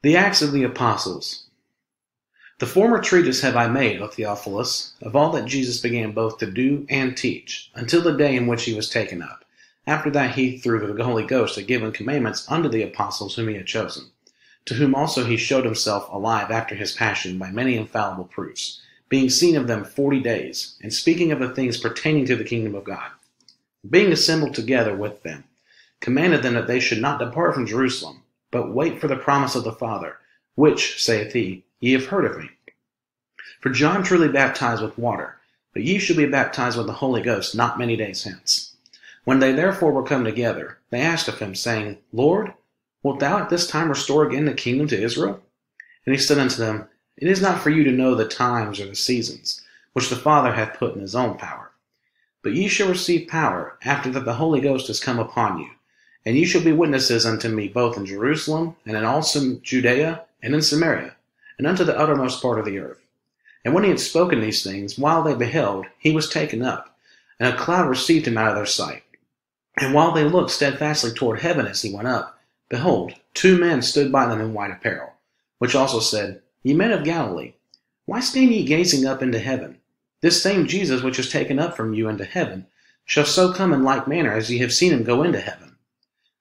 The Acts of the Apostles. The former treatise have I made, O Theophilus, of all that Jesus began both to do and teach, until the day in which he was taken up. After that he, through the Holy Ghost, had given commandments unto the apostles whom he had chosen, to whom also he showed himself alive after his passion by many infallible proofs, being seen of them forty days, and speaking of the things pertaining to the kingdom of God. Being assembled together with them, commanded them that they should not depart from Jerusalem, but wait for the promise of the Father, which, saith he, ye have heard of me. For John truly baptized with water, but ye shall be baptized with the Holy Ghost not many days hence. When they therefore were come together, they asked of him, saying, Lord, wilt thou at this time restore again the kingdom to Israel? And he said unto them, It is not for you to know the times or the seasons, which the Father hath put in his own power. But ye shall receive power after that the Holy Ghost is come upon you, and ye shall be witnesses unto me both in Jerusalem, and in all Judea, and in Samaria, and unto the uttermost part of the earth. And when he had spoken these things, while they beheld, he was taken up, and a cloud received him out of their sight. And while they looked steadfastly toward heaven as he went up, behold, two men stood by them in white apparel, which also said, Ye men of Galilee, why stand ye gazing up into heaven? This same Jesus which is taken up from you into heaven shall so come in like manner as ye have seen him go into heaven.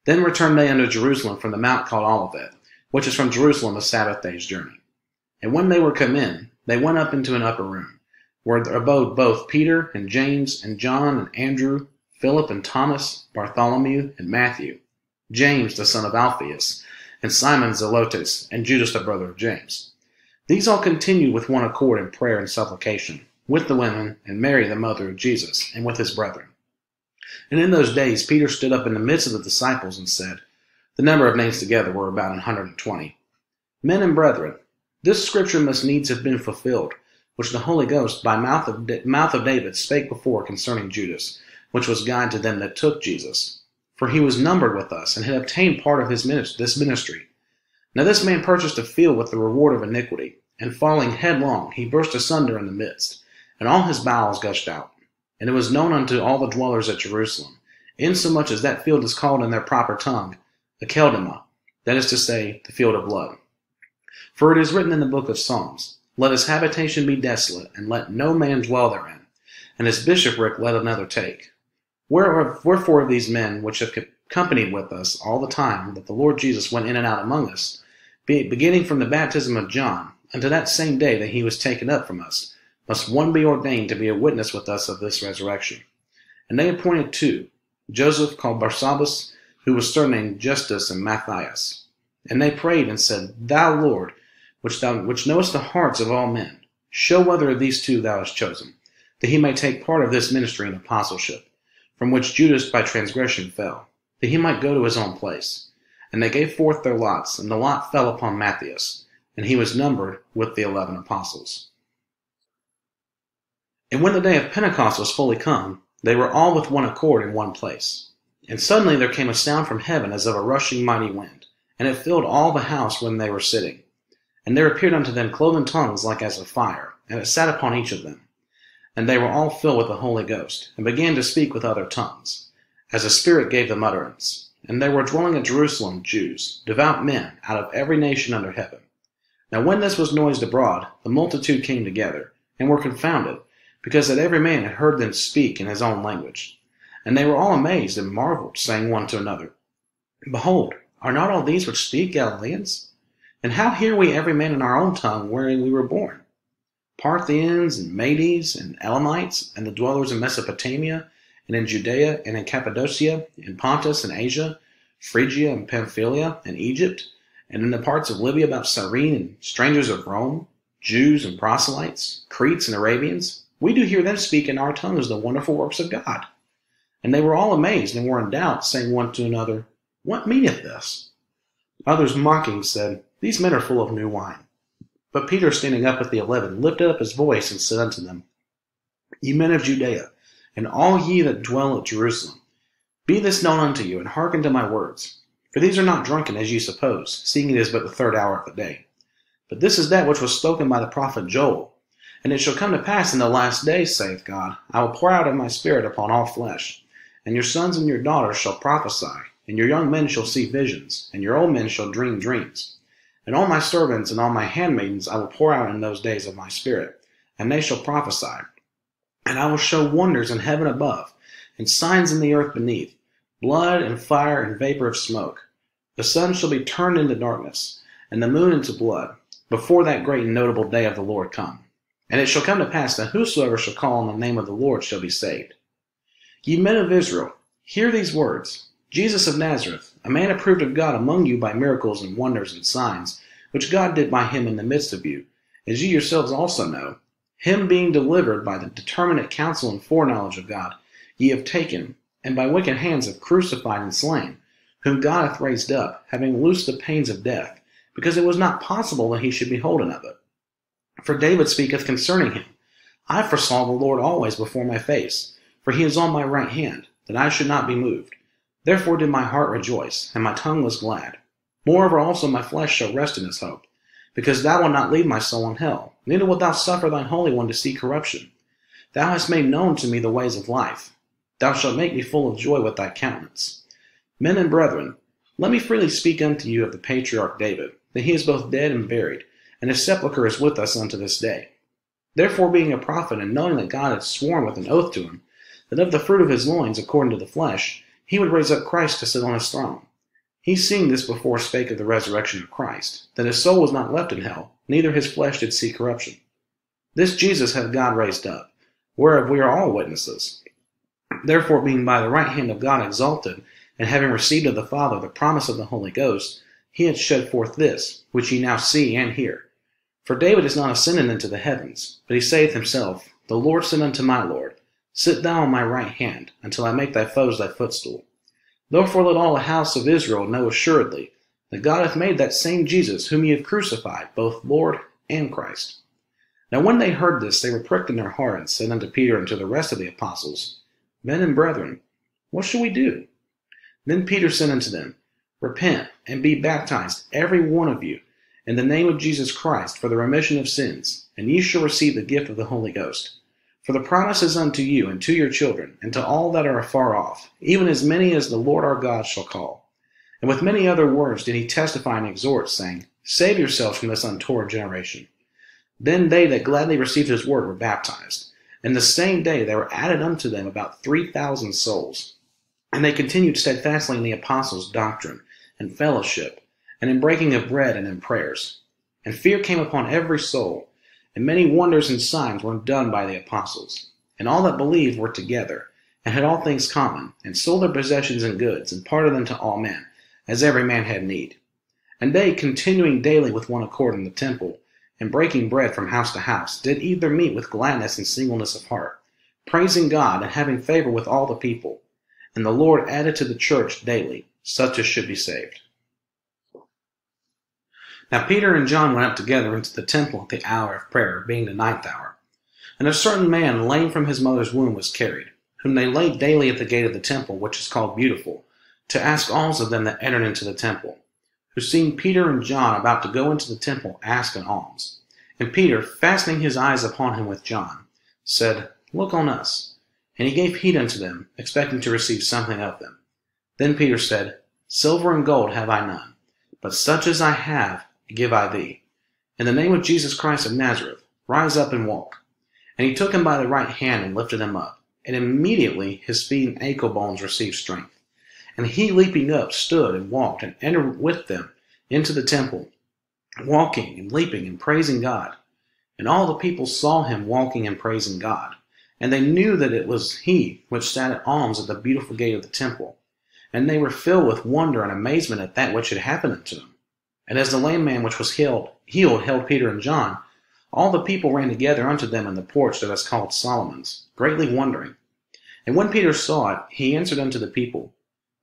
Then returned they unto Jerusalem from the mount called Olivet, which is from Jerusalem a Sabbath day's journey. And when they were come in, they went up into an upper room, where abode both Peter and James and John and Andrew, Philip and Thomas, Bartholomew and Matthew, James the son of Alphaeus, and Simon Zelotes, and Judas the brother of James. These all continued with one accord in prayer and supplication, with the women, and Mary the mother of Jesus, and with his brethren. And in those days Peter stood up in the midst of the disciples and said, The number of names together were about an hundred and twenty. Men and brethren, this scripture must needs have been fulfilled, which the Holy Ghost by mouth of, mouth of David spake before concerning Judas, which was guide to them that took Jesus. For he was numbered with us, and had obtained part of his this ministry. Now this man purchased a field with the reward of iniquity, and falling headlong, he burst asunder in the midst, and all his bowels gushed out. And it was known unto all the dwellers at Jerusalem, insomuch as that field is called in their proper tongue, Aceldama, that is to say, the field of blood. For it is written in the book of Psalms, Let his habitation be desolate, and let no man dwell therein, and his bishopric let another take. Wherefore of these men which have accompanied with us all the time that the Lord Jesus went in and out among us, beginning from the baptism of John, unto that same day that he was taken up from us, must one be ordained to be a witness with us of this resurrection. And they appointed two, Joseph called Barsabas, who was surnamed Justus and Matthias. And they prayed and said, Thou Lord, which thou which knowest the hearts of all men, show whether of these two thou hast chosen, that he may take part of this ministry and apostleship, from which Judas by transgression fell, that he might go to his own place. And they gave forth their lots, and the lot fell upon Matthias, and he was numbered with the eleven apostles. And when the day of Pentecost was fully come, they were all with one accord in one place. And suddenly there came a sound from heaven as of a rushing mighty wind, and it filled all the house when they were sitting. And there appeared unto them cloven tongues like as of fire, and it sat upon each of them. And they were all filled with the Holy Ghost, and began to speak with other tongues, as the Spirit gave them utterance. And there were dwelling at Jerusalem Jews, devout men, out of every nation under heaven. Now when this was noised abroad, the multitude came together, and were confounded, because that every man had heard them speak in his own language. And they were all amazed and marveled, saying one to another, Behold, are not all these which speak Galileans? And how hear we every man in our own tongue wherein we were born? Parthians and Medes and Elamites and the dwellers in Mesopotamia and in Judea and in Cappadocia, in Pontus and Asia, Phrygia and Pamphylia and Egypt, and in the parts of Libya about Cyrene and strangers of Rome, Jews and proselytes, Cretes and Arabians, we do hear them speak in our tongues the wonderful works of God. And they were all amazed and were in doubt, saying one to another, What meaneth this? Others mocking said, these men are full of new wine. But Peter, standing up with the eleven, lifted up his voice and said unto them, Ye men of Judea, and all ye that dwell at Jerusalem, be this known unto you, and hearken to my words. For these are not drunken, as ye suppose, seeing it is but the third hour of the day. But this is that which was spoken by the prophet Joel. And it shall come to pass in the last days, saith God, I will pour out of my spirit upon all flesh, and your sons and your daughters shall prophesy, and your young men shall see visions, and your old men shall dream dreams. And all my servants and all my handmaidens I will pour out in those days of my spirit, and they shall prophesy. And I will show wonders in heaven above, and signs in the earth beneath, blood and fire and vapor of smoke. The sun shall be turned into darkness, and the moon into blood, before that great and notable day of the Lord come. And it shall come to pass that whosoever shall call on the name of the Lord shall be saved. Ye men of Israel, hear these words. Jesus of Nazareth, a man approved of God among you by miracles and wonders and signs, which God did by him in the midst of you, as ye yourselves also know, him being delivered by the determinate counsel and foreknowledge of God, ye have taken, and by wicked hands have crucified and slain, whom God hath raised up, having loosed the pains of death, because it was not possible that he should be holden of it. For David speaketh concerning him, I foresaw the Lord always before my face, for he is on my right hand, that I should not be moved. Therefore did my heart rejoice, and my tongue was glad. Moreover also my flesh shall rest in his hope because thou wilt not leave my soul in hell, neither wilt thou suffer thine Holy One to see corruption. Thou hast made known to me the ways of life. Thou shalt make me full of joy with thy countenance. Men and brethren, let me freely speak unto you of the patriarch David, that he is both dead and buried, and his sepulchre is with us unto this day. Therefore, being a prophet, and knowing that God had sworn with an oath to him, that of the fruit of his loins, according to the flesh, he would raise up Christ to sit on his throne, he seeing this before spake of the resurrection of Christ, that his soul was not left in hell, neither his flesh did see corruption. This Jesus hath God raised up, whereof we are all witnesses. Therefore, being by the right hand of God exalted, and having received of the Father the promise of the Holy Ghost, he hath shed forth this, which ye now see and hear. For David is not ascended into the heavens, but he saith himself, The Lord said unto my Lord, Sit thou on my right hand, until I make thy foes thy footstool. Therefore let all the house of Israel know assuredly that God hath made that same Jesus whom ye have crucified, both Lord and Christ. Now when they heard this, they were pricked in their heart, and said unto Peter and to the rest of the apostles, Men and brethren, what shall we do? Then Peter said unto them, Repent, and be baptized, every one of you, in the name of Jesus Christ, for the remission of sins, and ye shall receive the gift of the Holy Ghost. For the promise is unto you and to your children, and to all that are afar off, even as many as the Lord our God shall call. And with many other words did he testify and exhort, saying, Save yourselves from this untoward generation. Then they that gladly received his word were baptized. And the same day there were added unto them about three thousand souls. And they continued steadfastly in the apostles' doctrine, and fellowship, and in breaking of bread, and in prayers. And fear came upon every soul and many wonders and signs were done by the apostles. And all that believed were together, and had all things common, and sold their possessions and goods, and parted them to all men, as every man had need. And they, continuing daily with one accord in the temple, and breaking bread from house to house, did eat their meat with gladness and singleness of heart, praising God and having favor with all the people. And the Lord added to the church daily such as should be saved. Now Peter and John went up together into the temple at the hour of prayer, being the ninth hour. And a certain man, lame from his mother's womb, was carried, whom they laid daily at the gate of the temple, which is called Beautiful, to ask alms of them that entered into the temple. Who seeing Peter and John about to go into the temple, asked an alms. And Peter, fastening his eyes upon him with John, said, Look on us. And he gave heed unto them, expecting to receive something of them. Then Peter said, Silver and gold have I none, but such as I have give I thee. In the name of Jesus Christ of Nazareth, rise up and walk. And he took him by the right hand and lifted him up. And immediately his feet and ankle bones received strength. And he, leaping up, stood and walked and entered with them into the temple, walking and leaping and praising God. And all the people saw him walking and praising God. And they knew that it was he which sat at alms at the beautiful gate of the temple. And they were filled with wonder and amazement at that which had happened unto them. And as the lame man which was healed, healed held Peter and John, all the people ran together unto them in the porch that is called Solomon's, greatly wondering. And when Peter saw it, he answered unto the people,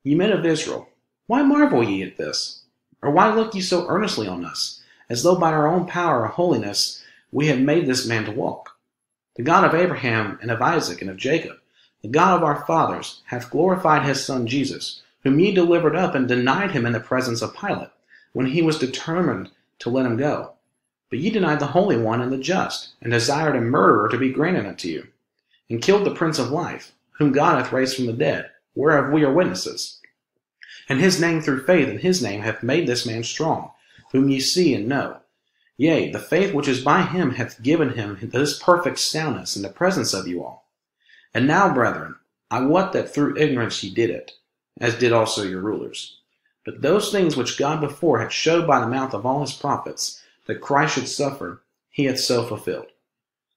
Ye men of Israel, why marvel ye at this? Or why look ye so earnestly on us, as though by our own power or holiness we had made this man to walk? The God of Abraham and of Isaac and of Jacob, the God of our fathers, hath glorified his Son Jesus, whom ye delivered up and denied him in the presence of Pilate when he was determined to let him go. But ye denied the Holy One and the just, and desired a murderer to be granted unto you, and killed the Prince of Life, whom God hath raised from the dead, whereof we are witnesses. And his name through faith in his name hath made this man strong, whom ye see and know. Yea, the faith which is by him hath given him this perfect soundness in the presence of you all. And now, brethren, I wot that through ignorance ye did it, as did also your rulers. But those things which God before had showed by the mouth of all his prophets, that Christ should suffer, he hath so fulfilled.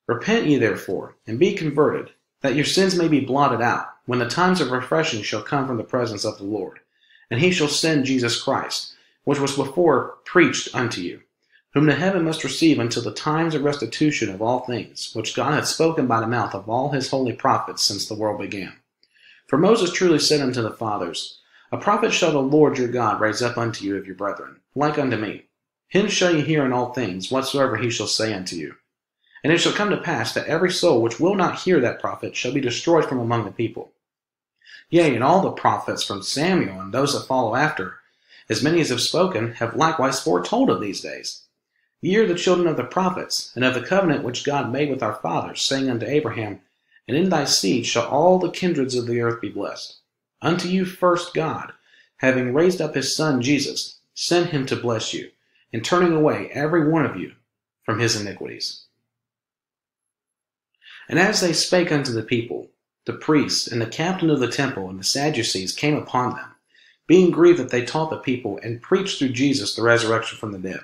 Repent ye therefore, and be converted, that your sins may be blotted out, when the times of refreshing shall come from the presence of the Lord. And he shall send Jesus Christ, which was before preached unto you, whom the heaven must receive until the times of restitution of all things, which God hath spoken by the mouth of all his holy prophets since the world began. For Moses truly said unto the fathers, A prophet shall the Lord your God raise up unto you of your brethren, like unto me. Him shall ye hear in all things, whatsoever he shall say unto you. And it shall come to pass that every soul which will not hear that prophet shall be destroyed from among the people. Yea, and all the prophets from Samuel and those that follow after, as many as have spoken, have likewise foretold of these days. Ye are the children of the prophets, and of the covenant which God made with our fathers, saying unto Abraham, And in thy seed shall all the kindreds of the earth be blessed. Unto you first God, having raised up his Son Jesus, sent him to bless you, in turning away every one of you from his iniquities. And as they spake unto the people, the priests and the captain of the temple and the Sadducees came upon them, being grieved that they taught the people and preached through Jesus the resurrection from the dead.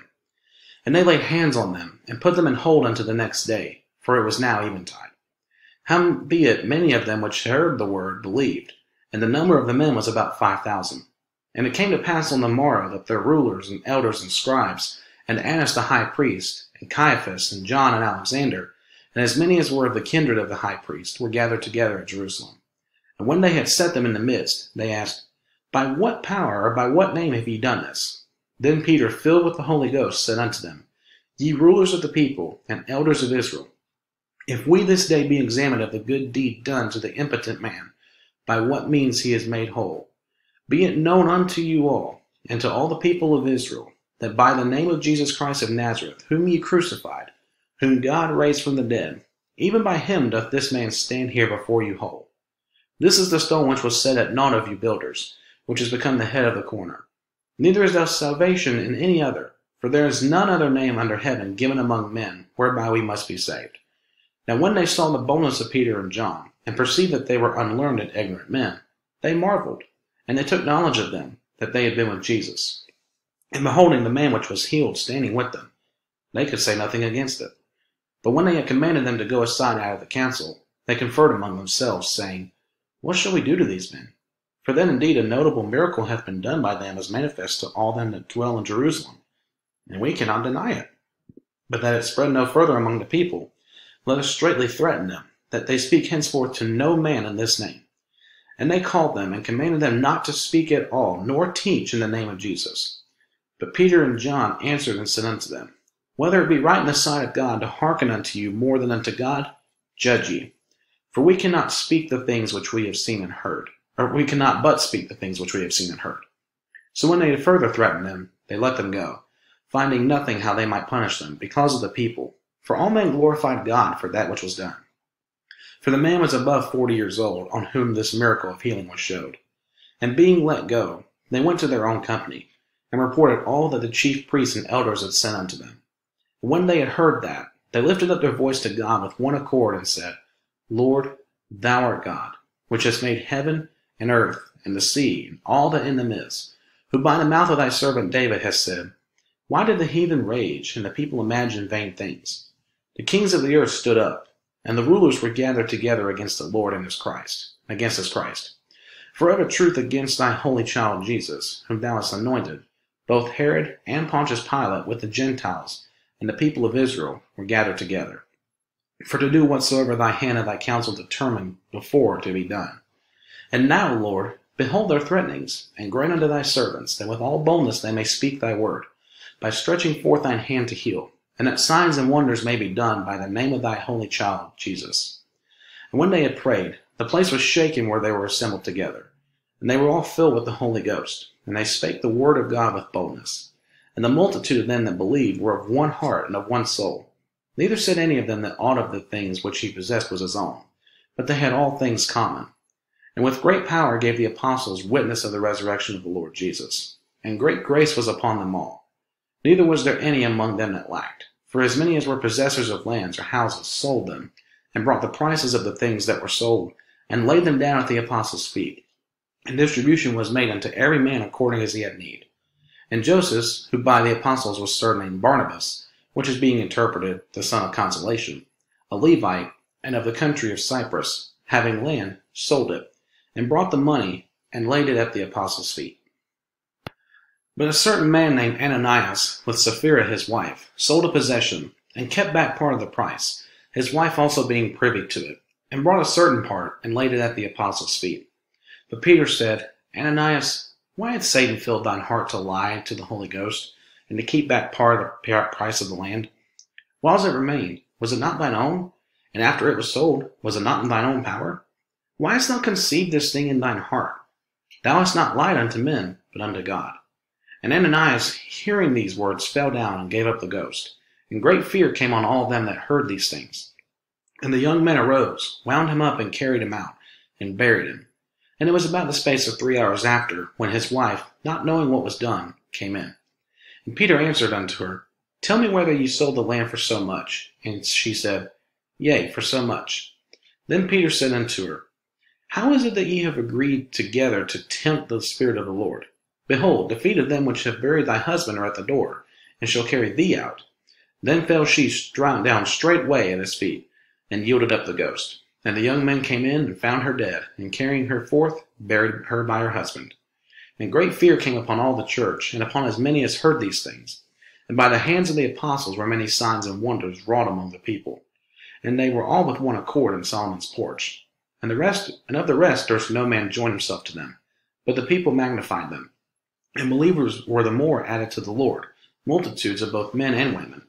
And they laid hands on them, and put them in hold unto the next day, for it was now eventide. Howbeit many of them which heard the word believed, and the number of the men was about five thousand. And it came to pass on the morrow that their rulers and elders and scribes, and Annas the high priest, and Caiaphas, and John and Alexander, and as many as were of the kindred of the high priest were gathered together at Jerusalem. And when they had set them in the midst, they asked, By what power or by what name have ye done this? Then Peter, filled with the Holy Ghost, said unto them, Ye rulers of the people, and elders of Israel, if we this day be examined of the good deed done to the impotent man, by what means he is made whole, be it known unto you all, and to all the people of Israel, that by the name of Jesus Christ of Nazareth, whom ye crucified, whom God raised from the dead, even by him doth this man stand here before you whole. This is the stone which was set at naught of you builders, which is become the head of the corner. Neither is there salvation in any other, for there is none other name under heaven given among men whereby we must be saved. Now when they saw the boldness of Peter and John, and perceived that they were unlearned and ignorant men, they marveled, and they took knowledge of them, that they had been with Jesus. And beholding the man which was healed standing with them, they could say nothing against it. But when they had commanded them to go aside out of the council, they conferred among themselves, saying, What shall we do to these men? For then indeed a notable miracle hath been done by them as manifest to all them that dwell in Jerusalem, and we cannot deny it. But that it spread no further among the people, let us straitly threaten them, that they speak henceforth to no man in this name. And they called them and commanded them not to speak at all, nor teach in the name of Jesus. But Peter and John answered and said unto them, whether it be right in the sight of God to hearken unto you more than unto God, judge ye. For we cannot speak the things which we have seen and heard, or we cannot but speak the things which we have seen and heard. So when they had further threatened them, they let them go, finding nothing how they might punish them, because of the people. For all men glorified God for that which was done. For the man was above forty years old, on whom this miracle of healing was showed. And being let go, they went to their own company, and reported all that the chief priests and elders had sent unto them. When they had heard that, they lifted up their voice to God with one accord and said, Lord, thou art God, which hast made heaven and earth and the sea and all that in them is, who by the mouth of thy servant David hast said, Why did the heathen rage and the people imagine vain things? The kings of the earth stood up, and the rulers were gathered together against the Lord and his Christ, against his Christ. For of a truth against thy holy child Jesus, whom thou hast anointed, both Herod and Pontius Pilate with the Gentiles and the people of Israel were gathered together, for to do whatsoever thy hand and thy counsel determined before to be done. And now, Lord, behold their threatenings, and grant unto thy servants that with all boldness they may speak thy word, by stretching forth thine hand to heal, and that signs and wonders may be done by the name of thy holy child, Jesus. And when they had prayed, the place was shaken where they were assembled together, and they were all filled with the Holy Ghost, and they spake the word of God with boldness. And the multitude of them that believed were of one heart and of one soul. Neither said any of them that aught of the things which he possessed was his own, but they had all things common. And with great power gave the apostles witness of the resurrection of the Lord Jesus. And great grace was upon them all. Neither was there any among them that lacked. For as many as were possessors of lands or houses sold them, and brought the prices of the things that were sold, and laid them down at the apostles' feet. And distribution was made unto every man according as he had need. And Joseph, who by the apostles was surnamed Barnabas, which is being interpreted the son of consolation, a Levite, and of the country of Cyprus, having land, sold it, and brought the money, and laid it at the apostles' feet. But a certain man named Ananias, with Sapphira his wife, sold a possession, and kept back part of the price, his wife also being privy to it, and brought a certain part, and laid it at the apostles' feet. But Peter said, Ananias, why hath Satan filled thine heart to lie to the Holy Ghost, and to keep back part of the price of the land? Whiles it remained, was it not thine own? And after it was sold, was it not in thine own power? Why hast thou conceived this thing in thine heart? Thou hast not lied unto men, but unto God. And Ananias, hearing these words, fell down and gave up the ghost. And great fear came on all them that heard these things. And the young men arose, wound him up, and carried him out, and buried him. And it was about the space of three hours after, when his wife, not knowing what was done, came in. And Peter answered unto her, Tell me whether ye sold the land for so much. And she said, Yea, for so much. Then Peter said unto her, How is it that ye have agreed together to tempt the Spirit of the Lord? Behold, the feet of them which have buried thy husband are at the door, and shall carry thee out. Then fell she down straightway at his feet, and yielded up the ghost. And the young men came in and found her dead, and carrying her forth, buried her by her husband. And great fear came upon all the church, and upon as many as heard these things. And by the hands of the apostles were many signs and wonders wrought among the people. And they were all with one accord in Solomon's porch. And the rest, and of the rest durst no man join himself to them, but the people magnified them and believers were the more added to the Lord, multitudes of both men and women,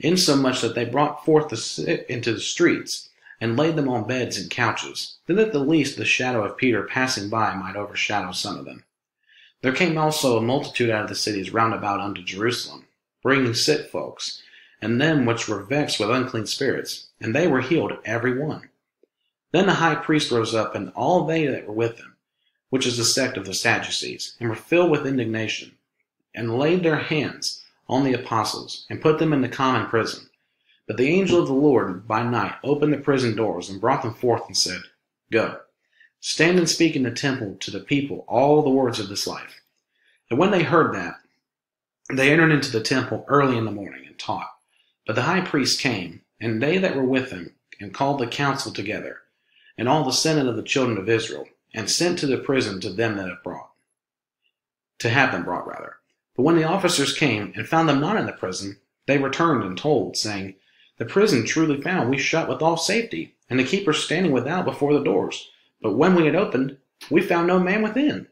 insomuch that they brought forth the sick into the streets, and laid them on beds and couches, that at the least the shadow of Peter passing by might overshadow some of them. There came also a multitude out of the cities round about unto Jerusalem, bringing sick folks, and them which were vexed with unclean spirits, and they were healed every one. Then the high priest rose up, and all they that were with him, which is the sect of the Sadducees, and were filled with indignation, and laid their hands on the apostles, and put them in the common prison. But the angel of the Lord by night opened the prison doors, and brought them forth, and said, Go, stand and speak in the temple to the people all the words of this life. And when they heard that, they entered into the temple early in the morning, and taught. But the high priest came, and they that were with him, and called the council together, and all the senate of the children of Israel, and sent to the prison to them that have brought, to have them brought rather. But when the officers came and found them not in the prison, they returned and told, saying, The prison truly found we shut with all safety, and the keepers standing without before the doors. But when we had opened, we found no man within.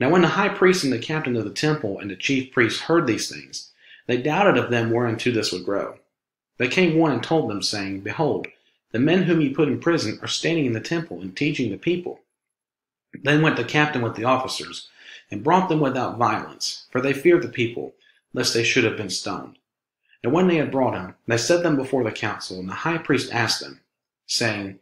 Now when the high priest and the captain of the temple and the chief priests heard these things, they doubted of them whereunto this would grow. They came one and told them, saying, Behold, the men whom ye put in prison are standing in the temple and teaching the people. Then went the captain with the officers, and brought them without violence, for they feared the people, lest they should have been stoned. And when they had brought him, they set them before the council, and the high priest asked them, saying,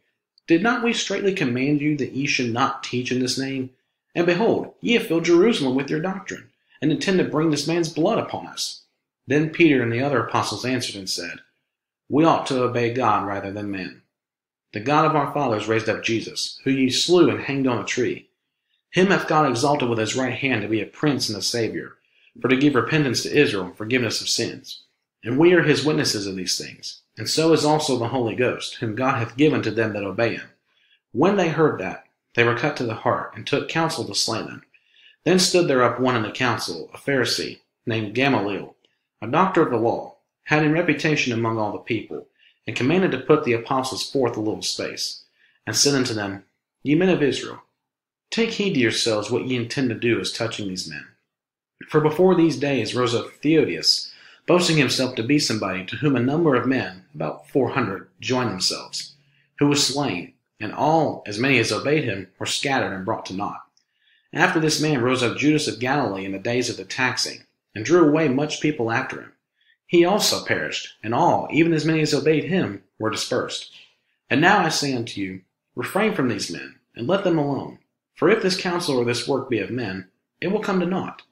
Did not we straitly command you that ye should not teach in this name? And behold, ye have filled Jerusalem with your doctrine, and intend to bring this man's blood upon us. Then Peter and the other apostles answered and said, We ought to obey God rather than men. The God of our fathers raised up Jesus, who ye slew and hanged on a tree. Him hath God exalted with his right hand to be a prince and a savior, for to give repentance to Israel and forgiveness of sins. And we are his witnesses of these things, and so is also the Holy Ghost, whom God hath given to them that obey him. When they heard that, they were cut to the heart, and took counsel to slay them. Then stood there up one in the council, a Pharisee, named Gamaliel, a doctor of the law, having reputation among all the people and commanded to put the apostles forth a little space, and said unto them, Ye men of Israel, take heed to yourselves what ye intend to do as touching these men. For before these days rose up Theudas, boasting himself to be somebody, to whom a number of men, about four hundred, joined themselves, who was slain, and all, as many as obeyed him, were scattered and brought to naught. After this man rose up Judas of Galilee in the days of the taxing, and drew away much people after him he also perished, and all, even as many as obeyed him, were dispersed. And now I say unto you, refrain from these men, and let them alone. For if this counsel or this work be of men, it will come to naught.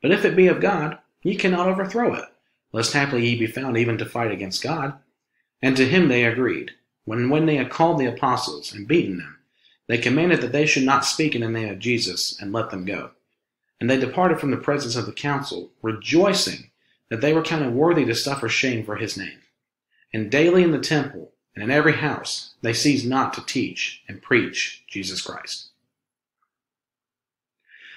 But if it be of God, ye cannot overthrow it, lest haply ye be found even to fight against God. And to him they agreed. When, when they had called the apostles and beaten them, they commanded that they should not speak in the name of Jesus, and let them go. And they departed from the presence of the council, rejoicing that they were counted worthy to suffer shame for his name. And daily in the temple and in every house they ceased not to teach and preach Jesus Christ.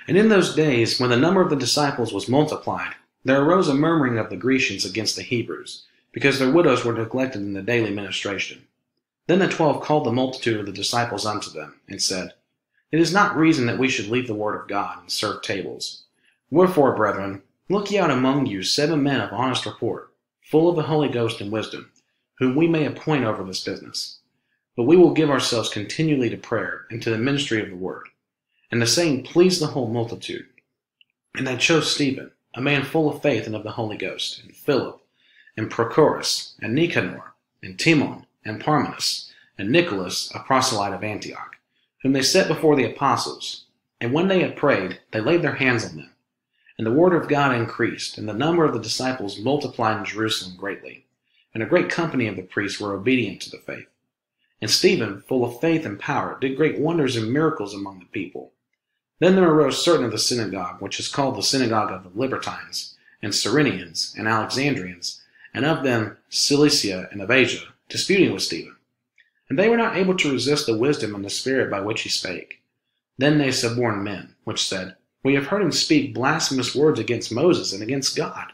And in those days, when the number of the disciples was multiplied, there arose a murmuring of the Grecians against the Hebrews, because their widows were neglected in the daily ministration. Then the twelve called the multitude of the disciples unto them, and said, It is not reason that we should leave the word of God and serve tables. Wherefore, brethren, look ye out among you seven men of honest report, full of the Holy Ghost and wisdom, whom we may appoint over this business. But we will give ourselves continually to prayer and to the ministry of the word. And the saying pleased the whole multitude. And they chose Stephen, a man full of faith and of the Holy Ghost, and Philip, and Prochorus, and Nicanor, and Timon, and Parmenas, and Nicholas, a proselyte of Antioch, whom they set before the apostles. And when they had prayed, they laid their hands on them. And the word of God increased, and the number of the disciples multiplied in Jerusalem greatly. And a great company of the priests were obedient to the faith. And Stephen, full of faith and power, did great wonders and miracles among the people. Then there arose certain of the synagogue, which is called the synagogue of the Libertines, and Cyrenians, and Alexandrians, and of them Cilicia and of Asia, disputing with Stephen. And they were not able to resist the wisdom and the spirit by which he spake. Then they suborned men, which said, We have heard him speak blasphemous words against Moses and against God.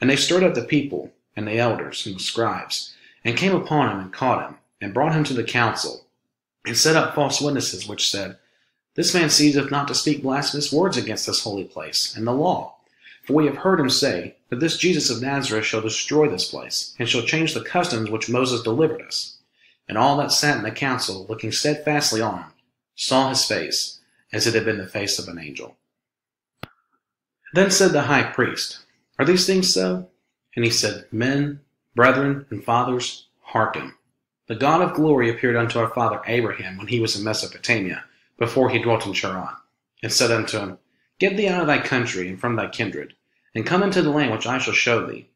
And they stirred up the people, and the elders, and the scribes, and came upon him, and caught him, and brought him to the council, and set up false witnesses, which said, This man ceaseth not to speak blasphemous words against this holy place, and the law. For we have heard him say, that this Jesus of Nazareth shall destroy this place, and shall change the customs which Moses delivered us. And all that sat in the council, looking steadfastly on him, saw his face, as it had been the face of an angel. Then said the high priest, Are these things so? And he said, Men, brethren, and fathers, hearken. The God of glory appeared unto our father Abraham when he was in Mesopotamia, before he dwelt in Charran, and said unto him, Get thee out of thy country and from thy kindred, and come into the land which I shall show thee.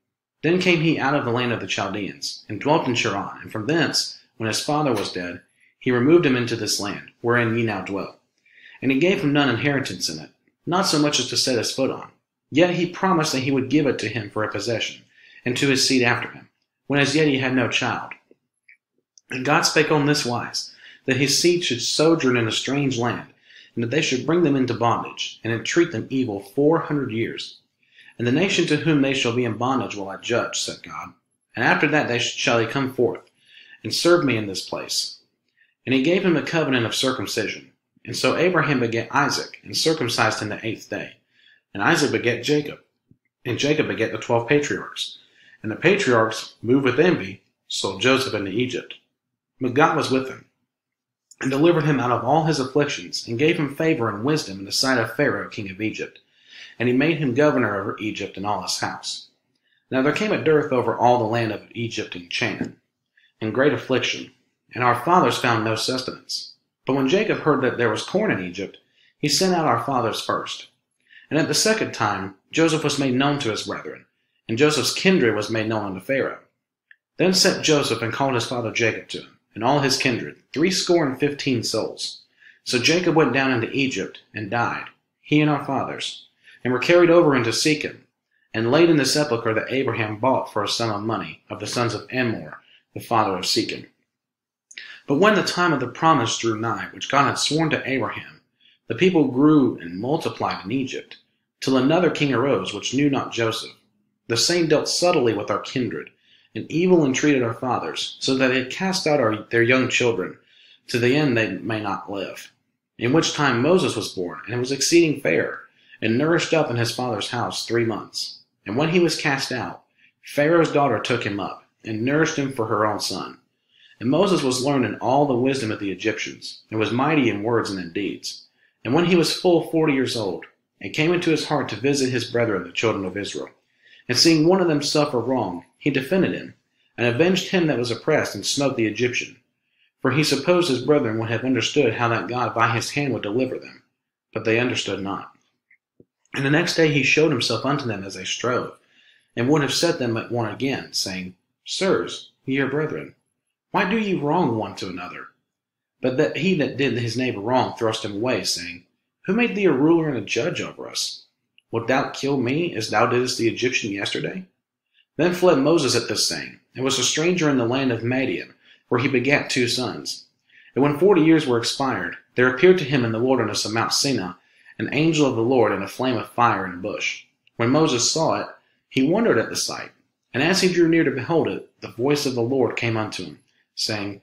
Then came he out of the land of the Chaldeans, and dwelt in Charran, and from thence, when his father was dead, he removed him into this land, wherein ye now dwell. And he gave him none inheritance in it, not so much as to set his foot on. Yet he promised that he would give it to him for a possession, and to his seed after him, when as yet he had no child. And God spake on this wise, that his seed should sojourn in a strange land, and that they should bring them into bondage, and entreat them evil four hundred years. And the nation to whom they shall be in bondage will I judge, said God. And after that they shall they come forth, and serve me in this place. And he gave him a covenant of circumcision. And so Abraham begat Isaac, and circumcised him the eighth day. And Isaac begat Jacob, and Jacob begat the twelve patriarchs. And the patriarchs, moved with envy, sold Joseph into Egypt. But God was with him, and delivered him out of all his afflictions, and gave him favor and wisdom in the sight of Pharaoh king of Egypt and he made him governor over Egypt and all his house. Now there came a dearth over all the land of Egypt and Canaan, and great affliction, and our fathers found no sustenance. But when Jacob heard that there was corn in Egypt, he sent out our fathers first. And at the second time Joseph was made known to his brethren, and Joseph's kindred was made known unto Pharaoh. Then sent Joseph and called his father Jacob to him, and all his kindred, threescore and fifteen souls. So Jacob went down into Egypt, and died, he and our fathers, and were carried over into Shechem, and laid in the sepulchre that Abraham bought for a sum of money of the sons of Hamor, the father of Shechem. But when the time of the promise drew nigh, which God had sworn to Abraham, the people grew and multiplied in Egypt, till another king arose which knew not Joseph. The same dealt subtly with our kindred, and evil entreated our fathers, so that they cast out our, their young children, to the end they may not live. In which time Moses was born, and was exceeding fair, and nourished up in his father's house three months. And when he was cast out, Pharaoh's daughter took him up, and nourished him for her own son. And Moses was learned in all the wisdom of the Egyptians, and was mighty in words and in deeds. And when he was full forty years old, it came into his heart to visit his brethren, the children of Israel. And seeing one of them suffer wrong, he defended him, and avenged him that was oppressed, and smote the Egyptian. For he supposed his brethren would have understood how that God by his hand would deliver them. But they understood not. And the next day he showed himself unto them as they strove, and would have set them at one again, saying, Sirs, ye are brethren, why do ye wrong one to another? But that he that did his neighbor wrong thrust him away, saying, Who made thee a ruler and a judge over us? Wilt thou kill me as thou didst the Egyptian yesterday? Then fled Moses at this saying, and was a stranger in the land of Madian, where he begat two sons. And when forty years were expired, there appeared to him in the wilderness of Mount Sinai an angel of the Lord in a flame of fire in a bush. When Moses saw it, he wondered at the sight. And as he drew near to behold it, the voice of the Lord came unto him, saying,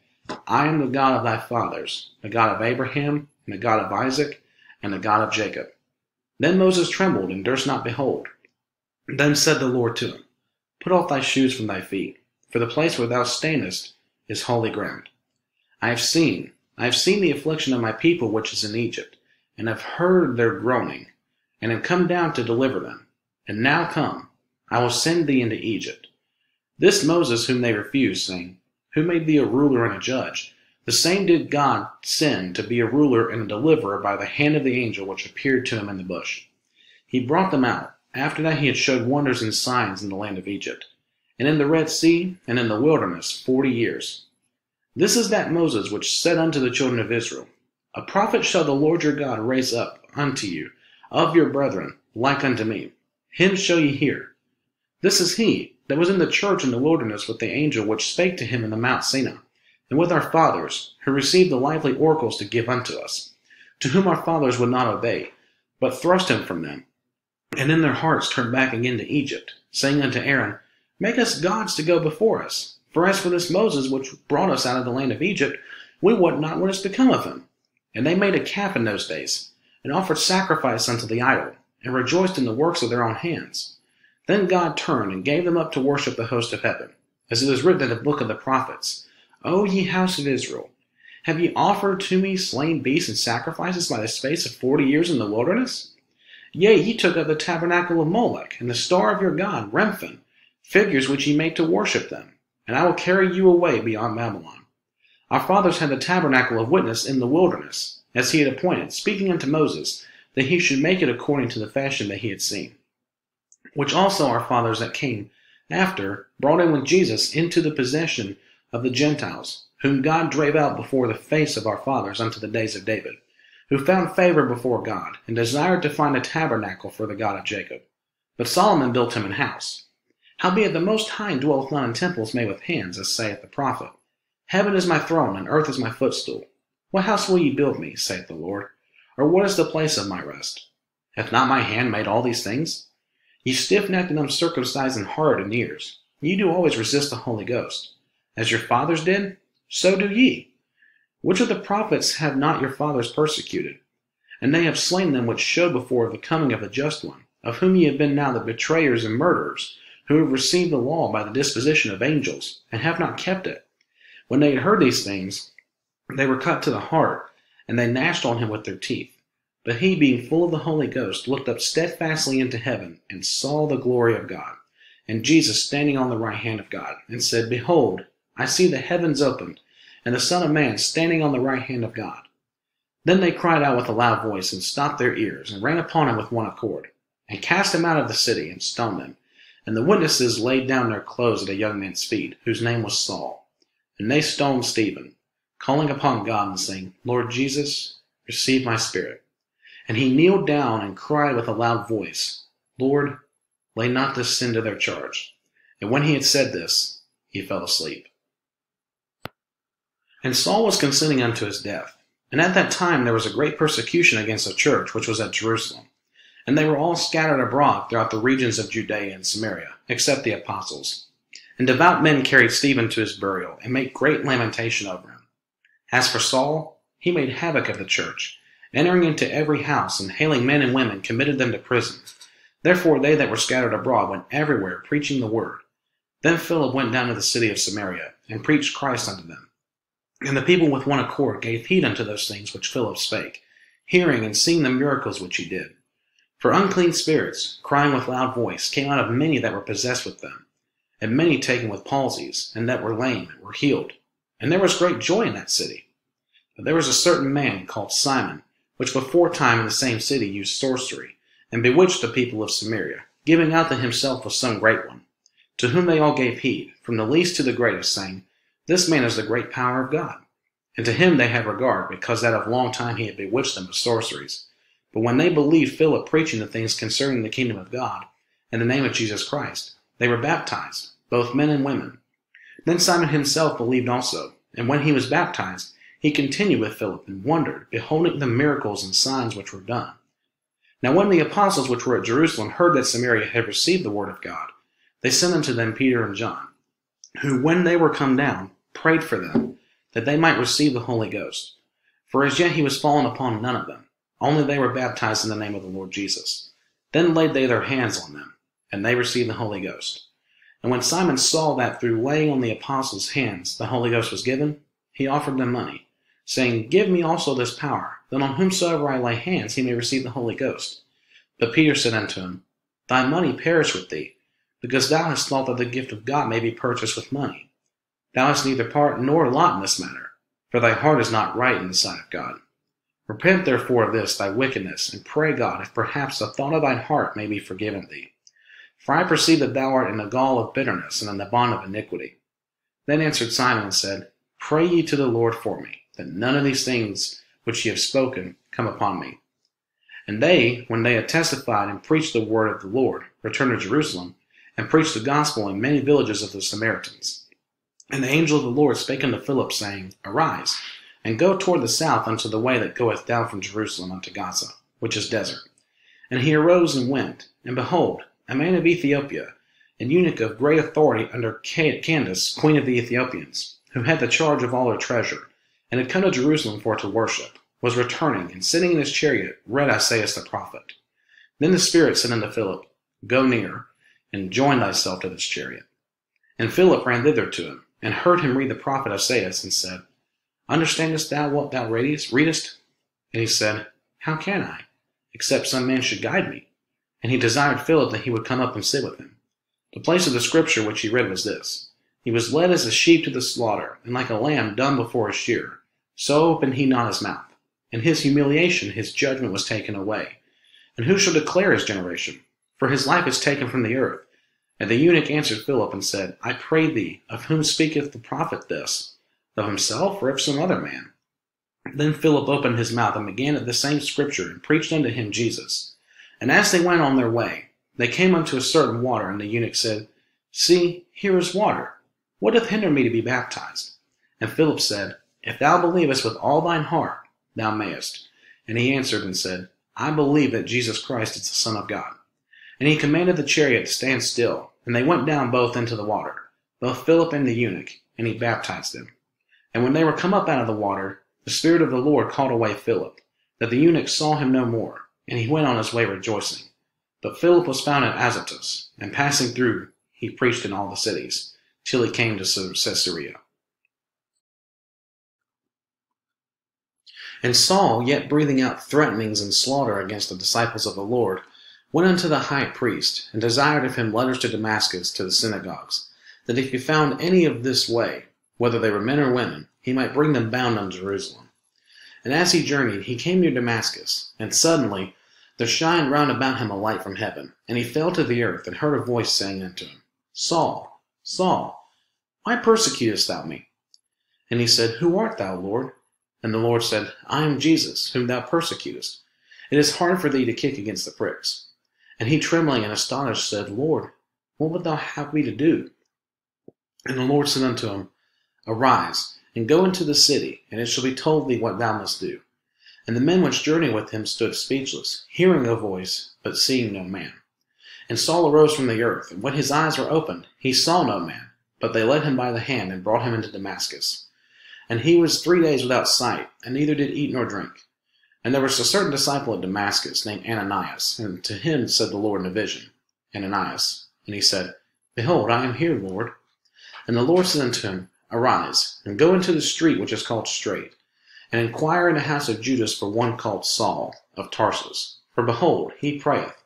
I am the God of thy fathers, the God of Abraham, and the God of Isaac, and the God of Jacob. Then Moses trembled and durst not behold. Then said the Lord to him, Put off thy shoes from thy feet, for the place where thou standest is holy ground. I have seen, I have seen the affliction of my people which is in Egypt, and have heard their groaning, and am come down to deliver them. And now come, I will send thee into Egypt. This Moses whom they refused, saying, Who made thee a ruler and a judge? The same did God send to be a ruler and a deliverer by the hand of the angel which appeared to him in the bush. He brought them out, after that he had showed wonders and signs in the land of Egypt, and in the Red Sea, and in the wilderness forty years. This is that Moses which said unto the children of Israel, A prophet shall the Lord your God raise up unto you of your brethren, like unto me. Him shall ye hear. This is he that was in the church in the wilderness with the angel which spake to him in the Mount Sinai, and with our fathers, who received the lively oracles to give unto us, to whom our fathers would not obey, but thrust him from them, and in their hearts turned back again to Egypt, saying unto Aaron, Make us gods to go before us. For as for this Moses which brought us out of the land of Egypt, we wot not what is become of him. And they made a calf in those days, and offered sacrifice unto the idol, and rejoiced in the works of their own hands. Then God turned and gave them up to worship the host of heaven, as it is written in the book of the prophets, O ye house of Israel, have ye offered to me slain beasts and sacrifices by the space of forty years in the wilderness? Yea, ye took up the tabernacle of Molech, and the star of your god, Remphan, figures which ye made to worship them, and I will carry you away beyond Babylon. Our fathers had the tabernacle of witness in the wilderness, as he had appointed, speaking unto Moses, that he should make it according to the fashion that he had seen which also our fathers that came after brought in with Jesus into the possession of the Gentiles, whom God drave out before the face of our fathers unto the days of David, who found favor before God, and desired to find a tabernacle for the God of Jacob. But Solomon built him an house. Howbeit the Most High dwelleth not in temples made with hands, as saith the prophet. Heaven is my throne, and earth is my footstool. What house will ye build me, saith the Lord? Or what is the place of my rest? Hath not my hand made all these things? Ye stiff-necked and uncircumcised in heart and ears, ye do always resist the Holy Ghost. As your fathers did, so do ye. Which of the prophets have not your fathers persecuted? And they have slain them which showed before the coming of the just one, of whom ye have been now the betrayers and murderers, who have received the law by the disposition of angels, and have not kept it. When they had heard these things, they were cut to the heart, and they gnashed on him with their teeth. But he, being full of the Holy Ghost, looked up steadfastly into heaven, and saw the glory of God, and Jesus standing on the right hand of God, and said, Behold, I see the heavens opened, and the Son of Man standing on the right hand of God. Then they cried out with a loud voice, and stopped their ears, and ran upon him with one accord, and cast him out of the city, and stoned him. And the witnesses laid down their clothes at a young man's feet, whose name was Saul. And they stoned Stephen, calling upon God, and saying, Lord Jesus, receive my spirit. And he kneeled down and cried with a loud voice, Lord, lay not this sin to their charge. And when he had said this, he fell asleep. And Saul was consenting unto his death. And at that time there was a great persecution against the church which was at Jerusalem. And they were all scattered abroad throughout the regions of Judea and Samaria, except the apostles. And devout men carried Stephen to his burial, and made great lamentation over him. As for Saul, he made havoc of the church entering into every house, and hailing men and women, committed them to prison. Therefore they that were scattered abroad went everywhere preaching the word. Then Philip went down to the city of Samaria, and preached Christ unto them. And the people with one accord gave heed unto those things which Philip spake, hearing and seeing the miracles which he did. For unclean spirits, crying with loud voice, came out of many that were possessed with them, and many taken with palsies, and that were lame, were healed. And there was great joy in that city. But there was a certain man called Simon, which before time in the same city used sorcery, and bewitched the people of Samaria, giving out that himself was some great one. To whom they all gave heed, from the least to the greatest, saying, This man is the great power of God. And to him they had regard, because that of long time he had bewitched them with sorceries. But when they believed Philip preaching the things concerning the kingdom of God, and the name of Jesus Christ, they were baptized, both men and women. Then Simon himself believed also, and when he was baptized, he continued with Philip and wondered, beholding the miracles and signs which were done. Now when the apostles which were at Jerusalem heard that Samaria had received the word of God, they sent unto them Peter and John, who, when they were come down, prayed for them, that they might receive the Holy Ghost. For as yet he was fallen upon none of them, only they were baptized in the name of the Lord Jesus. Then laid they their hands on them, and they received the Holy Ghost. And when Simon saw that through laying on the apostles' hands the Holy Ghost was given, he offered them money, saying, Give me also this power, that on whomsoever I lay hands he may receive the Holy Ghost. But Peter said unto him, Thy money perish with thee, because thou hast thought that the gift of God may be purchased with money. Thou hast neither part nor lot in this matter, for thy heart is not right in the sight of God. Repent therefore of this thy wickedness, and pray God if perhaps the thought of thine heart may be forgiven thee. For I perceive that thou art in the gall of bitterness and in the bond of iniquity. Then answered Simon and said, Pray ye to the Lord for me, that none of these things which ye have spoken come upon me. And they, when they had testified and preached the word of the Lord, returned to Jerusalem, and preached the gospel in many villages of the Samaritans. And the angel of the Lord spake unto Philip, saying, Arise, and go toward the south unto the way that goeth down from Jerusalem unto Gaza, which is desert. And he arose and went, and behold, a man of Ethiopia, an eunuch of great authority under Candace, queen of the Ethiopians, who had the charge of all her treasure, and had come to Jerusalem for to worship, was returning, and sitting in his chariot, read Isaiah the prophet. Then the Spirit said unto Philip, Go near, and join thyself to this chariot. And Philip ran thither to him, and heard him read the prophet Isaiah, and said, Understandest thou what thou readest? And he said, How can I, except some man should guide me? And he desired Philip that he would come up and sit with him. The place of the scripture which he read was this He was led as a sheep to the slaughter, and like a lamb dumb before a shearer, so opened he not his mouth. In his humiliation his judgment was taken away. And who shall declare his generation? For his life is taken from the earth. And the eunuch answered Philip and said, I pray thee, of whom speaketh the prophet this? Of himself, or of some other man? Then Philip opened his mouth and began at the same scripture, and preached unto him Jesus. And as they went on their way, they came unto a certain water, and the eunuch said, See, here is water. What doth hinder me to be baptized? And Philip said, If thou believest with all thine heart, thou mayest. And he answered and said, I believe that Jesus Christ is the Son of God. And he commanded the chariot to stand still, and they went down both into the water, both Philip and the eunuch, and he baptized them. And when they were come up out of the water, the Spirit of the Lord called away Philip, that the eunuch saw him no more, and he went on his way rejoicing. But Philip was found at Azotus, and passing through, he preached in all the cities, till he came to Caesarea. And Saul, yet breathing out threatenings and slaughter against the disciples of the Lord, went unto the high priest, and desired of him letters to Damascus to the synagogues, that if he found any of this way, whether they were men or women, he might bring them bound unto Jerusalem. And as he journeyed, he came near Damascus, and suddenly there shined round about him a light from heaven, and he fell to the earth, and heard a voice saying unto him, Saul, Saul, why persecutest thou me? And he said, Who art thou, Lord? And the Lord said, I am Jesus, whom thou persecutest. It is hard for thee to kick against the pricks. And he, trembling and astonished, said, Lord, what wilt thou have me to do? And the Lord said unto him, Arise, and go into the city, and it shall be told thee what thou must do. And the men which journeyed with him stood speechless, hearing a voice, but seeing no man. And Saul arose from the earth, and when his eyes were opened, he saw no man, but they led him by the hand, and brought him into Damascus. And he was three days without sight, and neither did eat nor drink. And there was a certain disciple at Damascus named Ananias, and to him said the Lord in a vision, Ananias. And he said, Behold, I am here, Lord. And the Lord said unto him, Arise, and go into the street which is called Straight, and inquire in the house of Judas for one called Saul of Tarsus. For behold, he prayeth,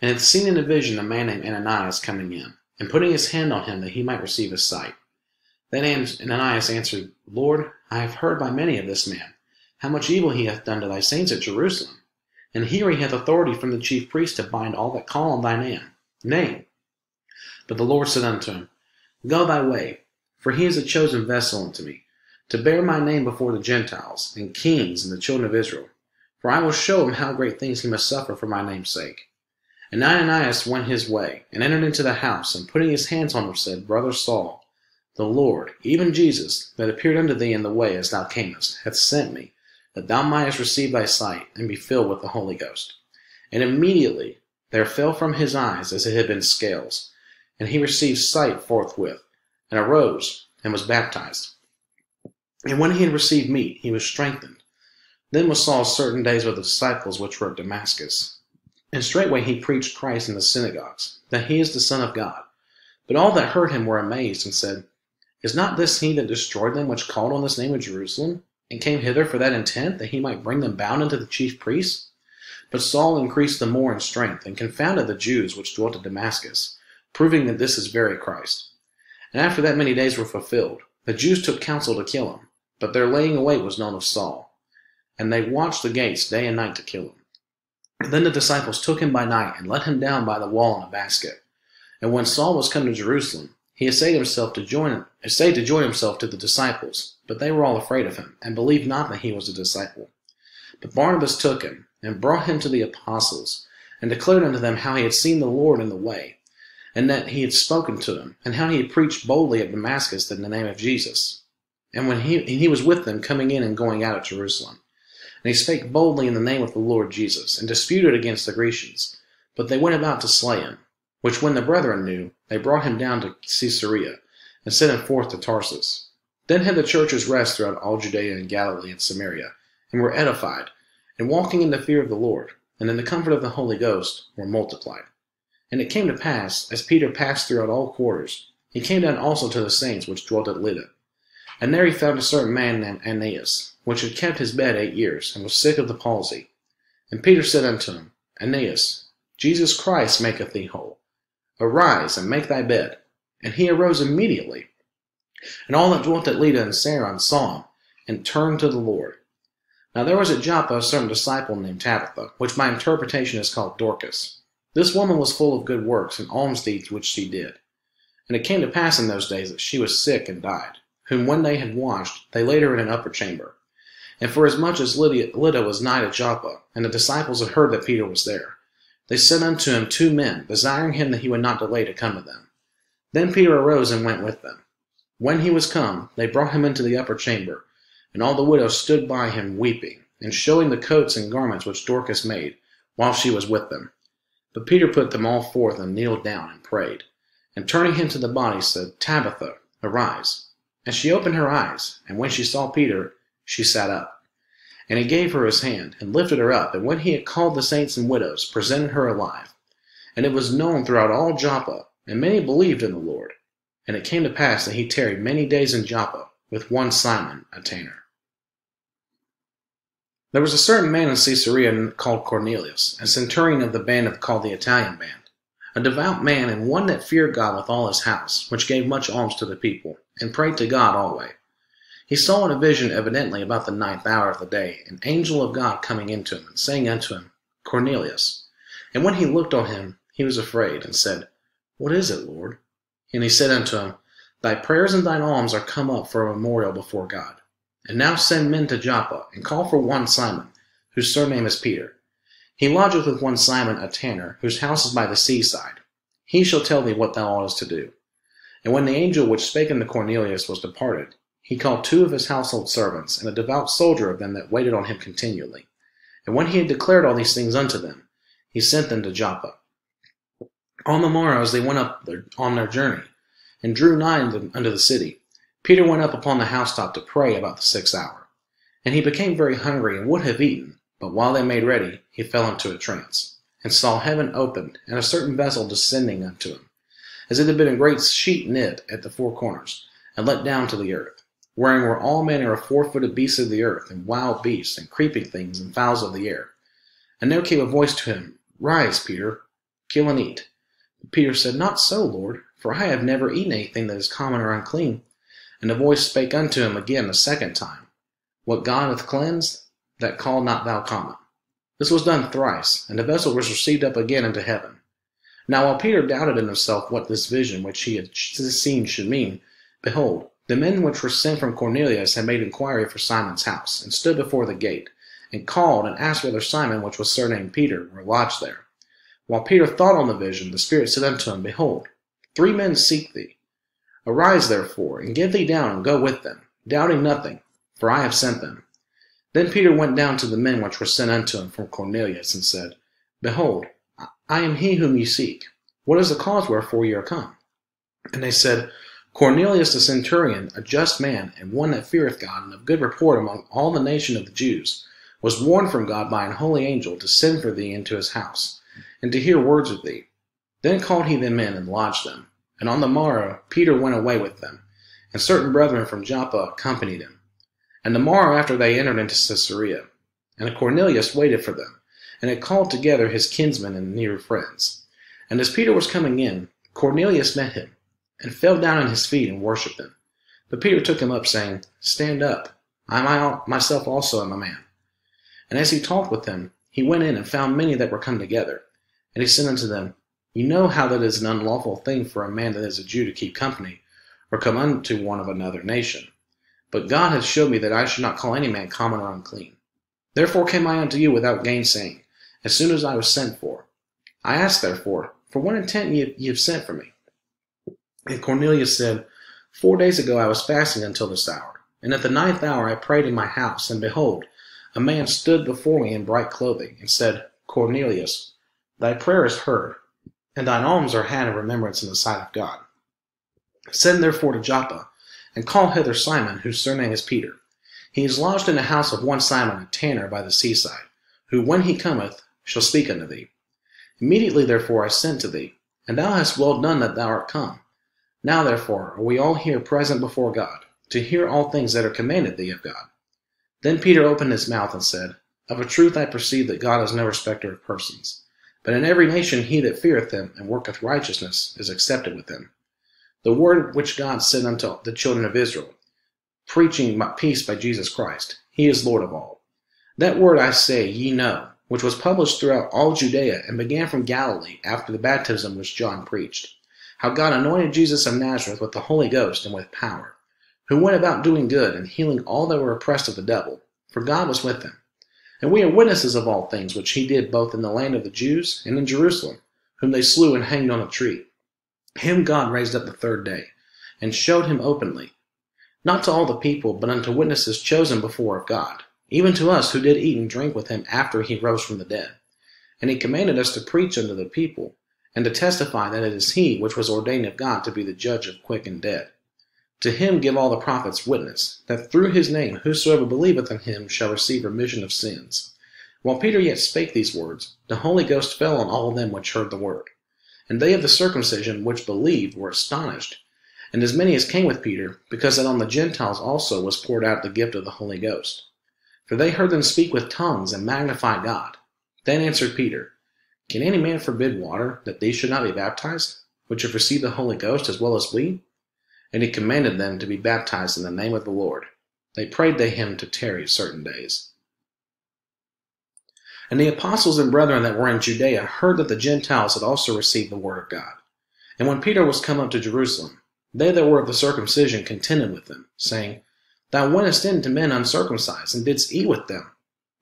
and hath seen in a vision a man named Ananias coming in, and putting his hand on him that he might receive his sight. Then Ananias answered, Lord, I have heard by many of this man how much evil he hath done to thy saints at Jerusalem. And here he hath authority from the chief priest to bind all that call on thy name. Name. But the Lord said unto him, Go thy way, for he is a chosen vessel unto me, to bear my name before the Gentiles, and kings, and the children of Israel. For I will show him how great things he must suffer for my name's sake. And Ananias went his way, and entered into the house, and putting his hands on him said, Brother Saul, the Lord, even Jesus, that appeared unto thee in the way as thou camest, hath sent me, that thou mightest receive thy sight, and be filled with the Holy Ghost. And immediately there fell from his eyes as it had been scales, and he received sight forthwith, and arose, and was baptized. And when he had received meat, he was strengthened. Then was Saul certain days with the disciples which were at Damascus. And straightway he preached Christ in the synagogues, that he is the Son of God. But all that heard him were amazed, and said, Is not this he that destroyed them which called on this name of Jerusalem, and came hither for that intent, that he might bring them bound unto the chief priests? But Saul increased the more in strength, and confounded the Jews which dwelt at Damascus, proving that this is very Christ. And after that many days were fulfilled, the Jews took counsel to kill him, but their laying away was known of Saul. And they watched the gates day and night to kill him. Then the disciples took him by night, and let him down by the wall in a basket. And when Saul was come to Jerusalem, he essayed himself to join essayed to join himself to the disciples, but they were all afraid of him, and believed not that he was a disciple. But Barnabas took him, and brought him to the apostles, and declared unto them how he had seen the Lord in the way, and that he had spoken to them, and how he had preached boldly at Damascus in the name of Jesus. And when he, and he was with them coming in and going out of Jerusalem. And he spake boldly in the name of the Lord Jesus, and disputed against the Grecians. But they went about to slay him. Which when the brethren knew, they brought him down to Caesarea, and sent him forth to Tarsus. Then had the churches rest throughout all Judea and Galilee and Samaria, and were edified, and walking in the fear of the Lord, and in the comfort of the Holy Ghost, were multiplied. And it came to pass, as Peter passed throughout all quarters, he came down also to the saints which dwelt at Lydda. And there he found a certain man named Aeneas, which had kept his bed eight years, and was sick of the palsy. And Peter said unto him, Aeneas, Jesus Christ maketh thee whole. Arise, and make thy bed. And he arose immediately. And all that dwelt at Lydda and Saron saw him, and turned to the Lord. Now there was at Joppa a certain disciple named Tabitha, which by interpretation is called Dorcas. This woman was full of good works and alms deeds which she did. And it came to pass in those days that she was sick and died, whom when they had washed, they laid her in an upper chamber. And forasmuch as Lydda, Lydda was nigh to Joppa, and the disciples had heard that Peter was there, they sent unto him two men, desiring him that he would not delay to come to them. Then Peter arose and went with them. When he was come, they brought him into the upper chamber, and all the widows stood by him weeping, and showing the coats and garments which Dorcas made, while she was with them. But Peter put them all forth and kneeled down and prayed. And turning him to the body, said, Tabitha, arise. And she opened her eyes, and when she saw Peter, she sat up. And he gave her his hand, and lifted her up, and when he had called the saints and widows, presented her alive. And it was known throughout all Joppa, and many believed in the Lord. And it came to pass that he tarried many days in Joppa with one Simon, a tanner. There was a certain man in Caesarea called Cornelius, a centurion of the band of called the Italian band, a devout man and one that feared God with all his house, which gave much alms to the people, and prayed to God alway. He saw in a vision evidently about the ninth hour of the day an angel of God coming into him, and saying unto him, Cornelius. And when he looked on him, he was afraid, and said, What is it, Lord? And he said unto him, Thy prayers and thine alms are come up for a memorial before God. And now send men to Joppa, and call for one Simon, whose surname is Peter. He lodgeth with one Simon a tanner, whose house is by the seaside. He shall tell thee what thou oughtest to do. And when the angel which spake unto Cornelius was departed, he called two of his household servants, and a devout soldier of them that waited on him continually. And when he had declared all these things unto them, he sent them to Joppa. On the morrow, as they went up their, on their journey, and drew nigh unto the city, Peter went up upon the housetop to pray about the sixth hour. And he became very hungry and would have eaten, but while they made ready, he fell into a trance, and saw heaven opened, and a certain vessel descending unto him, as it had been a great sheet knit at the four corners, and let down to the earth, wherein were all manner of four-footed beasts of the earth, and wild beasts, and creeping things, and fowls of the air. And there came a voice to him, Rise, Peter, kill and eat. But Peter said, Not so, Lord, for I have never eaten anything that is common or unclean. And the voice spake unto him again the second time, What God hath cleansed, that call not thou common. This was done thrice, and the vessel was received up again into heaven. Now while Peter doubted in himself what this vision which he had seen should mean, behold, the men which were sent from Cornelius had made inquiry for Simon's house, and stood before the gate, and called and asked whether Simon, which was surnamed Peter, were lodged there. While Peter thought on the vision, the Spirit said unto him, Behold, three men seek thee. Arise therefore, and get thee down, and go with them, doubting nothing, for I have sent them. Then Peter went down to the men which were sent unto him from Cornelius, and said, Behold, I am he whom ye seek. What is the cause wherefore ye are come? And they said, Cornelius the centurion, a just man, and one that feareth God, and of good report among all the nation of the Jews, was warned from God by an holy angel to send for thee into his house, and to hear words of thee. Then called he them in and lodged them. And on the morrow Peter went away with them, and certain brethren from Joppa accompanied him. And the morrow after they entered into Caesarea. And Cornelius waited for them, and had called together his kinsmen and near friends. And as Peter was coming in, Cornelius met him, and fell down at his feet and worshipped him. But Peter took him up, saying, Stand up, I myself also am a man. And as he talked with them, he went in and found many that were come together. And he said unto them, You know how that it is an unlawful thing for a man that is a Jew to keep company, or come unto one of another nation. But God hath showed me that I should not call any man common or unclean. Therefore came I unto you without gainsaying, as soon as I was sent for. I ask therefore, For what intent ye have sent for me? And Cornelius said, Four days ago I was fasting until this hour, and at the ninth hour I prayed in my house, and behold, a man stood before me in bright clothing, and said, Cornelius, thy prayer is heard, and thine alms are had in remembrance in the sight of God. Send therefore to Joppa, and call hither Simon, whose surname is Peter. He is lodged in the house of one Simon, a tanner by the seaside, who, when he cometh, shall speak unto thee. Immediately therefore I sent to thee, and thou hast well done that thou art come. Now therefore are we all here present before God, to hear all things that are commanded thee of God. Then Peter opened his mouth and said, Of a truth I perceive that God is no respecter of persons. But in every nation he that feareth him and worketh righteousness is accepted with him. The word which God sent unto the children of Israel, preaching peace by Jesus Christ, he is Lord of all. That word I say ye know, which was published throughout all Judea and began from Galilee after the baptism which John preached, how God anointed Jesus of Nazareth with the Holy Ghost and with power who went about doing good and healing all that were oppressed of the devil, for God was with him. And we are witnesses of all things which he did both in the land of the Jews and in Jerusalem, whom they slew and hanged on a tree. Him God raised up the third day, and showed him openly, not to all the people, but unto witnesses chosen before of God, even to us who did eat and drink with him after he rose from the dead. And he commanded us to preach unto the people, and to testify that it is he which was ordained of God to be the judge of quick and dead. To him give all the prophets witness, that through his name whosoever believeth in him shall receive remission of sins. While Peter yet spake these words, the Holy Ghost fell on all them which heard the word. And they of the circumcision which believed were astonished, and as many as came with Peter, because that on the Gentiles also was poured out the gift of the Holy Ghost. For they heard them speak with tongues and magnify God. Then answered Peter, Can any man forbid water, that these should not be baptized, which have received the Holy Ghost as well as we? And he commanded them to be baptized in the name of the Lord. They prayed to him to tarry certain days. And the apostles and brethren that were in Judea heard that the Gentiles had also received the word of God. And when Peter was come up to Jerusalem, they that were of the circumcision contended with him, saying, Thou wentest in to men uncircumcised, and didst eat with them.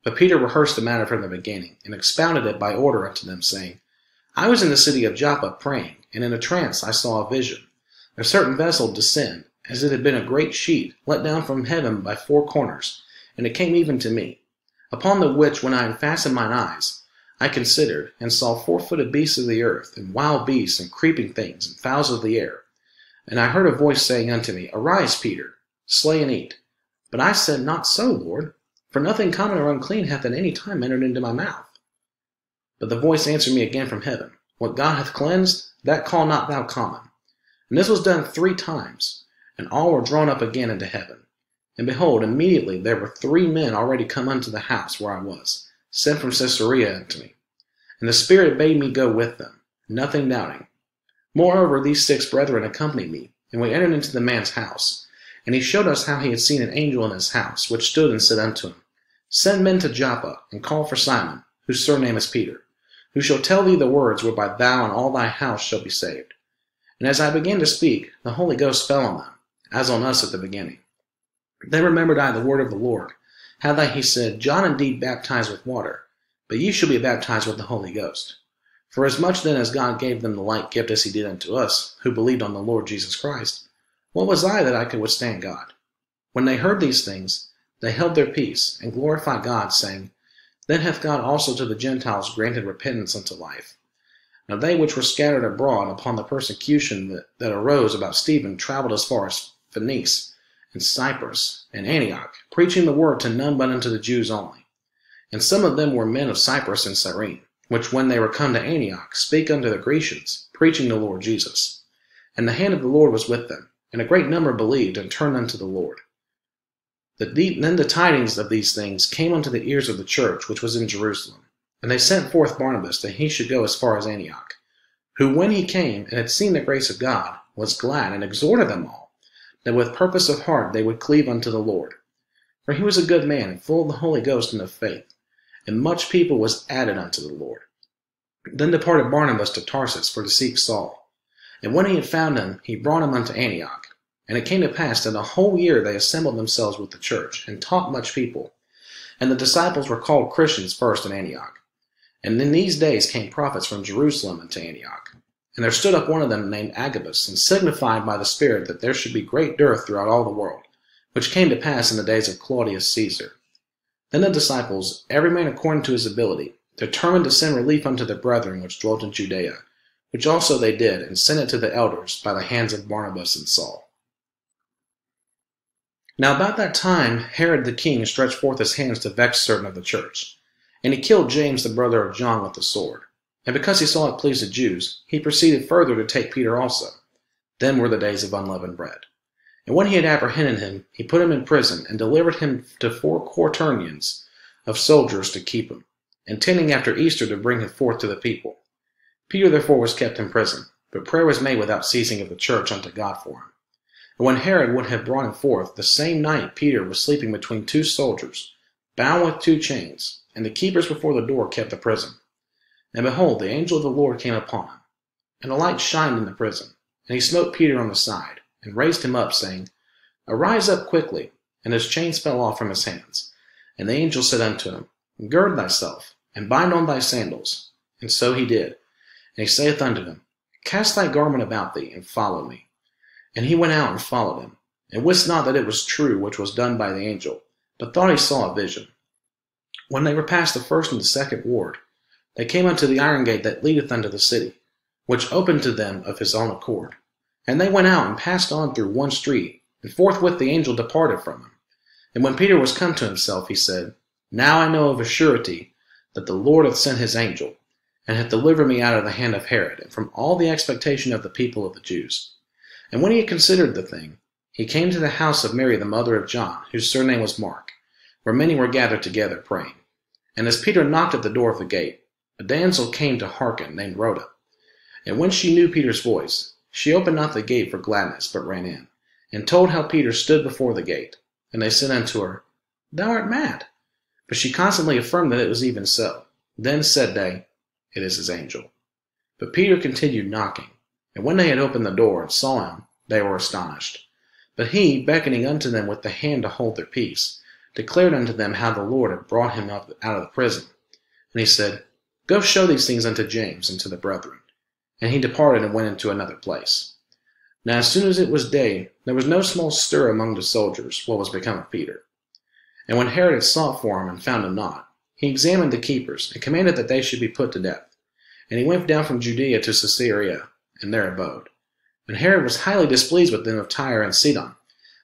But Peter rehearsed the matter from the beginning, and expounded it by order unto them, saying, I was in the city of Joppa praying, and in a trance I saw a vision a certain vessel descend, as it had been a great sheet, let down from heaven by four corners, and it came even to me. Upon the which, when I had fastened mine eyes, I considered, and saw four-footed beasts of the earth, and wild beasts, and creeping things, and fowls of the air. And I heard a voice saying unto me, Arise, Peter, slay and eat. But I said, Not so, Lord, for nothing common or unclean hath at any time entered into my mouth. But the voice answered me again from heaven, What God hath cleansed, that call not thou common. And this was done three times, and all were drawn up again into heaven. And behold, immediately there were three men already come unto the house where I was, sent from Caesarea unto me. And the Spirit bade me go with them, nothing doubting. Moreover, these six brethren accompanied me, and we entered into the man's house. And he showed us how he had seen an angel in his house, which stood and said unto him, Send men to Joppa, and call for Simon, whose surname is Peter, who shall tell thee the words whereby thou and all thy house shall be saved. And as I began to speak, the Holy Ghost fell on them, as on us at the beginning. Then remembered I the word of the Lord, how that he said, John indeed baptized with water, but ye shall be baptized with the Holy Ghost. For as much then as God gave them the like gift as he did unto us, who believed on the Lord Jesus Christ, what was I that I could withstand God? When they heard these things, they held their peace, and glorified God, saying, Then hath God also to the Gentiles granted repentance unto life. Now they which were scattered abroad upon the persecution that, that arose about Stephen traveled as far as Phenice, and Cyprus, and Antioch, preaching the word to none but unto the Jews only. And some of them were men of Cyprus and Cyrene which when they were come to Antioch spake unto the Grecians, preaching the Lord Jesus. And the hand of the Lord was with them, and a great number believed and turned unto the Lord. The then the tidings of these things came unto the ears of the church which was in Jerusalem, and they sent forth Barnabas that he should go as far as Antioch, who when he came and had seen the grace of God, was glad and exhorted them all, that with purpose of heart they would cleave unto the Lord. For he was a good man, full of the Holy Ghost and of faith and much people was added unto the Lord. Then departed Barnabas to Tarsus for to seek Saul. And when he had found him, he brought him unto Antioch. And it came to pass that a whole year they assembled themselves with the church, and taught much people. And the disciples were called Christians first in Antioch. And in these days came prophets from Jerusalem unto Antioch. And there stood up one of them named Agabus, and signified by the Spirit that there should be great dearth throughout all the world, which came to pass in the days of Claudius Caesar. Then the disciples, every man according to his ability, determined to send relief unto the brethren which dwelt in Judea, which also they did, and sent it to the elders by the hands of Barnabas and Saul. Now about that time Herod the king stretched forth his hands to vex certain of the church, and he killed James the brother of John with the sword. And because he saw it pleased the Jews, he proceeded further to take Peter also. Then were the days of unleavened bread. And when he had apprehended him, he put him in prison, and delivered him to four quaternions of soldiers to keep him, intending after Easter to bring him forth to the people. Peter therefore was kept in prison, but prayer was made without ceasing of the church unto God for him. And when Herod would have brought him forth, the same night Peter was sleeping between two soldiers, bound with two chains, and the keepers before the door kept the prison. And behold, the angel of the Lord came upon him, and a light shined in the prison, and he smote Peter on the side and raised him up, saying, Arise up quickly. And his chains fell off from his hands. And the angel said unto him, Gird thyself, and bind on thy sandals. And so he did. And he saith unto him, Cast thy garment about thee, and follow me. And he went out and followed him, and wist not that it was true which was done by the angel, but thought he saw a vision. When they were past the first and the second ward, they came unto the iron gate that leadeth unto the city, which opened to them of his own accord. And they went out and passed on through one street, and forthwith the angel departed from him. And when Peter was come to himself, he said, Now I know of a surety that the Lord hath sent his angel, and hath delivered me out of the hand of Herod, and from all the expectation of the people of the Jews. And when he had considered the thing, he came to the house of Mary the mother of John, whose surname was Mark, where many were gathered together praying. And as Peter knocked at the door of the gate, a damsel came to hearken, named Rhoda. And when she knew Peter's voice, she opened not the gate for gladness, but ran in, and told how Peter stood before the gate. And they said unto her, Thou art mad. But she constantly affirmed that it was even so. Then said they, It is his angel. But Peter continued knocking. And when they had opened the door and saw him, they were astonished. But he, beckoning unto them with the hand to hold their peace, declared unto them how the Lord had brought him up out of the prison. And he said, Go show these things unto James and to the brethren. And he departed and went into another place. Now as soon as it was day, there was no small stir among the soldiers, what was become of Peter. And when Herod had sought for him and found him not, he examined the keepers, and commanded that they should be put to death. And he went down from Judea to Caesarea, and their abode. And Herod was highly displeased with them of Tyre and Sidon.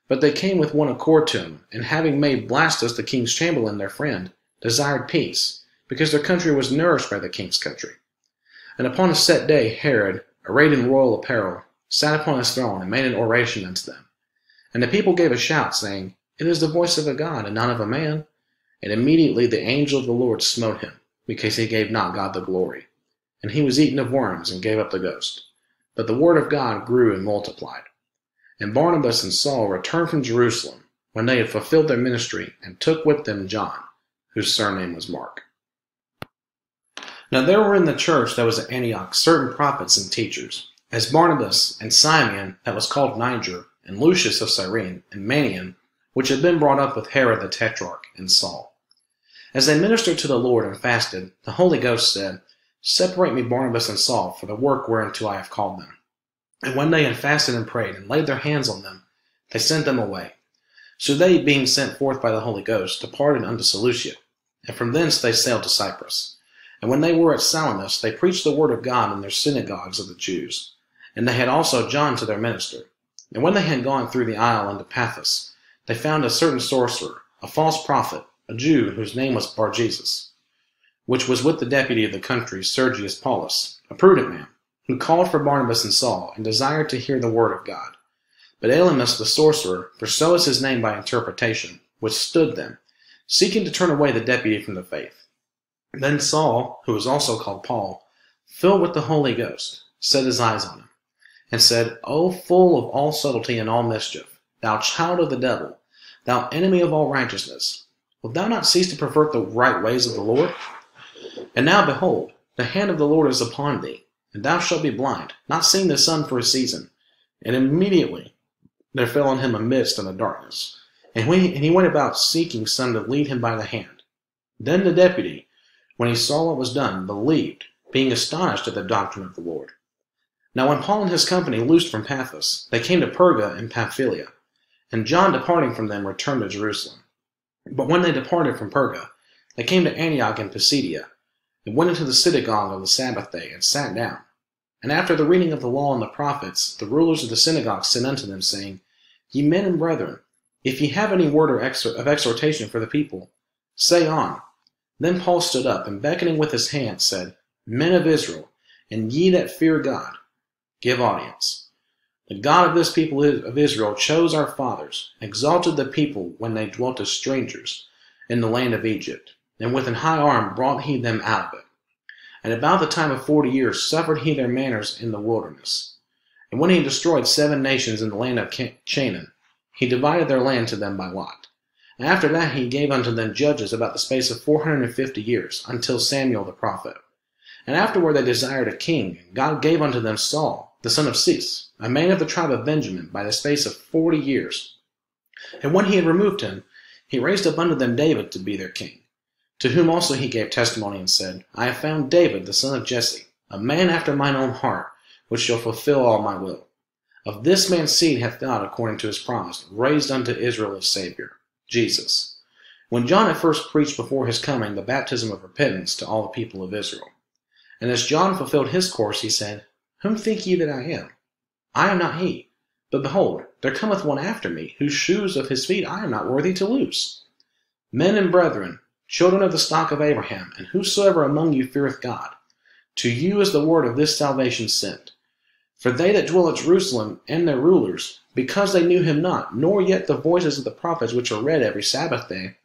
But they came with one accord to him, and having made Blastus the king's chamberlain their friend, desired peace, because their country was nourished by the king's country. And upon a set day Herod, arrayed in royal apparel, sat upon his throne and made an oration unto them. And the people gave a shout, saying, It is the voice of a God, and not of a man. And immediately the angel of the Lord smote him, because he gave not God the glory. And he was eaten of worms, and gave up the ghost. But the word of God grew and multiplied. And Barnabas and Saul returned from Jerusalem, when they had fulfilled their ministry, and took with them John, whose surname was Mark. Now there were in the church that was at Antioch certain prophets and teachers, as Barnabas and Simeon that was called Niger, and Lucius of Cyrene, and Manaen, which had been brought up with Herod the Tetrarch, and Saul. As they ministered to the Lord and fasted, the Holy Ghost said, Separate me Barnabas and Saul for the work whereunto I have called them. And when they had fasted and prayed, and laid their hands on them, they sent them away. So they, being sent forth by the Holy Ghost, departed unto Seleucia, and from thence they sailed to Cyprus. And when they were at Salamis, they preached the word of God in their synagogues of the Jews. And they had also John to their minister. And when they had gone through the isle unto Paphos, they found a certain sorcerer, a false prophet, a Jew, whose name was Barjesus, which was with the deputy of the country, Sergius Paulus, a prudent man, who called for Barnabas and Saul, and desired to hear the word of God. But Elymas the sorcerer, for so is his name by interpretation, withstood them, seeking to turn away the deputy from the faith. Then Saul, who was also called Paul, filled with the Holy Ghost, set his eyes on him, and said, O full of all subtlety and all mischief, thou child of the devil, thou enemy of all righteousness, Wilt thou not cease to pervert the right ways of the Lord? And now, behold, the hand of the Lord is upon thee, and thou shalt be blind, not seeing the sun for a season. And immediately there fell on him a mist and a darkness. And, he, and he went about seeking some to lead him by the hand. Then the deputy, when he saw what was done, believed, being astonished at the doctrine of the Lord. Now when Paul and his company loosed from Paphos, they came to Perga and Pamphylia. And John departing from them returned to Jerusalem. But when they departed from Perga, they came to Antioch in Pisidia, and went into the synagogue on the Sabbath day, and sat down. And after the reading of the law and the prophets, the rulers of the synagogue sent unto them, saying, Ye men and brethren, if ye have any word of exhortation for the people, say on. Then Paul stood up, and beckoning with his hand, said, Men of Israel, and ye that fear God, give audience. The God of this people of Israel chose our fathers, exalted the people when they dwelt as strangers in the land of Egypt, and with an high arm brought he them out of it. And about the time of forty years suffered he their manners in the wilderness. And when he had destroyed seven nations in the land of Canaan, he divided their land to them by lot. And after that he gave unto them judges about the space of four hundred and fifty years, until Samuel the prophet. And afterward they desired a king, and God gave unto them Saul, the son of Cis a man of the tribe of Benjamin, by the space of forty years. And when he had removed him, he raised up unto them David to be their king, to whom also he gave testimony and said, I have found David the son of Jesse, a man after mine own heart, which shall fulfill all my will. Of this man's seed hath God, according to his promise, raised unto Israel a Savior, Jesus. When John had first preached before his coming the baptism of repentance to all the people of Israel. And as John fulfilled his course, he said, Whom think ye that I am? I am not he. But behold, there cometh one after me, whose shoes of his feet I am not worthy to loose. Men and brethren, children of the stock of Abraham, and whosoever among you feareth God, to you is the word of this salvation sent. For they that dwell at Jerusalem and their rulers, because they knew him not, nor yet the voices of the prophets which are read every Sabbath day,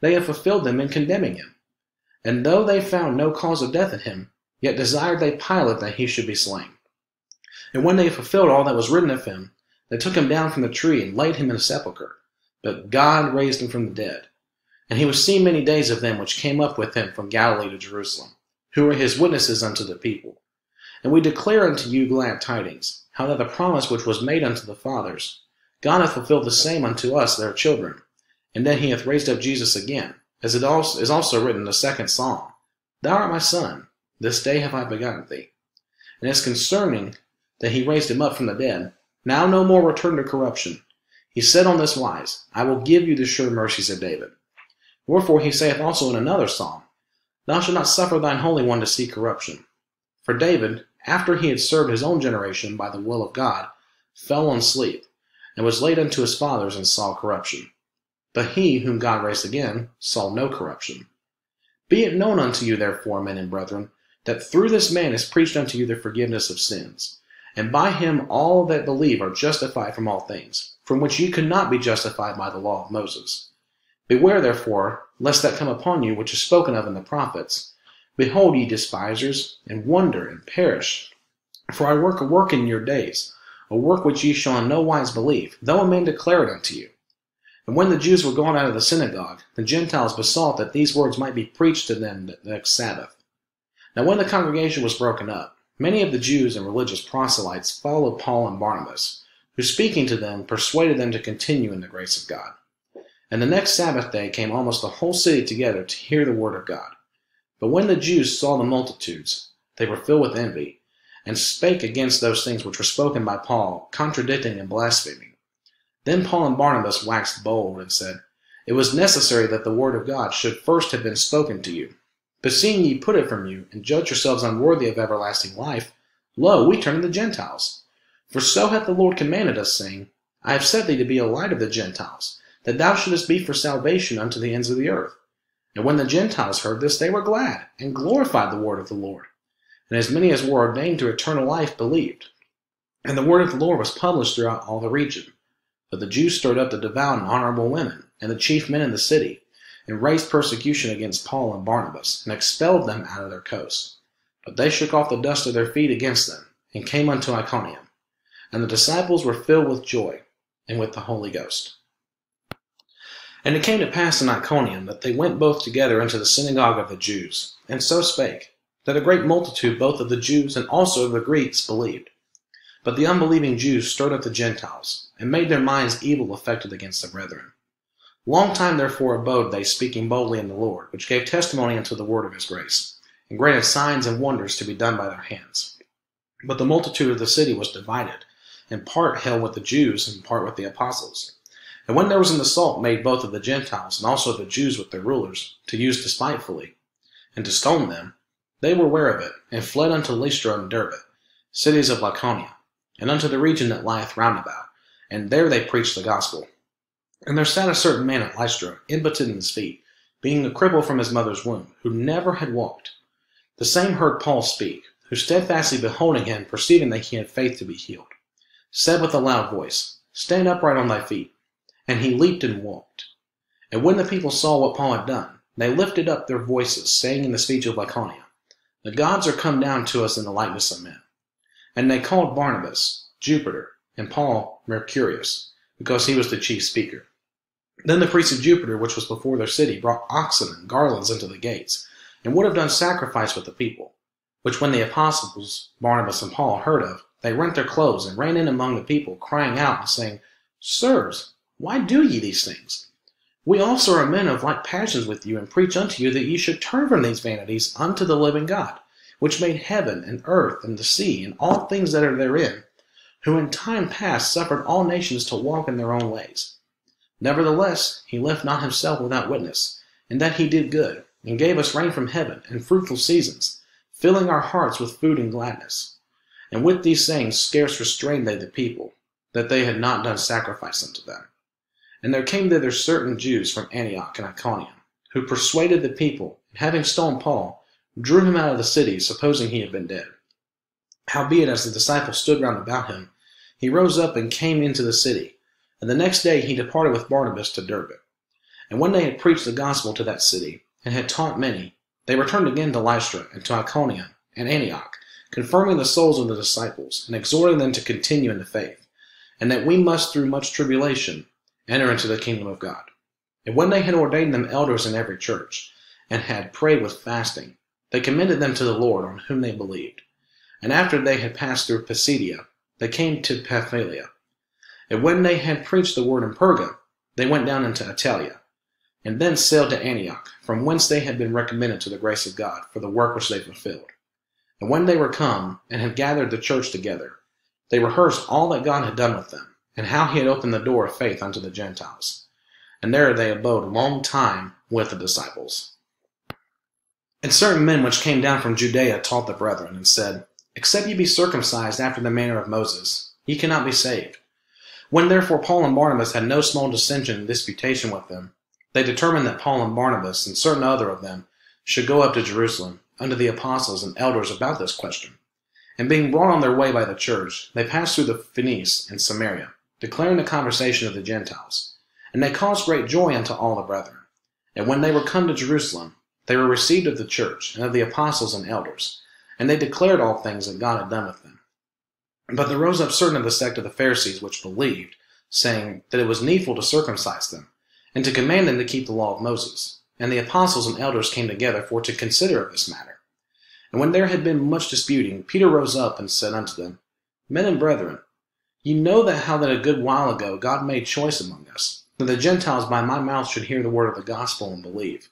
they have fulfilled them in condemning him. And though they found no cause of death in him, yet desired they Pilate that he should be slain. And when they had fulfilled all that was written of him, they took him down from the tree and laid him in a sepulchre. But God raised him from the dead. And he was seen many days of them which came up with him from Galilee to Jerusalem, who were his witnesses unto the people. And we declare unto you glad tidings, how that the promise which was made unto the fathers, God hath fulfilled the same unto us their children, and then he hath raised up Jesus again, as it also is also written in the second psalm, Thou art my son, this day have I begotten thee. And as concerning that he raised him up from the dead, now no more return to corruption. He said on this wise, I will give you the sure mercies of David. Wherefore he saith also in another psalm, Thou shalt not suffer thine Holy One to see corruption. For David, after he had served his own generation by the will of God, fell on sleep, and was laid unto his fathers and saw corruption. But he, whom God raised again, saw no corruption. Be it known unto you, therefore, men and brethren, that through this man is preached unto you the forgiveness of sins and by him all that believe are justified from all things, from which ye could not be justified by the law of Moses. Beware therefore, lest that come upon you which is spoken of in the prophets. Behold, ye despisers, and wonder, and perish. For I work a work in your days, a work which ye shall in no wise believe, though a man declare it unto you. And when the Jews were gone out of the synagogue, the Gentiles besought that these words might be preached to them the next Sabbath. Now when the congregation was broken up, many of the Jews and religious proselytes followed Paul and Barnabas, who speaking to them persuaded them to continue in the grace of God. And the next Sabbath day came almost the whole city together to hear the word of God. But when the Jews saw the multitudes, they were filled with envy, and spake against those things which were spoken by Paul, contradicting and blaspheming. Then Paul and Barnabas waxed bold, and said, It was necessary that the word of God should first have been spoken to you. But seeing ye put it from you, and judge yourselves unworthy of everlasting life, lo, we turn to the Gentiles. For so hath the Lord commanded us, saying, I have set thee to be a light of the Gentiles, that thou shouldest be for salvation unto the ends of the earth. And when the Gentiles heard this, they were glad, and glorified the word of the Lord. And as many as were ordained to eternal life believed. And the word of the Lord was published throughout all the region. But the Jews stirred up the devout and honorable women, and the chief men in the city, and raised persecution against Paul and Barnabas, and expelled them out of their coast. But they shook off the dust of their feet against them, and came unto Iconium. And the disciples were filled with joy, and with the Holy Ghost. And it came to pass in Iconium that they went both together into the synagogue of the Jews, and so spake, that a great multitude both of the Jews and also of the Greeks believed. But the unbelieving Jews stirred up the Gentiles, and made their minds evil affected against the brethren. Long time therefore abode they speaking boldly in the Lord, which gave testimony unto the word of his grace, and granted signs and wonders to be done by their hands. But the multitude of the city was divided, and part held with the Jews, and part with the apostles. And when there was an assault made both of the Gentiles and also of the Jews with their rulers, to use despitefully, and to stone them, they were aware of it, and fled unto Lystra and Derbe, cities of Lycaonia, and unto the region that lieth round about, and there they preached the gospel. And there sat a certain man at Lystra, impotent in his feet, being a cripple from his mother's womb, who never had walked. The same heard Paul speak, who steadfastly beholding him, perceiving that he had faith to be healed, said with a loud voice, Stand upright on thy feet. And he leaped and walked. And when the people saw what Paul had done, they lifted up their voices, saying in the speech of Lycaonia, The gods are come down to us in the likeness of men. And they called Barnabas Jupiter, and Paul Mercurius, because he was the chief speaker. Then the priests of Jupiter, which was before their city, brought oxen and garlands into the gates, and would have done sacrifice with the people. Which when the apostles, Barnabas and Paul, heard of, they rent their clothes and ran in among the people, crying out and saying, Sirs, why do ye these things? We also are men of like passions with you, and preach unto you that ye should turn from these vanities unto the living God, which made heaven and earth and the sea and all things that are therein, who in time past suffered all nations to walk in their own ways. Nevertheless, he left not himself without witness, in that he did good, and gave us rain from heaven and fruitful seasons, filling our hearts with food and gladness. And with these sayings scarce restrained they the people, that they had not done sacrifice unto them. And there came thither certain Jews from Antioch and Iconium, who persuaded the people, and having stoned Paul, drew him out of the city, supposing he had been dead. Howbeit, as the disciples stood round about him, he rose up and came into the city, and the next day he departed with Barnabas to Derbe. And when they had preached the gospel to that city, and had taught many, they returned again to Lystra and to Iconium and Antioch, confirming the souls of the disciples, and exhorting them to continue in the faith, and that we must through much tribulation enter into the kingdom of God. And when they had ordained them elders in every church, and had prayed with fasting, they commended them to the Lord on whom they believed. And after they had passed through Pisidia, they came to Pamphylia. And when they had preached the word in Perga, they went down into Attalia, and then sailed to Antioch, from whence they had been recommended to the grace of God for the work which they fulfilled. And when they were come, and had gathered the church together, they rehearsed all that God had done with them and how he had opened the door of faith unto the Gentiles. And there they abode a long time with the disciples. And certain men which came down from Judea taught the brethren, and said, Except ye be circumcised after the manner of Moses, ye cannot be saved. When therefore Paul and Barnabas had no small dissension and disputation with them, they determined that Paul and Barnabas and certain other of them should go up to Jerusalem unto the apostles and elders about this question. And being brought on their way by the church, they passed through the Phenice and Samaria declaring the conversation of the Gentiles. And they caused great joy unto all the brethren. And when they were come to Jerusalem, they were received of the church, and of the apostles and elders, and they declared all things that God had done with them. But there rose up certain of the sect of the Pharisees which believed, saying that it was needful to circumcise them, and to command them to keep the law of Moses. And the apostles and elders came together for to consider of this matter. And when there had been much disputing, Peter rose up and said unto them, Men and brethren, ye know that how that a good while ago God made choice among us, that the Gentiles by my mouth should hear the word of the gospel and believe.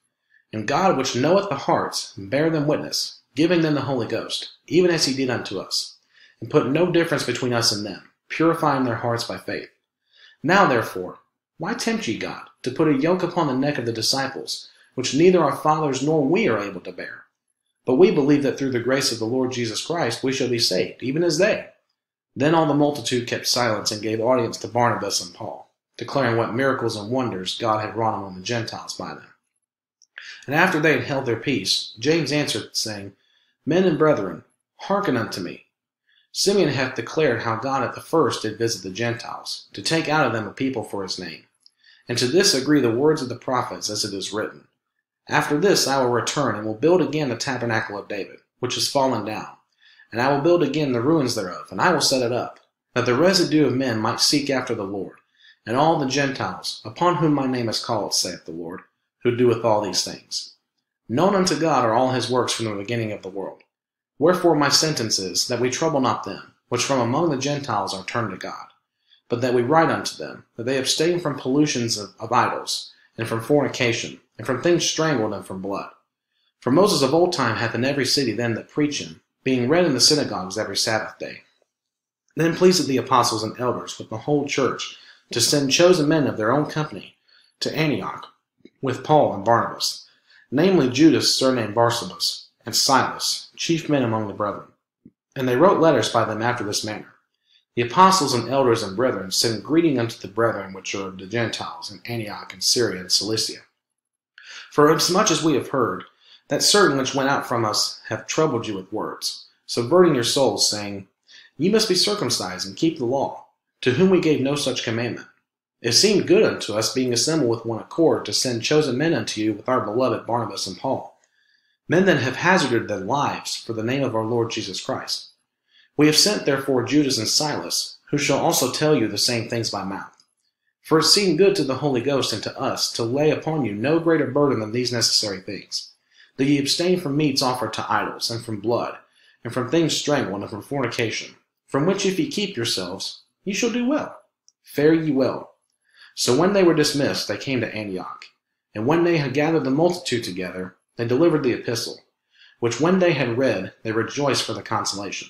And God, which knoweth the hearts, bare them witness, giving them the Holy Ghost, even as he did unto us, and put no difference between us and them, purifying their hearts by faith. Now therefore, why tempt ye God, to put a yoke upon the neck of the disciples, which neither our fathers nor we are able to bear? But we believe that through the grace of the Lord Jesus Christ we shall be saved, even as they. Then all the multitude kept silence and gave audience to Barnabas and Paul, declaring what miracles and wonders God had wrought among the Gentiles by them. And after they had held their peace, James answered, saying, Men and brethren, hearken unto me. Simeon hath declared how God at the first did visit the Gentiles, to take out of them a people for his name. And to this agree the words of the prophets, as it is written, after this I will return, and will build again the tabernacle of David, which is fallen down. And I will build again the ruins thereof, and I will set it up, that the residue of men might seek after the Lord, and all the Gentiles, upon whom my name is called, saith the Lord, who doeth all these things. Known unto God are all his works from the beginning of the world. Wherefore my sentence is, that we trouble not them, which from among the Gentiles are turned to God, but that we write unto them, that they abstain from pollutions of, of idols, and from fornication, and from things strangled, and from blood. For Moses of old time hath in every city them that preach him, being read in the synagogues every Sabbath day. Then pleased the apostles and elders with the whole church to send chosen men of their own company to Antioch with Paul and Barnabas, namely Judas surnamed Barsabas, and Silas, chief men among the brethren. And they wrote letters by them after this manner. The apostles and elders and brethren send greeting unto the brethren which are of the Gentiles in Antioch and Syria and Cilicia for as much as we have heard, that certain which went out from us have troubled you with words, subverting your souls, saying, Ye must be circumcised and keep the law, to whom we gave no such commandment. It seemed good unto us, being assembled with one accord, to send chosen men unto you with our beloved Barnabas and Paul, men that have hazarded their lives for the name of our Lord Jesus Christ. We have sent therefore Judas and Silas, who shall also tell you the same things by mouth. For it seemed good to the Holy Ghost and to us to lay upon you no greater burden than these necessary things that ye abstain from meats offered to idols, and from blood, and from things strangled, and from fornication, from which if ye keep yourselves, ye shall do well. Fare ye well. So when they were dismissed, they came to Antioch. And when they had gathered the multitude together, they delivered the epistle, which when they had read, they rejoiced for the consolation.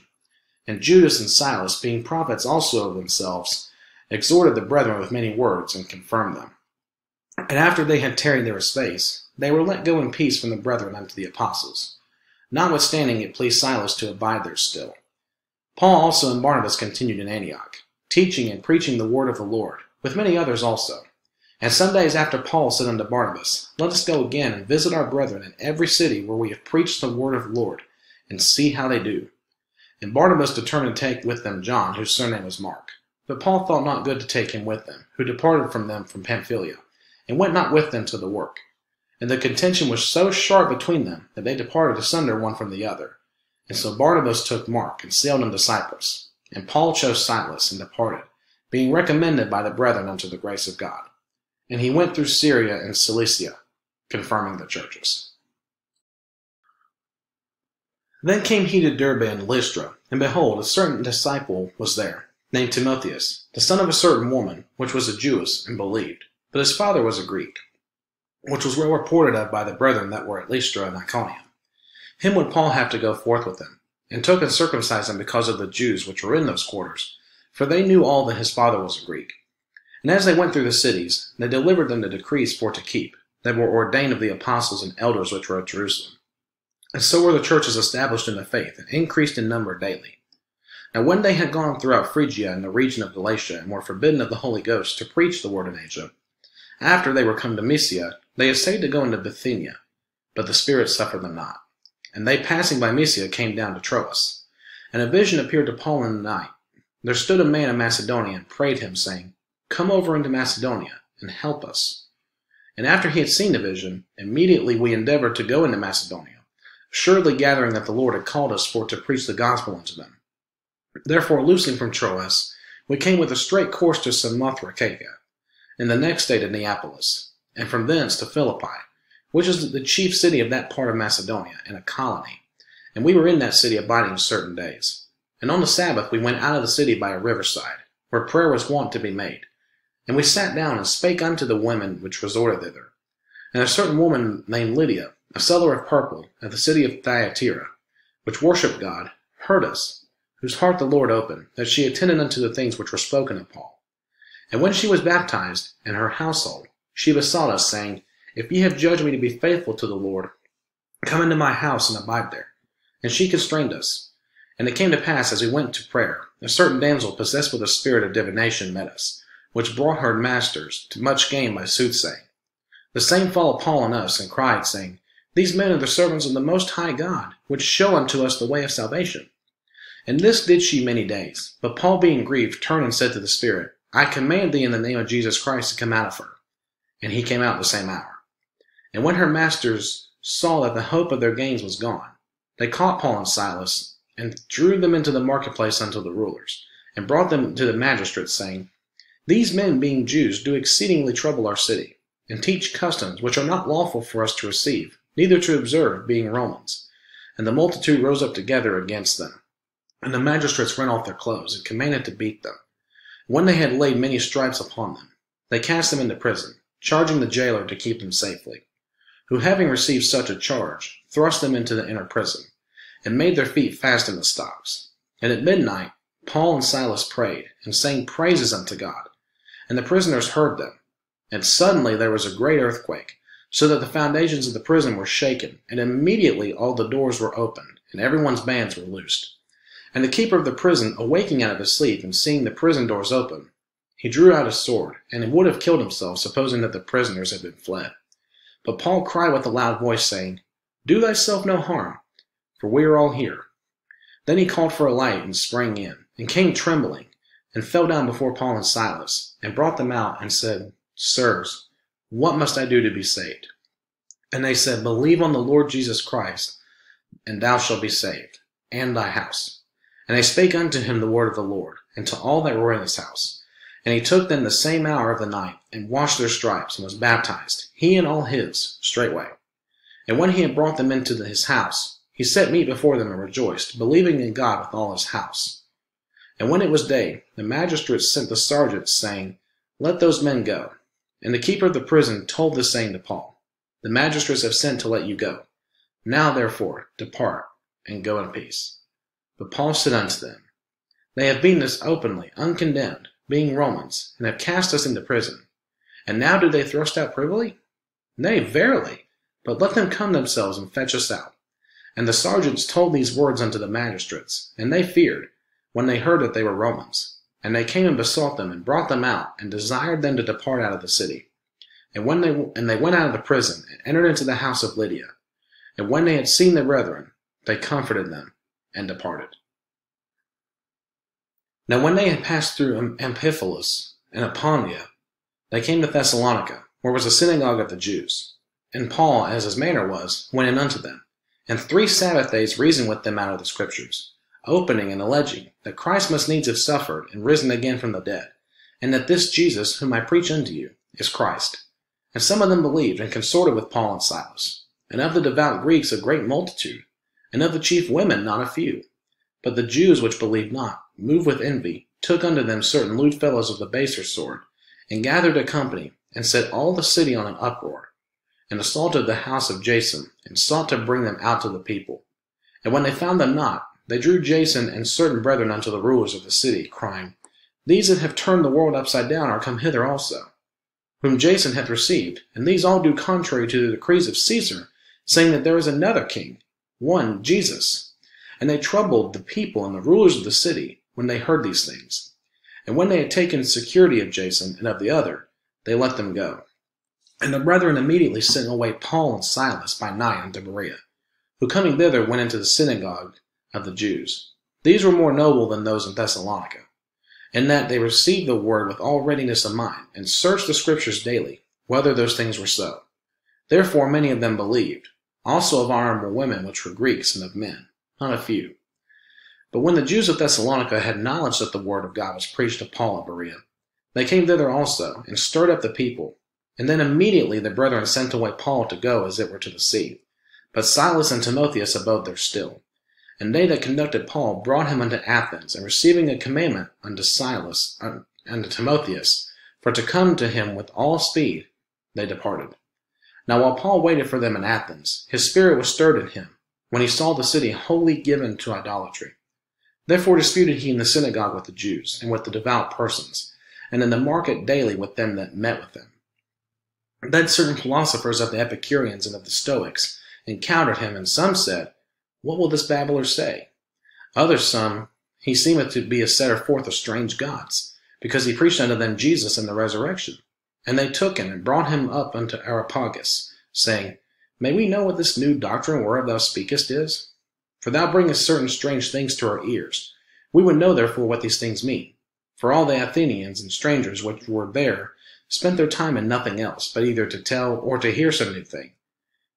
And Judas and Silas, being prophets also of themselves, exhorted the brethren with many words, and confirmed them. And after they had tarried there a space, they were let go in peace from the brethren unto the apostles. Notwithstanding, it pleased Silas to abide there still. Paul also and Barnabas continued in Antioch, teaching and preaching the word of the Lord, with many others also. And some days after Paul said unto Barnabas, Let us go again and visit our brethren in every city where we have preached the word of the Lord, and see how they do. And Barnabas determined to take with them John, whose surname was Mark. But Paul thought not good to take him with them, who departed from them from Pamphylia, and went not with them to the work. And the contention was so sharp between them that they departed asunder one from the other. And so Barnabas took Mark and sailed unto Cyprus. And Paul chose Silas and departed, being recommended by the brethren unto the grace of God. And he went through Syria and Cilicia, confirming the churches. Then came he to Derbe and Lystra, and behold, a certain disciple was there named Timotheus, the son of a certain woman, which was a Jewess, and believed. But his father was a Greek, which was well reported of by the brethren that were at Lystra and Iconium. Him would Paul have to go forth with them, and took and circumcised him because of the Jews which were in those quarters, for they knew all that his father was a Greek. And as they went through the cities, they delivered them the decrees for to keep, that were ordained of the apostles and elders which were at Jerusalem. And so were the churches established in the faith, and increased in number daily. Now when they had gone throughout Phrygia and the region of Galatia, and were forbidden of the Holy Ghost to preach the word in Asia, after they were come to Mysia, they essayed to go into Bithynia, but the Spirit suffered them not. And they passing by Mysia came down to Troas. And a vision appeared to Paul in the night. There stood a man of Macedonia and prayed him, saying, Come over into Macedonia, and help us. And after he had seen the vision, immediately we endeavored to go into Macedonia, assuredly gathering that the Lord had called us for to preach the gospel unto them. Therefore, loosing from Troas, we came with a straight course to Samothracia, and the next day to Neapolis, and from thence to Philippi, which is the chief city of that part of Macedonia, and a colony. And we were in that city abiding certain days. And on the Sabbath we went out of the city by a riverside, where prayer was wont to be made. And we sat down and spake unto the women which resorted thither. And a certain woman named Lydia, a seller of purple, of the city of Thyatira, which worshipped God, heard us, whose heart the Lord opened, that she attended unto the things which were spoken of Paul. And when she was baptized, and her household, she besought us, saying, If ye have judged me to be faithful to the Lord, come into my house and abide there. And she constrained us. And it came to pass, as we went to prayer, a certain damsel possessed with a spirit of divination met us, which brought her masters to much gain by soothsaying. The same followed upon us, and cried, saying, These men are the servants of the Most High God, which show unto us the way of salvation. And this did she many days. But Paul, being grieved, turned and said to the Spirit, I command thee in the name of Jesus Christ to come out of her. And he came out the same hour. And when her masters saw that the hope of their gains was gone, they caught Paul and Silas, and drew them into the marketplace unto the rulers, and brought them to the magistrates, saying, These men, being Jews, do exceedingly trouble our city and teach customs which are not lawful for us to receive, neither to observe, being Romans. And the multitude rose up together against them. And the magistrates rent off their clothes, and commanded to beat them. When they had laid many stripes upon them, they cast them into prison, charging the jailer to keep them safely. Who having received such a charge, thrust them into the inner prison, and made their feet fast in the stocks. And at midnight Paul and Silas prayed, and sang praises unto God. And the prisoners heard them. And suddenly there was a great earthquake, so that the foundations of the prison were shaken, and immediately all the doors were opened, and everyone's bands were loosed. And the keeper of the prison, awaking out of his sleep, and seeing the prison doors open, he drew out his sword, and would have killed himself, supposing that the prisoners had been fled. But Paul cried with a loud voice, saying, Do thyself no harm, for we are all here. Then he called for a light, and sprang in, and came trembling, and fell down before Paul and Silas, and brought them out, and said, Sirs, what must I do to be saved? And they said, Believe on the Lord Jesus Christ, and thou shalt be saved, and thy house. And they spake unto him the word of the Lord, and to all that were in his house. And he took them the same hour of the night, and washed their stripes, and was baptized, he and all his, straightway. And when he had brought them into his house, he set meat before them, and rejoiced, believing in God with all his house. And when it was day, the magistrates sent the sergeants, saying, Let those men go. And the keeper of the prison told this saying to Paul, The magistrates have sent to let you go. Now therefore depart, and go in peace. But Paul said unto them, They have beaten us openly, uncondemned, being Romans, and have cast us into prison. And now do they thrust out privily? Nay, verily, but let them come themselves and fetch us out. And the sergeants told these words unto the magistrates, and they feared, when they heard that they were Romans. And they came and besought them, and brought them out, and desired them to depart out of the city. And when they and they went out of the prison, and entered into the house of Lydia. And when they had seen the brethren, they comforted them, and departed. Now when they had passed through Amphipolis and Apollonia, they came to Thessalonica, where was a synagogue of the Jews. And Paul, as his manner was, went in unto them, and three Sabbath days reasoned with them out of the Scriptures opening and alleging that Christ must needs have suffered and risen again from the dead, and that this Jesus, whom I preach unto you, is Christ. And some of them believed and consorted with Paul and Silas, and of the devout Greeks a great multitude, and of the chief women not a few. But the Jews which believed not, moved with envy, took unto them certain lewd fellows of the baser sort, and gathered a company, and set all the city on an uproar, and assaulted the house of Jason, and sought to bring them out to the people. And when they found them not, they drew Jason and certain brethren unto the rulers of the city, crying, These that have turned the world upside down are come hither also, whom Jason hath received, and these all do contrary to the decrees of Caesar, saying that there is another king, one Jesus. And they troubled the people and the rulers of the city when they heard these things. And when they had taken security of Jason and of the other, they let them go. And the brethren immediately sent away Paul and Silas by night unto Berea, who coming thither went into the synagogue of the Jews. These were more noble than those in Thessalonica, in that they received the word with all readiness of mind, and searched the scriptures daily, whether those things were so. Therefore many of them believed, also of honorable women which were Greeks and of men, not a few. But when the Jews of Thessalonica had knowledge that the word of God was preached to Paul at Berea, they came thither also, and stirred up the people. And then immediately the brethren sent away Paul to go as it were to the sea. But Silas and Timotheus abode there still. And they that conducted Paul brought him unto Athens, and receiving a commandment unto Silas, uh, unto Timotheus, for to come to him with all speed, they departed. Now while Paul waited for them in Athens, his spirit was stirred in him, when he saw the city wholly given to idolatry. Therefore disputed he in the synagogue with the Jews, and with the devout persons, and in the market daily with them that met with him. Then certain philosophers of the Epicureans and of the Stoics encountered him, and some said, What will this babbler say? Others some, He seemeth to be a setter forth of strange gods, because he preached unto them Jesus and the resurrection. And they took him and brought him up unto Areopagus, saying, May we know what this new doctrine whereof thou speakest is? For thou bringest certain strange things to our ears. We would know therefore what these things mean. For all the Athenians and strangers which were there spent their time in nothing else, but either to tell or to hear some new thing.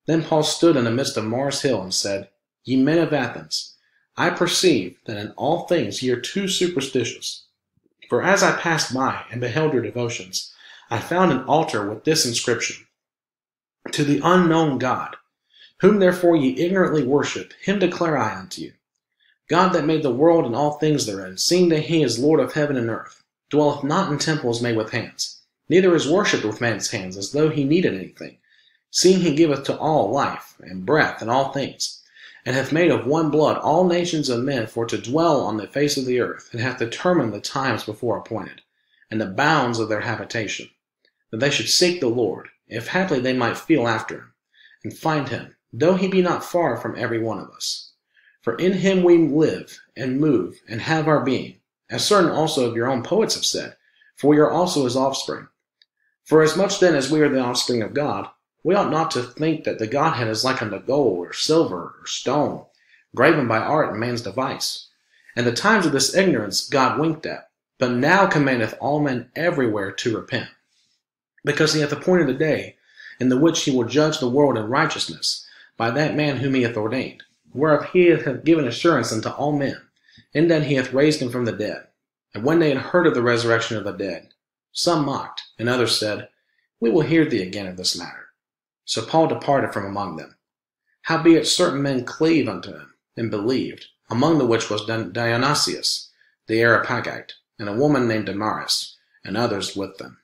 Then Paul stood in the midst of Mars Hill and said, Ye men of Athens, I perceive that in all things ye are too superstitious. For as I passed by and beheld your devotions, I found an altar with this inscription, To the unknown God. Whom therefore ye ignorantly worship, him declare I unto you. God that made the world and all things therein, seeing that he is Lord of heaven and earth, dwelleth not in temples made with hands, neither is worshipped with man's hands, as though he needed anything, seeing he giveth to all life and breath and all things, and hath made of one blood all nations of men for to dwell on the face of the earth, and hath determined the times before appointed, and the bounds of their habitation, that they should seek the Lord, if haply they might feel after him, and find him, though he be not far from every one of us. For in him we live, and move, and have our being, as certain also of your own poets have said, for we are also his offspring. For as much then as we are the offspring of God, we ought not to think that the Godhead is like unto gold, or silver, or stone, graven by art and man's device. And the times of this ignorance God winked at, but now commandeth all men everywhere to repent. Because he hath appointed a day in the which he will judge the world in righteousness by that man whom he hath ordained, whereof he hath given assurance unto all men, in that he hath raised him from the dead. And when they had heard of the resurrection of the dead, some mocked, and others said, We will hear thee again of this matter. So Paul departed from among them. Howbeit certain men clave unto him, and believed, among the which was Dionysius, the Areopagite, and a woman named Damaris, and others with them.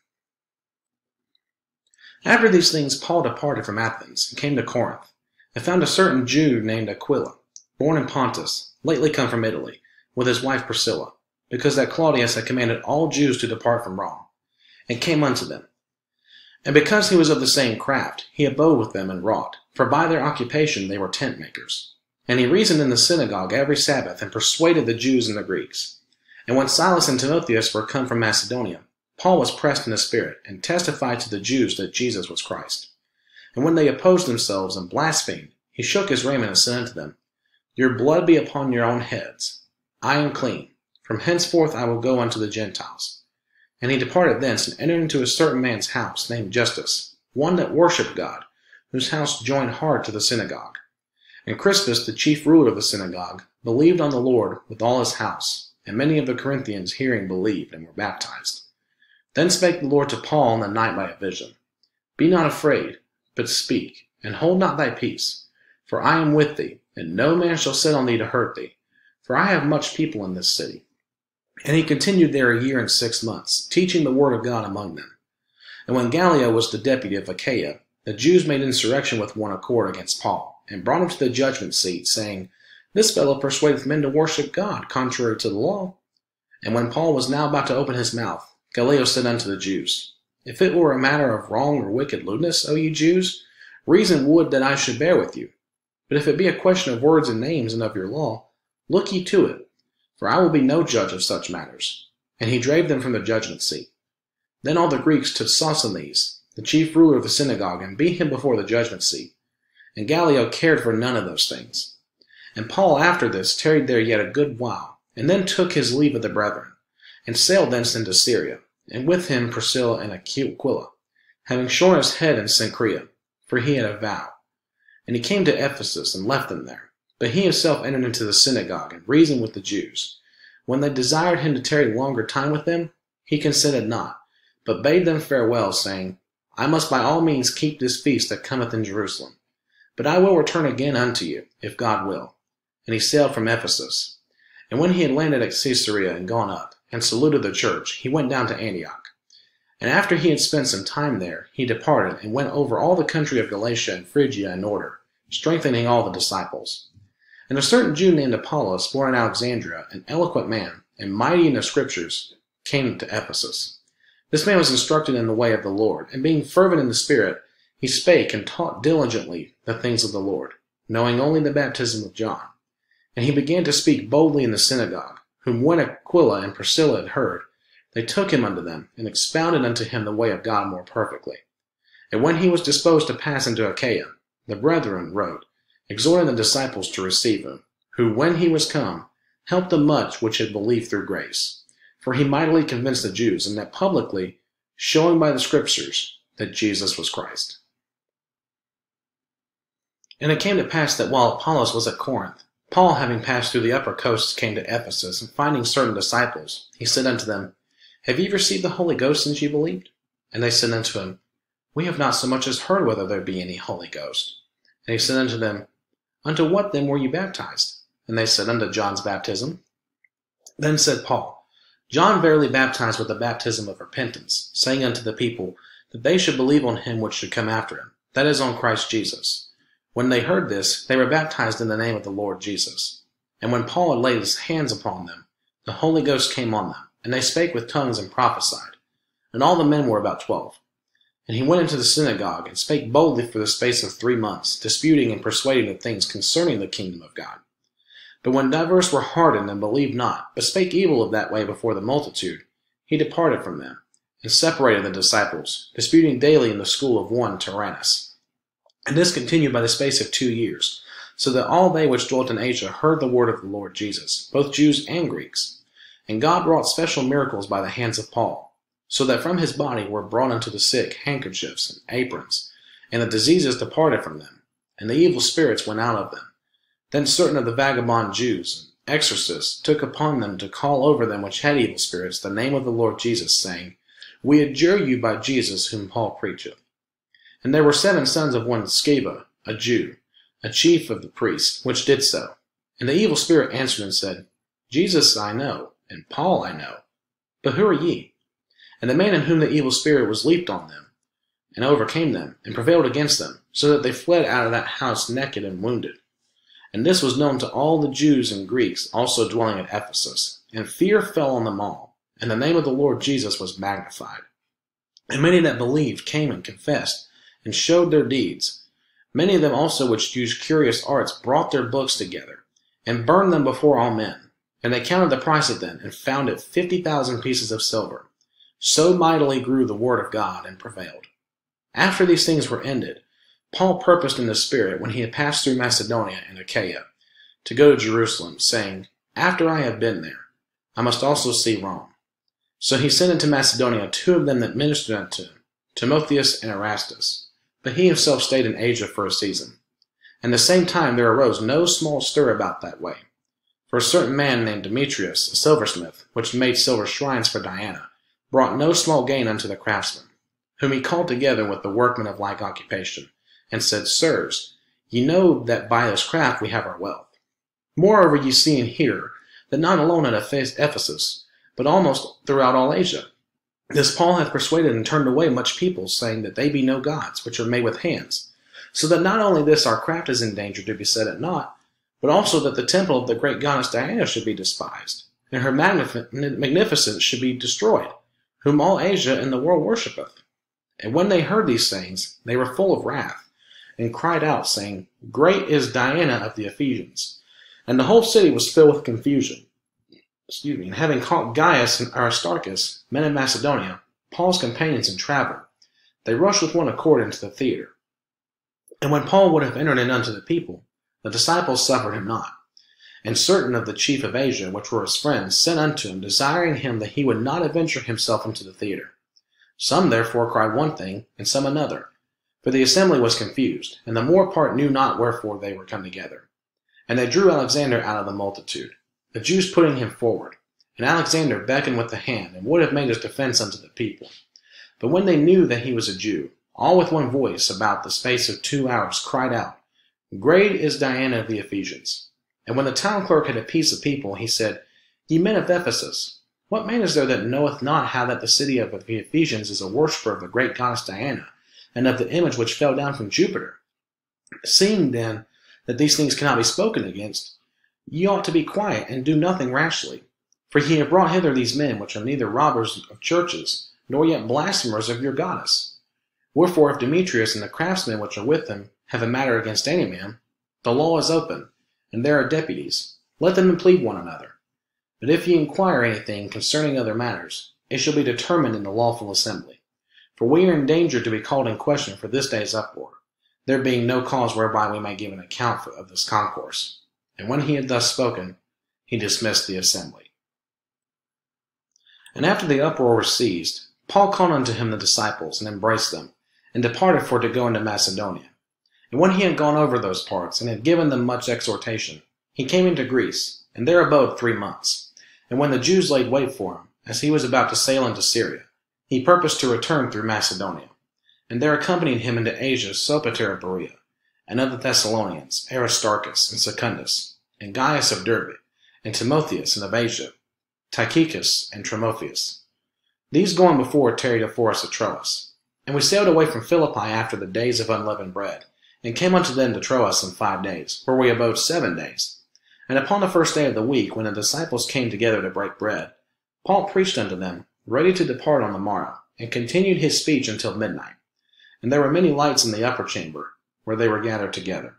After these things Paul departed from Athens, and came to Corinth, and found a certain Jew named Aquila, born in Pontus, lately come from Italy, with his wife Priscilla, because that Claudius had commanded all Jews to depart from Rome, and came unto them. And because he was of the same craft, he abode with them and wrought, for by their occupation they were tent makers. And he reasoned in the synagogue every Sabbath, and persuaded the Jews and the Greeks. And when Silas and Timotheus were come from Macedonia, Paul was pressed in the Spirit, and testified to the Jews that Jesus was Christ. And when they opposed themselves and blasphemed, he shook his raiment and said unto them, Your blood be upon your own heads. I am clean. From henceforth I will go unto the Gentiles. And he departed thence, and entered into a certain man's house, named Justus, one that worshipped God, whose house joined hard to the synagogue. And Crispus, the chief ruler of the synagogue, believed on the Lord with all his house, and many of the Corinthians hearing believed and were baptized. Then spake the Lord to Paul in the night by a vision Be not afraid, but speak, and hold not thy peace. For I am with thee, and no man shall set on thee to hurt thee. For I have much people in this city. And he continued there a year and six months, teaching the word of God among them. And when Gallio was the deputy of Achaia, the Jews made insurrection with one accord against Paul, and brought him to the judgment seat, saying, This fellow persuadeth men to worship God, contrary to the law. And when Paul was now about to open his mouth, Gallio said unto the Jews, If it were a matter of wrong or wicked lewdness, O ye Jews, reason would that I should bear with you. But if it be a question of words and names and of your law, look ye to it, for I will be no judge of such matters. And he drave them from the judgment seat. Then all the Greeks took Sosthenes, the chief ruler of the synagogue, and beat him before the judgment seat. And Gallio cared for none of those things. And Paul after this tarried there yet a good while, and then took his leave of the brethren and sailed thence into Syria, and with him Priscilla and Aquila, having shorn his head in Cenchrea, for he had a vow. And he came to Ephesus and left them there. But he himself entered into the synagogue and reasoned with the Jews. When they desired him to tarry longer time with them, he consented not, but bade them farewell, saying, I must by all means keep this feast that cometh in Jerusalem. But I will return again unto you, if God will. and he sailed from Ephesus. And when he had landed at Caesarea and gone up, and saluted the church, he went down to Antioch. And after he had spent some time there, he departed and went over all the country of Galatia and Phrygia in order, strengthening all the disciples. And a certain Jew named Apollos, born in Alexandria, an eloquent man, and mighty in the scriptures, came to Ephesus. This man was instructed in the way of the Lord, and being fervent in the Spirit, he spake and taught diligently the things of the Lord, knowing only the baptism of John. And he began to speak boldly in the synagogue, whom when Aquila and Priscilla had heard, they took him unto them, and expounded unto him the way of God more perfectly. And when he was disposed to pass into Achaia, the brethren wrote, exhorting the disciples to receive him, who, when he was come, helped them much which had believed through grace. For he mightily convinced the Jews, and that publicly, showing by the Scriptures that Jesus was Christ. And it came to pass that while Apollos was at Corinth, Paul, having passed through the upper coasts, came to Ephesus, and finding certain disciples, he said unto them, Have ye received the Holy Ghost since ye believed? And they said unto him, We have not so much as heard whether there be any Holy Ghost. And he said unto them, Unto what then were ye baptized? And they said, Unto John's baptism. Then said Paul, John verily baptized with the baptism of repentance, saying unto the people, that they should believe on him which should come after him, that is, on Christ Jesus. When they heard this, they were baptized in the name of the Lord Jesus. And when Paul had laid his hands upon them, the Holy Ghost came on them, and they spake with tongues and prophesied. And all the men were about twelve. And he went into the synagogue, and spake boldly for the space of three months, disputing and persuading the things concerning the kingdom of God. But when divers were hardened and believed not, but spake evil of that way before the multitude, he departed from them, and separated the disciples, disputing daily in the school of one Tyrannus. And this continued by the space of two years, so that all they which dwelt in Asia heard the word of the Lord Jesus, both Jews and Greeks. And God wrought special miracles by the hands of Paul, so that from his body were brought unto the sick handkerchiefs and aprons, and the diseases departed from them, and the evil spirits went out of them. Then certain of the vagabond Jews and exorcists took upon them to call over them which had evil spirits the name of the Lord Jesus, saying, We adjure you by Jesus whom Paul preacheth. And there were seven sons of one Sceva, a Jew, a chief of the priests, which did so. And the evil spirit answered and said, Jesus I know, and Paul I know, but who are ye? And the man in whom the evil spirit was leaped on them, and overcame them, and prevailed against them, so that they fled out of that house naked and wounded. And this was known to all the Jews and Greeks also dwelling at Ephesus. And fear fell on them all, and the name of the Lord Jesus was magnified. And many that believed came and confessed, and showed their deeds. Many of them also which used curious arts brought their books together, and burned them before all men. And they counted the price of them, and found it fifty thousand pieces of silver. So mightily grew the word of God, and prevailed. After these things were ended, Paul purposed in the Spirit, when he had passed through Macedonia and Achaia, to go to Jerusalem, saying, After I have been there, I must also see Rome. So he sent into Macedonia two of them that ministered unto him, Timotheus and Erastus but he himself stayed in Asia for a season. And the same time there arose no small stir about that way. For a certain man named Demetrius, a silversmith, which made silver shrines for Diana, brought no small gain unto the craftsmen, whom he called together with the workmen of like occupation, and said, Sirs, ye know that by this craft we have our wealth. Moreover ye see and hear, that not alone at Ephesus, but almost throughout all Asia, this Paul hath persuaded and turned away much people, saying that they be no gods, which are made with hands. So that not only this our craft is in danger to be set at naught, but also that the temple of the great goddess Diana should be despised, and her magnificence should be destroyed, whom all Asia and the world worshippeth. And when they heard these things, they were full of wrath, and cried out, saying, Great is Diana of the Ephesians. And the whole city was filled with confusion excuse me, and having caught Gaius and Aristarchus, men of Macedonia, Paul's companions in travel, they rushed with one accord into the theater. And when Paul would have entered in unto the people, the disciples suffered him not. And certain of the chief of Asia, which were his friends, sent unto him, desiring him that he would not adventure himself into the theater. Some therefore cried one thing, and some another. For the assembly was confused, and the more part knew not wherefore they were come together. And they drew Alexander out of the multitude, the Jews putting him forward. And Alexander beckoned with the hand, and would have made his defense unto the people. But when they knew that he was a Jew, all with one voice, about the space of two hours, cried out, Great is Diana of the Ephesians. And when the town clerk had appeased the people, he said, Ye men of Ephesus, what man is there that knoweth not how that the city of the Ephesians is a worshipper of the great goddess Diana, and of the image which fell down from Jupiter? Seeing then that these things cannot be spoken against, ye ought to be quiet and do nothing rashly. For ye have brought hither these men, which are neither robbers of churches, nor yet blasphemers of your goddess. Wherefore, if Demetrius and the craftsmen which are with him have a matter against any man, the law is open, and there are deputies. Let them plead one another. But if ye inquire anything concerning other matters, it shall be determined in the lawful assembly. For we are in danger to be called in question for this day's uproar, there being no cause whereby we may give an account of this concourse. And when he had thus spoken, he dismissed the assembly. And after the uproar was ceased, Paul called unto him the disciples, and embraced them, and departed for to go into Macedonia. And when he had gone over those parts, and had given them much exhortation, he came into Greece, and there abode three months. And when the Jews laid wait for him, as he was about to sail into Syria, he purposed to return through Macedonia. And there accompanied him into Asia Sopater of Berea, and of the Thessalonians, Aristarchus and Secundus, and Gaius of Derbe, and Timotheus and of Asia, Tychicus and Timotheus. These going before tarried afore us at Troas. And we sailed away from Philippi after the days of unleavened bread, and came unto them to Troas in five days, where we abode seven days. And upon the first day of the week, when the disciples came together to break bread, Paul preached unto them, ready to depart on the morrow, and continued his speech until midnight. And there were many lights in the upper chamber, where they were gathered together.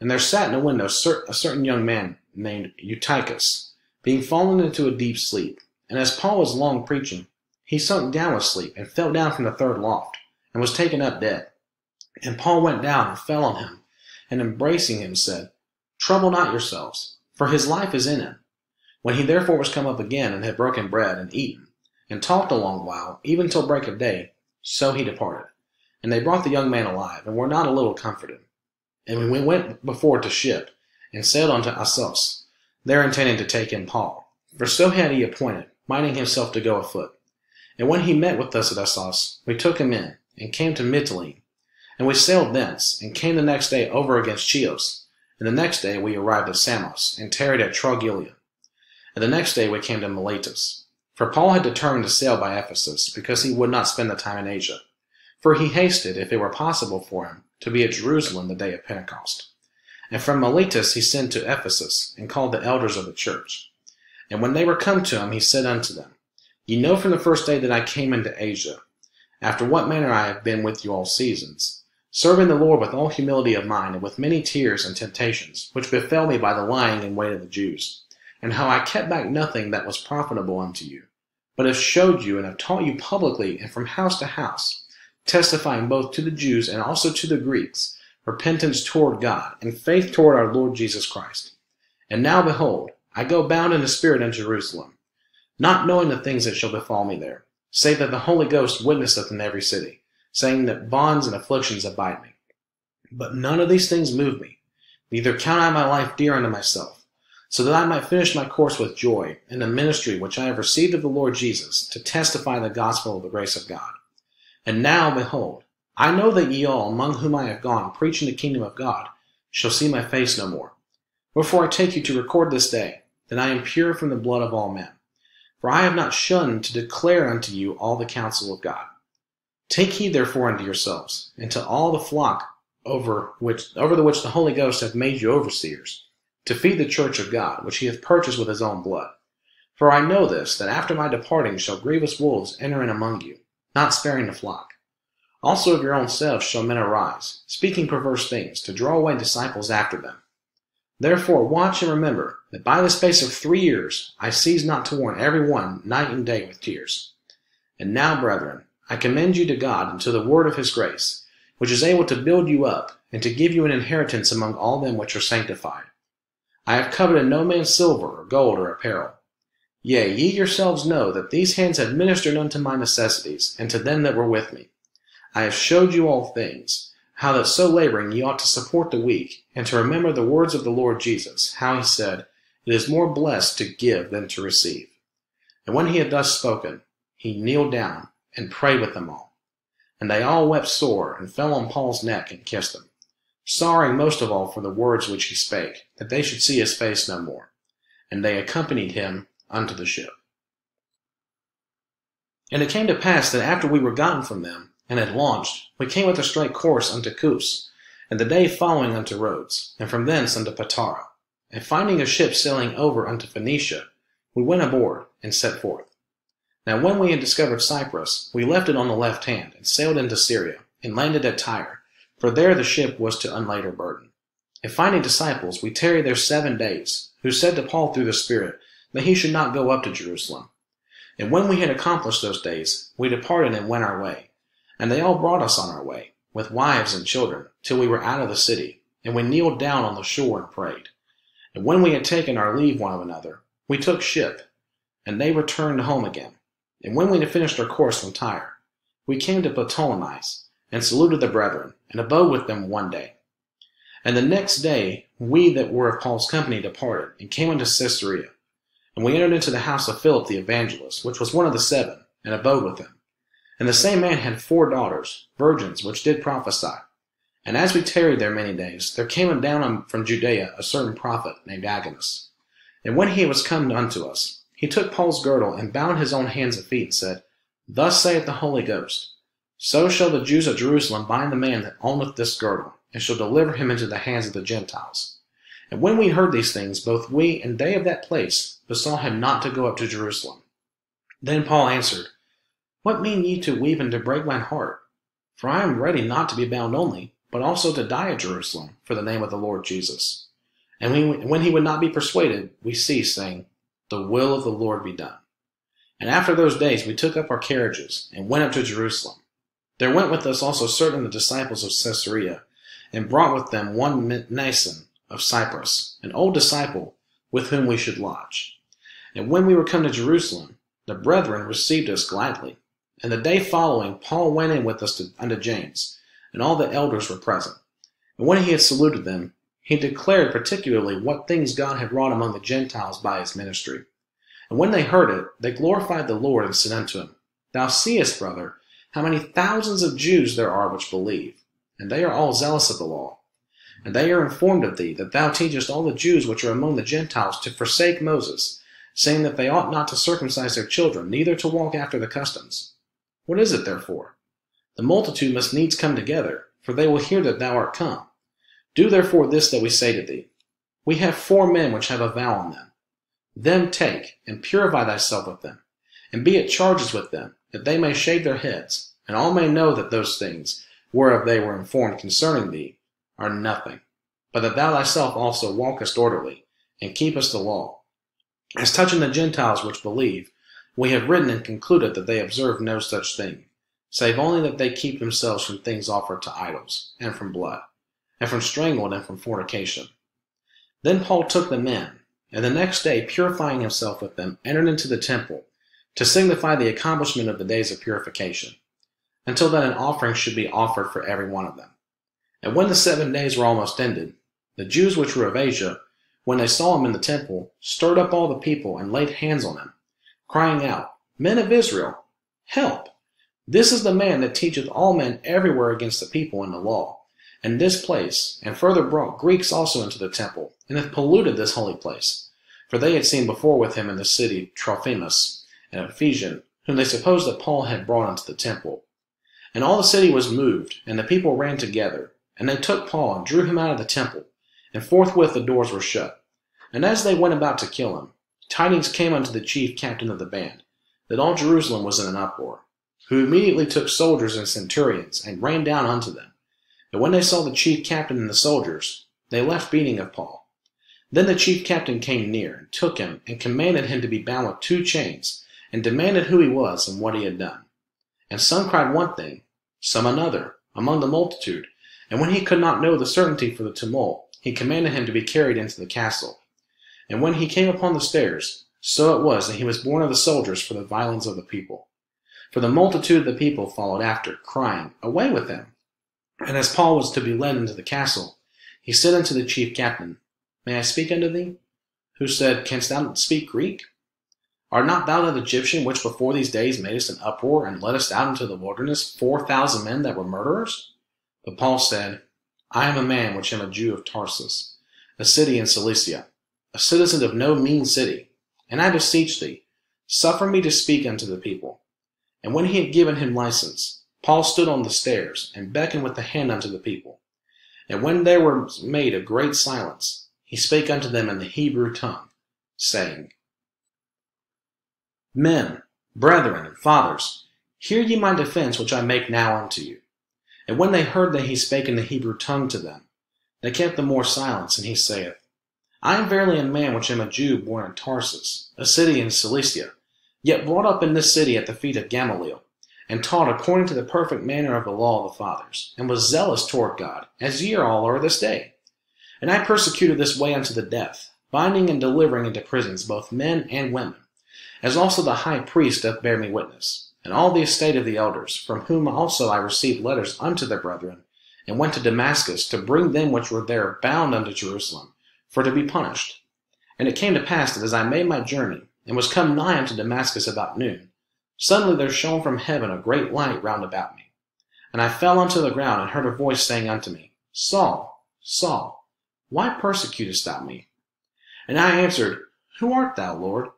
And there sat in a window a certain young man named Eutychus, being fallen into a deep sleep. And as Paul was long preaching, he sunk down with sleep, and fell down from the third loft and was taken up dead. And Paul went down and fell on him, and embracing him said, Trouble not yourselves, for his life is in him. When he therefore was come up again, and had broken bread, and eaten, and talked a long while, even till break of day, so he departed. And they brought the young man alive, and were not a little comforted. And we went before to ship, and sailed unto Assos, there intending to take in Paul. For so had he appointed, minding himself to go afoot. And when he met with us at Assos, we took him in, and came to Mytilene. And we sailed thence, and came the next day over against Chios. And the next day we arrived at Samos, and tarried at Trogyllium. And the next day we came to Miletus. For Paul had determined to sail by Ephesus, because he would not spend the time in Asia. For he hasted, if it were possible for him, to be at Jerusalem the day of Pentecost. And from Miletus he sent to Ephesus, and called the elders of the church. And when they were come to him, he said unto them, Ye know from the first day that I came into Asia, after what manner I have been with you all seasons, serving the Lord with all humility of mind, and with many tears and temptations, which befell me by the lying in wait of the Jews, and how I kept back nothing that was profitable unto you, but have showed you and have taught you publicly and from house to house, testifying both to the Jews and also to the Greeks, repentance toward God, and faith toward our Lord Jesus Christ. And now behold, I go bound in the Spirit into Jerusalem, not knowing the things that shall befall me there save that the Holy Ghost witnesseth in every city, saying that bonds and afflictions abide me. But none of these things move me, neither count I my life dear unto myself, so that I might finish my course with joy in the ministry which I have received of the Lord Jesus, to testify the gospel of the grace of God. And now, behold, I know that ye all, among whom I have gone, preaching the kingdom of God, shall see my face no more. Wherefore I take you to record this day, that I am pure from the blood of all men. For I have not shunned to declare unto you all the counsel of God. Take heed therefore unto yourselves, and to all the flock over which over the which the Holy Ghost hath made you overseers, to feed the church of God, which he hath purchased with his own blood. For I know this, that after my departing shall grievous wolves enter in among you, not sparing the flock. Also of your own selves shall men arise, speaking perverse things, to draw away disciples after them. Therefore watch and remember that by the space of three years I cease not to warn every one night and day with tears. And now, brethren, I commend you to God and to the word of his grace, which is able to build you up, and to give you an inheritance among all them which are sanctified. I have coveted no man's silver or gold or apparel. Yea, ye yourselves know that these hands have ministered unto my necessities, and to them that were with me. I have showed you all things how that so laboring ye ought to support the weak, and to remember the words of the Lord Jesus, how he said, It is more blessed to give than to receive. And when he had thus spoken, he kneeled down and prayed with them all. And they all wept sore, and fell on Paul's neck and kissed him. sorrowing most of all for the words which he spake, that they should see his face no more. And they accompanied him unto the ship. And it came to pass that after we were gotten from them, and had launched, we came with a straight course unto Cos, and the day following unto Rhodes, and from thence unto Patara. And finding a ship sailing over unto Phoenicia, we went aboard, and set forth. Now when we had discovered Cyprus, we left it on the left hand, and sailed into Syria, and landed at Tyre, for there the ship was to unlade her burden. And finding disciples, we tarried there seven days, who said to Paul through the Spirit that he should not go up to Jerusalem. And when we had accomplished those days, we departed and went our way. And they all brought us on our way, with wives and children, till we were out of the city. And we kneeled down on the shore and prayed. And when we had taken our leave one of another, we took ship, and they returned home again. And when we had finished our course from Tyre, we came to Ptolemais, and saluted the brethren, and abode with them one day. And the next day we that were of Paul's company departed, and came unto Caesarea. And we entered into the house of Philip the evangelist, which was one of the seven, and abode with him. And the same man had four daughters, virgins, which did prophesy. And as we tarried there many days, there came down from Judea a certain prophet named Agabus. And when he was come unto us, he took Paul's girdle and bound his own hands and feet, and said, Thus saith the Holy Ghost, So shall the Jews of Jerusalem bind the man that owneth this girdle, and shall deliver him into the hands of the Gentiles. And when we heard these things, both we and they of that place besought him not to go up to Jerusalem. Then Paul answered, What mean ye to weep and to break mine heart? For I am ready not to be bound only, but also to die at Jerusalem for the name of the Lord Jesus. And when he would not be persuaded, we ceased, saying, The will of the Lord be done. And after those days we took up our carriages and went up to Jerusalem. There went with us also certain of the disciples of Caesarea, and brought with them one Mnason of Cyprus, an old disciple, with whom we should lodge. And when we were come to Jerusalem, the brethren received us gladly. And the day following, Paul went in with us to, unto James, and all the elders were present. And when he had saluted them, he declared particularly what things God had wrought among the Gentiles by his ministry. And when they heard it, they glorified the Lord and said unto him, Thou seest, brother, how many thousands of Jews there are which believe, and they are all zealous of the law. And they are informed of thee, that thou teachest all the Jews which are among the Gentiles to forsake Moses, saying that they ought not to circumcise their children, neither to walk after the customs. What is it, therefore? The multitude must needs come together, for they will hear that thou art come. Do therefore this that we say to thee. We have four men which have a vow on them. Them take, and purify thyself with them, and be at charges with them, that they may shave their heads, and all may know that those things, whereof they were informed concerning thee, are nothing, but that thou thyself also walkest orderly, and keepest the law. As touching the Gentiles which believe, we have written and concluded that they observe no such thing, save only that they keep themselves from things offered to idols, and from blood, and from strangled, and from fornication. Then Paul took the men, and the next day, purifying himself with them, entered into the temple, to signify the accomplishment of the days of purification, until that an offering should be offered for every one of them. And when the seven days were almost ended, the Jews which were of Asia, when they saw him in the temple, stirred up all the people and laid hands on him, crying out, Men of Israel, help! This is the man that teacheth all men everywhere against the people and the law, and this place, and further brought Greeks also into the temple, and hath polluted this holy place. For they had seen before with him in the city Trophimus, an Ephesian, whom they supposed that Paul had brought into the temple. And all the city was moved, and the people ran together, and they took Paul and drew him out of the temple, and forthwith the doors were shut. And as they went about to kill him, tidings came unto the chief captain of the band, that all Jerusalem was in an uproar, who immediately took soldiers and centurions, and ran down unto them. And when they saw the chief captain and the soldiers, they left beating of Paul. Then the chief captain came near, and took him, and commanded him to be bound with two chains, and demanded who he was and what he had done. And some cried one thing, some another, among the multitude, and when he could not know the certainty for the tumult, he commanded him to be carried into the castle. And when he came upon the stairs, so it was that he was borne of the soldiers for the violence of the people. For the multitude of the people followed after, crying, Away with him! And as Paul was to be led into the castle, he said unto the chief captain, May I speak unto thee? Who said, Canst thou speak Greek? Art not thou that Egyptian which before these days madest an uproar and leddest out into the wilderness four thousand men that were murderers? But Paul said, I am a man which am a Jew of Tarsus, a city in Cilicia, a citizen of no mean city, and I beseech thee, suffer me to speak unto the people. And when he had given him license, Paul stood on the stairs, and beckoned with the hand unto the people. And when there was made a great silence, he spake unto them in the Hebrew tongue, saying, Men, brethren, and fathers, hear ye my defense which I make now unto you. And when they heard that he spake in the Hebrew tongue to them, they kept the more silence, and he saith, I am verily a man which am a Jew born in Tarsus, a city in Cilicia, yet brought up in this city at the feet of Gamaliel, and taught according to the perfect manner of the law of the fathers, and was zealous toward God, as ye are all are this day. And I persecuted this way unto the death, binding and delivering into prisons both men and women, as also the high priest doth bear me witness, and all the estate of the elders, from whom also I received letters unto their brethren, and went to Damascus to bring them which were there bound unto Jerusalem, for to be punished. And it came to pass that as I made my journey, and was come nigh unto Damascus about noon, Suddenly there shone from heaven a great light round about me. And I fell unto the ground, and heard a voice saying unto me, Saul, Saul, why persecutest thou me? And I answered, Who art thou, Lord?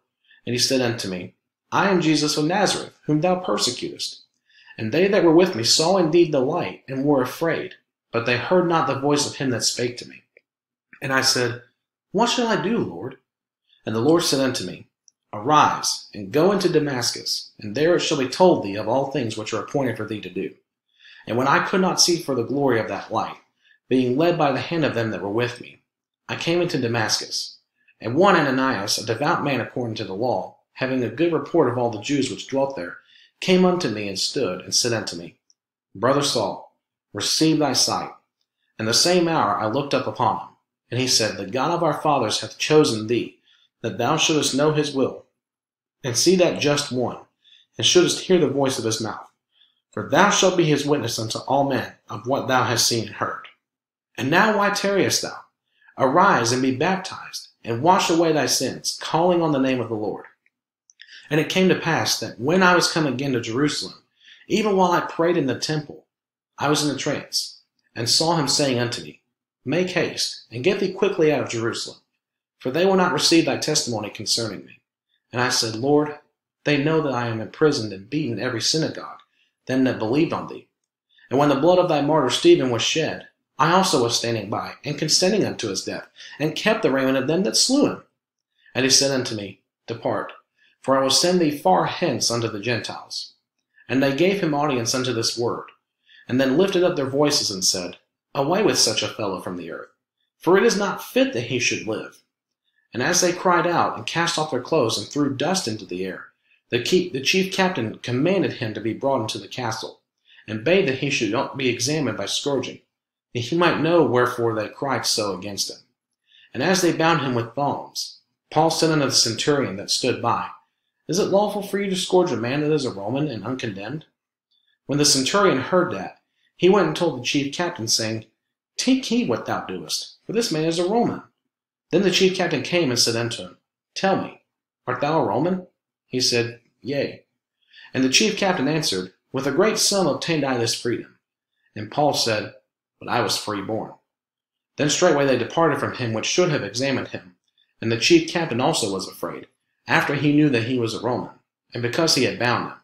And he said unto me, I am Jesus of Nazareth, whom thou persecutest. And they that were with me saw indeed the light, and were afraid, but they heard not the voice of him that spake to me. And I said, What shall I do, Lord? And the Lord said unto me, Arise, and go into Damascus, and there it shall be told thee of all things which are appointed for thee to do. And when I could not see for the glory of that light, being led by the hand of them that were with me, I came into Damascus. And one Ananias, a devout man according to the law, having a good report of all the Jews which dwelt there, came unto me and stood, and said unto me, Brother Saul, receive thy sight. And the same hour I looked up upon him, and he said, The God of our fathers hath chosen thee, that thou shouldest know his will, and see that just one, and shouldest hear the voice of his mouth. For thou shalt be his witness unto all men of what thou hast seen and heard. And now why tarriest thou? Arise and be baptized, and wash away thy sins, calling on the name of the Lord. And it came to pass that when I was come again to Jerusalem, even while I prayed in the temple, I was in a trance, and saw him saying unto me, Make haste, and get thee quickly out of Jerusalem, for they will not receive thy testimony concerning me. And I said, Lord, they know that I am imprisoned and beaten in every synagogue, them that believed on thee. And when the blood of thy martyr Stephen was shed, I also was standing by, and consenting unto his death, and kept the raiment of them that slew him. And he said unto me, Depart, for I will send thee far hence unto the Gentiles. And they gave him audience unto this word, and then lifted up their voices and said, Away with such a fellow from the earth, for it is not fit that he should live. And as they cried out and cast off their clothes and threw dust into the air, the, the chief captain commanded him to be brought into the castle, and bade that he should not be examined by scourging, that he might know wherefore they cried so against him. And as they bound him with thongs, Paul said unto the centurion that stood by, Is it lawful for you to scourge a man that is a Roman and uncondemned? When the centurion heard that, he went and told the chief captain, saying, Take heed what thou doest, for this man is a Roman. Then the chief captain came and said unto him, Tell me, art thou a Roman? He said, Yea. And the chief captain answered, With a great sum obtained I this freedom. And Paul said, But I was free born. Then straightway they departed from him which should have examined him. And the chief captain also was afraid, after he knew that he was a Roman, and because he had bound him.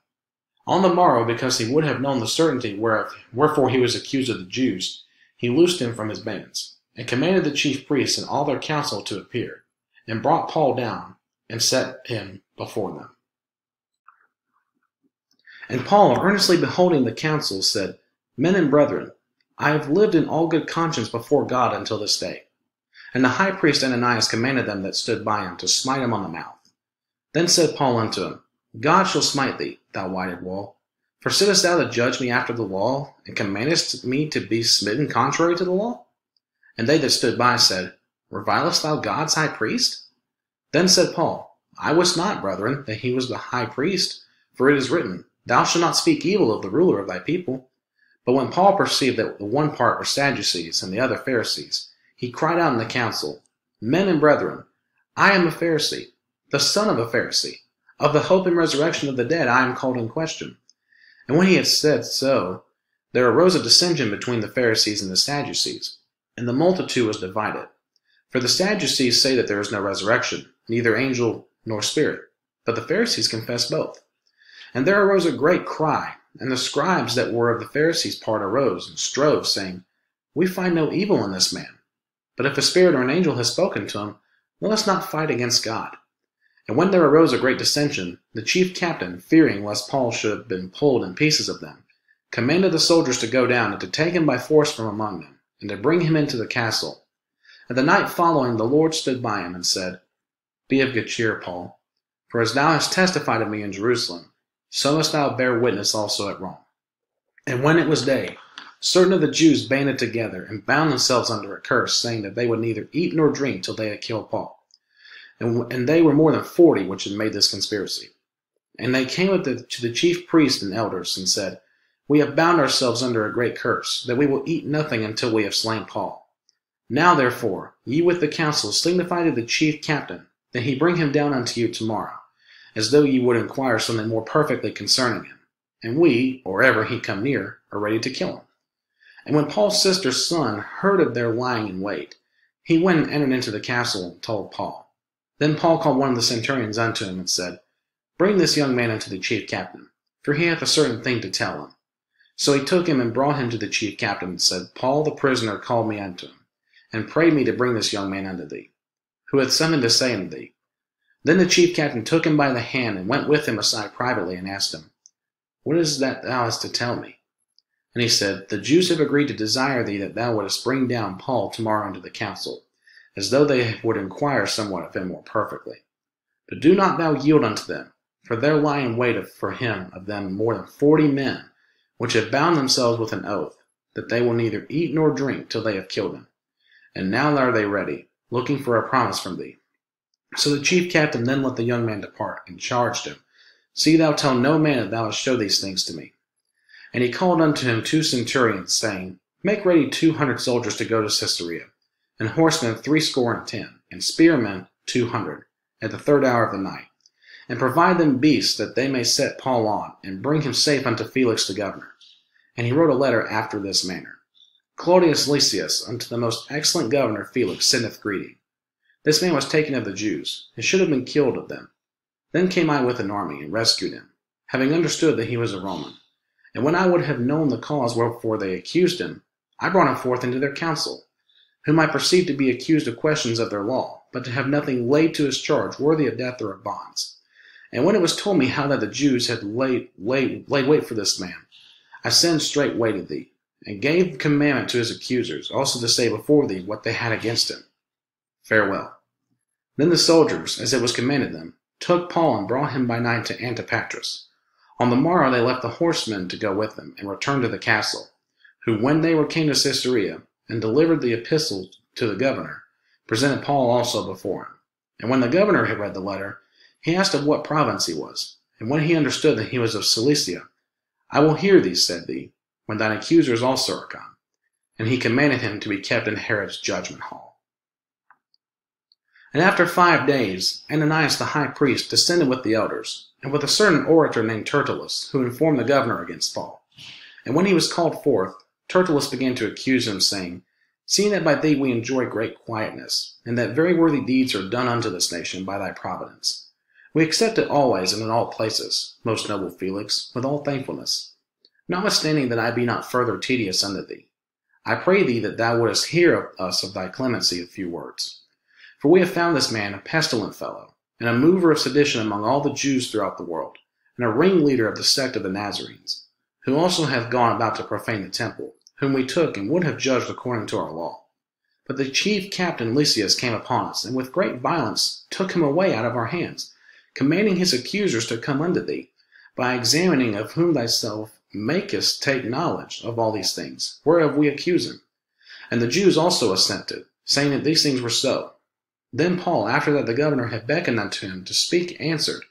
On the morrow, because he would have known the certainty whereof, wherefore he was accused of the Jews, he loosed him from his bands and commanded the chief priests and all their council to appear, and brought Paul down, and set him before them. And Paul, earnestly beholding the council, said, Men and brethren, I have lived in all good conscience before God until this day. And the high priest Ananias commanded them that stood by him to smite him on the mouth. Then said Paul unto him, God shall smite thee, thou whited wall. For sittest thou to judge me after the law, and commandest me to be smitten contrary to the law? And they that stood by said, Revilest thou God's high priest? Then said Paul, I wist not, brethren, that he was the high priest, for it is written, Thou shalt not speak evil of the ruler of thy people. But when Paul perceived that the one part were Sadducees and the other Pharisees, he cried out in the council, Men and brethren, I am a Pharisee, the son of a Pharisee. Of the hope and resurrection of the dead I am called in question. And when he had said so, there arose a dissension between the Pharisees and the Sadducees. And the multitude was divided. For the Sadducees say that there is no resurrection, neither angel nor spirit, but the Pharisees confess both. And there arose a great cry, and the scribes that were of the Pharisees' part arose and strove, saying, We find no evil in this man. But if a spirit or an angel has spoken to him, let us not fight against God. And when there arose a great dissension, the chief captain, fearing lest Paul should have been pulled in pieces of them, commanded the soldiers to go down and to take him by force from among them, and to bring him into the castle. And the night following, the Lord stood by him and said, Be of good cheer, Paul, for as thou hast testified of me in Jerusalem, so must thou bear witness also at Rome. And when it was day, certain of the Jews banded together and bound themselves under a curse, saying that they would neither eat nor drink till they had killed Paul and, and they were more than forty which had made this conspiracy. And they came to, to the chief priests and elders, and said, We have bound ourselves under a great curse, that we will eat nothing until we have slain Paul. Now therefore, ye with the council signify to the chief captain, that he bring him down unto you tomorrow, as though ye would inquire something more perfectly concerning him. And we, or ever he come near, are ready to kill him. And when Paul's sister's son heard of their lying in wait, he went and entered into the castle and told Paul. Then Paul called one of the centurions unto him, and said, Bring this young man unto the chief captain, for he hath a certain thing to tell him. So he took him and brought him to the chief captain, and said, Paul the prisoner called me unto him, and prayed me to bring this young man unto thee, who hath something to say unto thee. Then the chief captain took him by the hand, and went with him aside privately, and asked him, What is that thou hast to tell me? And he said, The Jews have agreed to desire thee that thou wouldest bring down Paul tomorrow unto the council as though they would inquire somewhat of him more perfectly. But do not thou yield unto them, for there lie in wait for him of them more than forty men, which have bound themselves with an oath, that they will neither eat nor drink till they have killed him. And now are they ready, looking for a promise from thee. So the chief captain then let the young man depart, and charged him, See thou tell no man that thou hast showed these things to me. And he called unto him two centurions, saying, Make ready two hundred soldiers to go to Caesarea and horsemen threescore and ten, and spearmen two hundred, at the third hour of the night. And provide them beasts that they may set Paul on, and bring him safe unto Felix the governor. And he wrote a letter after this manner. Claudius Lysias unto the most excellent governor Felix sendeth greeting. This man was taken of the Jews, and should have been killed of them. Then came I with an army, and rescued him, having understood that he was a Roman. And when I would have known the cause wherefore they accused him, I brought him forth into their council, whom I perceived to be accused of questions of their law, but to have nothing laid to his charge worthy of death or of bonds. And when it was told me how that the Jews had laid, laid, laid wait for this man, I sent straightway to thee, and gave commandment to his accusers, also to say before thee what they had against him. Farewell. Then the soldiers, as it was commanded them, took Paul and brought him by night to Antipatris. On the morrow they left the horsemen to go with them, and returned to the castle, who, when they were came to Caesarea, and delivered the epistle to the governor, presented Paul also before him. And when the governor had read the letter, he asked of what province he was. And when he understood that he was of Cilicia, I will hear thee, said he, when thine accusers also are come. And he commanded him to be kept in Herod's judgment hall. And after five days, Ananias the high priest descended with the elders, and with a certain orator named Tertullus, who informed the governor against Paul. And when he was called forth, Tertullus began to accuse him, saying, Seeing that by thee we enjoy great quietness, and that very worthy deeds are done unto this nation by thy providence, we accept it always and in all places, most noble Felix, with all thankfulness. Notwithstanding that I be not further tedious unto thee, I pray thee that thou wouldest hear of us of thy clemency a few words. For we have found this man a pestilent fellow, and a mover of sedition among all the Jews throughout the world, and a ringleader of the sect of the Nazarenes, who also hath gone about to profane the temple whom we took and would have judged according to our law. But the chief captain Lysias came upon us, and with great violence took him away out of our hands, commanding his accusers to come unto thee, by examining of whom thyself makest take knowledge of all these things, whereof we accuse him. And the Jews also assented, saying that these things were so. Then Paul, after that the governor had beckoned unto him to speak, answered,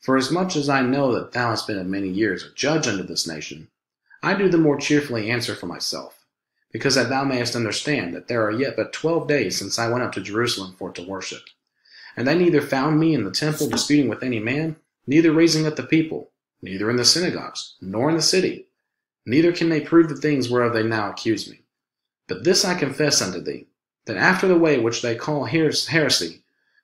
Forasmuch as much as I know that thou hast been of many years a judge unto this nation, I do the more cheerfully answer for myself, because that thou mayest understand that there are yet but twelve days since I went up to Jerusalem for to worship. And they neither found me in the temple disputing with any man, neither raising up the people, neither in the synagogues, nor in the city. Neither can they prove the things whereof they now accuse me. But this I confess unto thee, that after the way which they call heresy,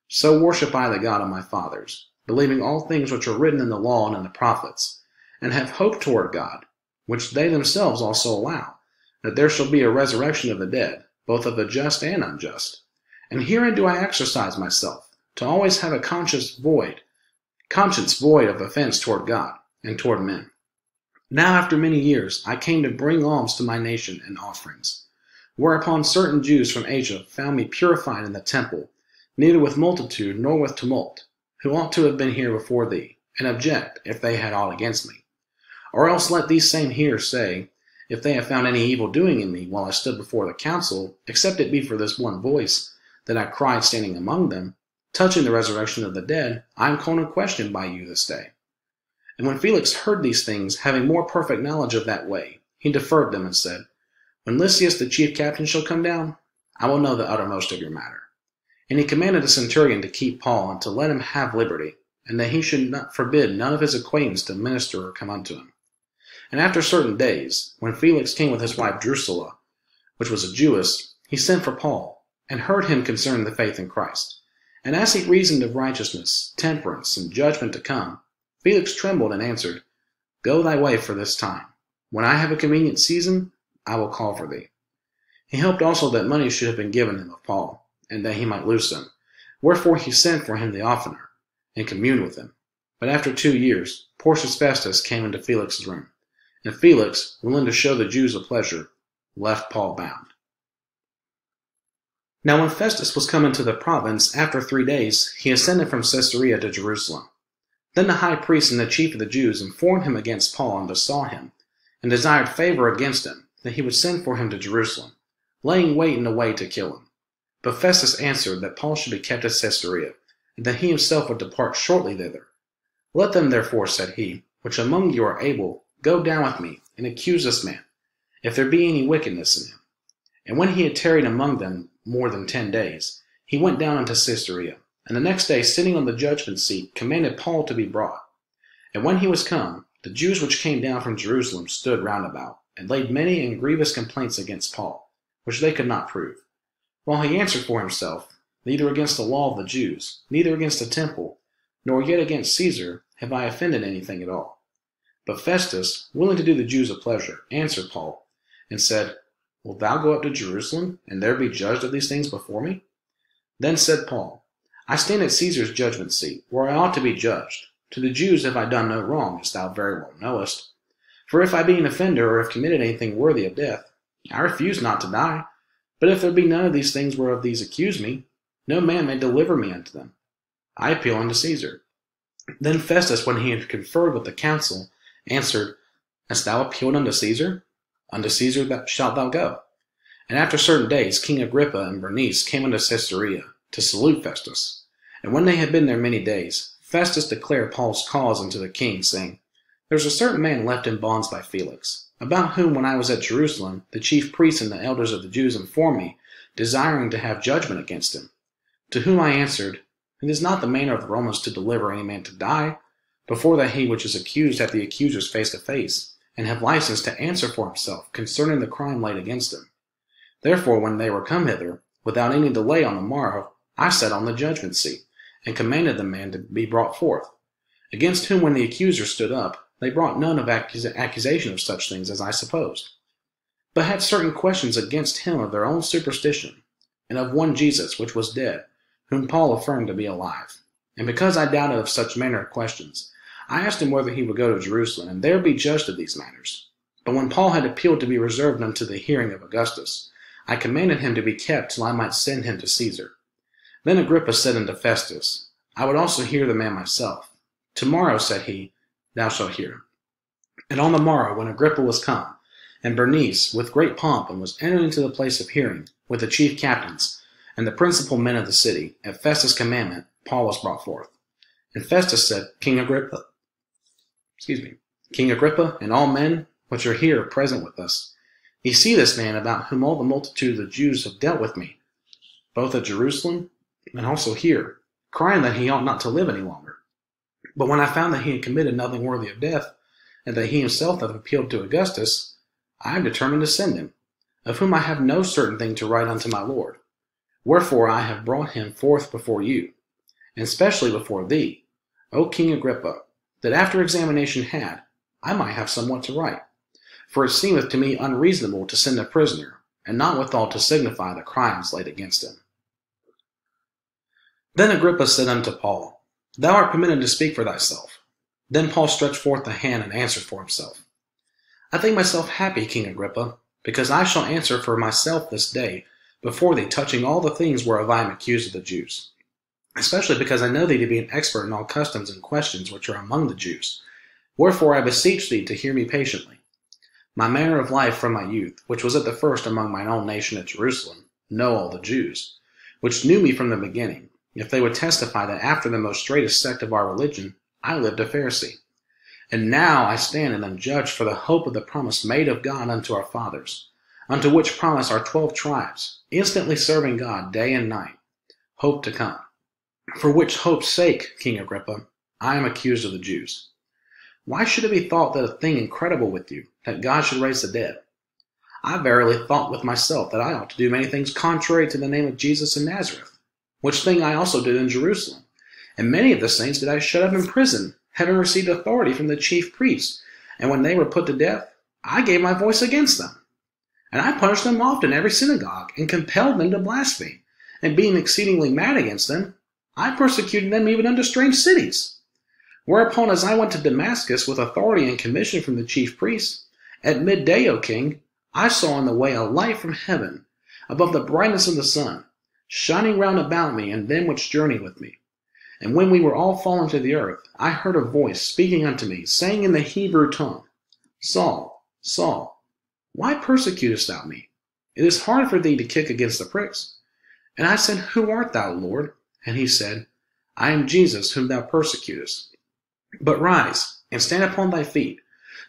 so worship I the God of my fathers, believing all things which are written in the law and in the prophets, and have hope toward God, which they themselves also allow, that there shall be a resurrection of the dead, both of the just and unjust. And herein do I exercise myself, to always have a conscience void, conscience void of offense toward God and toward men. Now after many years I came to bring alms to my nation and offerings. Whereupon certain Jews from Asia found me purified in the temple, neither with multitude nor with tumult, who ought to have been here before thee, and object if they had aught against me. Or else let these same here say, if they have found any evil doing in me while I stood before the council, except it be for this one voice that I cried standing among them, touching the resurrection of the dead, I am called in question by you this day. And when Felix heard these things, having more perfect knowledge of that way, he deferred them and said, When Lysias the chief captain shall come down, I will know the uttermost of your matter. And he commanded the centurion to keep Paul and to let him have liberty, and that he should not forbid none of his acquaintance to minister or come unto him. And after certain days, when Felix came with his wife Drusilla, which was a Jewess, he sent for Paul, and heard him concerning the faith in Christ. And as he reasoned of righteousness, temperance, and judgment to come, Felix trembled and answered, Go thy way for this time. When I have a convenient season, I will call for thee. He hoped also that money should have been given him of Paul, and that he might loose him. Wherefore he sent for him the oftener, and communed with him. But after two years, Porcius Festus came into Felix's room. And Felix, willing to show the Jews a pleasure, left Paul bound. Now when Festus was come into the province after three days, he ascended from Caesarea to Jerusalem. Then the high priest and the chief of the Jews informed him against Paul and besought him, and desired favor against him, that he would send for him to Jerusalem, laying wait in a way to kill him. But Festus answered that Paul should be kept at Caesarea, and that he himself would depart shortly thither. Let them therefore, said he, which among you are able, Go down with me, and accuse this man, if there be any wickedness in him. And when he had tarried among them more than ten days, he went down unto Caesarea, and the next day, sitting on the judgment seat, commanded Paul to be brought. And when he was come, the Jews which came down from Jerusalem stood round about, and laid many and grievous complaints against Paul, which they could not prove. While he answered for himself, Neither against the law of the Jews, neither against the temple, nor yet against Caesar, have I offended anything at all. But Festus, willing to do the Jews a pleasure, answered Paul, and said, Wilt thou go up to Jerusalem, and there be judged of these things before me? Then said Paul, I stand at Caesar's judgment seat, where I ought to be judged. To the Jews have I done no wrong, as thou very well knowest. For if I be an offender, or have committed anything worthy of death, I refuse not to die. But if there be none of these things whereof these accuse me, no man may deliver me unto them. I appeal unto Caesar. Then Festus, when he had conferred with the council, answered, Hast thou appealed unto Caesar? Unto Caesar shalt thou go. And after certain days, King Agrippa and Bernice came unto Caesarea to salute Festus. And when they had been there many days, Festus declared Paul's cause unto the king, saying, There is a certain man left in bonds by Felix, about whom when I was at Jerusalem, the chief priests and the elders of the Jews informed me, desiring to have judgment against him. To whom I answered, It is not the manner of the Romans to deliver any man to die, before that he which is accused have the accusers face to face, and have license to answer for himself concerning the crime laid against him. Therefore, when they were come hither, without any delay on the morrow, I sat on the judgment seat, and commanded the man to be brought forth. Against whom, when the accusers stood up, they brought none of accus- accusation of such things as I supposed, but had certain questions against him of their own superstition, and of one Jesus which was dead, whom Paul affirmed to be alive. And because I doubted of such manner of questions, I asked him whether he would go to Jerusalem, and there be judged of these matters. But when Paul had appealed to be reserved unto the hearing of Augustus, I commanded him to be kept till I might send him to Caesar. Then Agrippa said unto Festus, I would also hear the man myself. Tomorrow, said he, thou shalt hear. And on the morrow, when Agrippa was come, and Bernice, with great pomp, and was entered into the place of hearing, with the chief captains, and the principal men of the city, at Festus' commandment, Paul was brought forth. And Festus said, King Agrippa, excuse me, King Agrippa, and all men which are here present with us. Ye see this man about whom all the multitude of the Jews have dealt with me, both at Jerusalem and also here, crying that he ought not to live any longer. But when I found that he had committed nothing worthy of death, and that he himself hath appealed to Augustus, I have determined to send him, of whom I have no certain thing to write unto my Lord. Wherefore I have brought him forth before you, and specially before thee, O King Agrippa, that after examination had, I might have somewhat to write. For it seemeth to me unreasonable to send a prisoner, and not withal to signify the crimes laid against him. Then Agrippa said unto Paul, Thou art permitted to speak for thyself. Then Paul stretched forth the hand and answered for himself. I think myself happy, King Agrippa, because I shall answer for myself this day before thee touching all the things whereof I am accused of the Jews, especially because I know thee to be an expert in all customs and questions which are among the Jews. Wherefore I beseech thee to hear me patiently. My manner of life from my youth, which was at the first among mine own nation at Jerusalem, know all the Jews, which knew me from the beginning, if they would testify that after the most straitest sect of our religion, I lived a Pharisee. And now I stand and am judged for the hope of the promise made of God unto our fathers, unto which promise our twelve tribes, instantly serving God day and night, hope to come. For which hope's sake, King Agrippa, I am accused of the Jews. Why should it be thought that a thing incredible with you, that God should raise the dead? I verily thought with myself that I ought to do many things contrary to the name of Jesus in Nazareth which thing I also did in Jerusalem. And many of the saints did I shut up in prison, having received authority from the chief priests. And when they were put to death, I gave my voice against them. And I punished them often in every synagogue, and compelled them to blaspheme. And being exceedingly mad against them, I persecuted them even unto strange cities. Whereupon, as I went to Damascus with authority and commission from the chief priests, at midday, O king, I saw on the way a light from heaven, above the brightness of the sun shining round about me and them which journeyed with me. And when we were all fallen to the earth, I heard a voice speaking unto me, saying in the Hebrew tongue, Saul, Saul, why persecutest thou me? It is hard for thee to kick against the pricks. And I said, Who art thou, Lord? And he said, I am Jesus whom thou persecutest. But rise, and stand upon thy feet,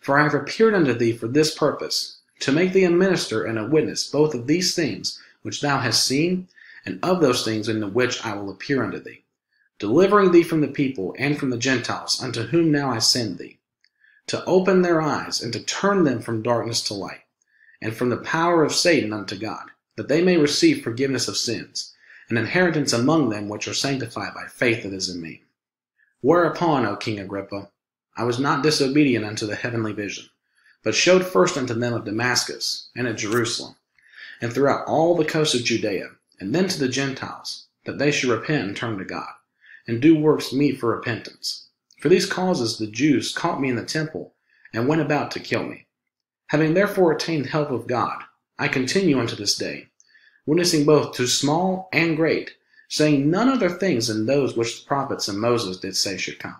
for I have appeared unto thee for this purpose, to make thee a minister and a witness both of these things which thou hast seen, and of those things in the which I will appear unto thee, delivering thee from the people and from the Gentiles, unto whom now I send thee, to open their eyes and to turn them from darkness to light, and from the power of Satan unto God, that they may receive forgiveness of sins, an inheritance among them which are sanctified by faith that is in me. Whereupon, O King Agrippa, I was not disobedient unto the heavenly vision, but showed first unto them of Damascus and at Jerusalem, and throughout all the coast of Judea, and then to the Gentiles, that they should repent and turn to God, and do works meet for repentance. For these causes the Jews caught me in the temple, and went about to kill me. Having therefore attained help of God, I continue unto this day, witnessing both to small and great, saying none other things than those which the prophets and Moses did say should come.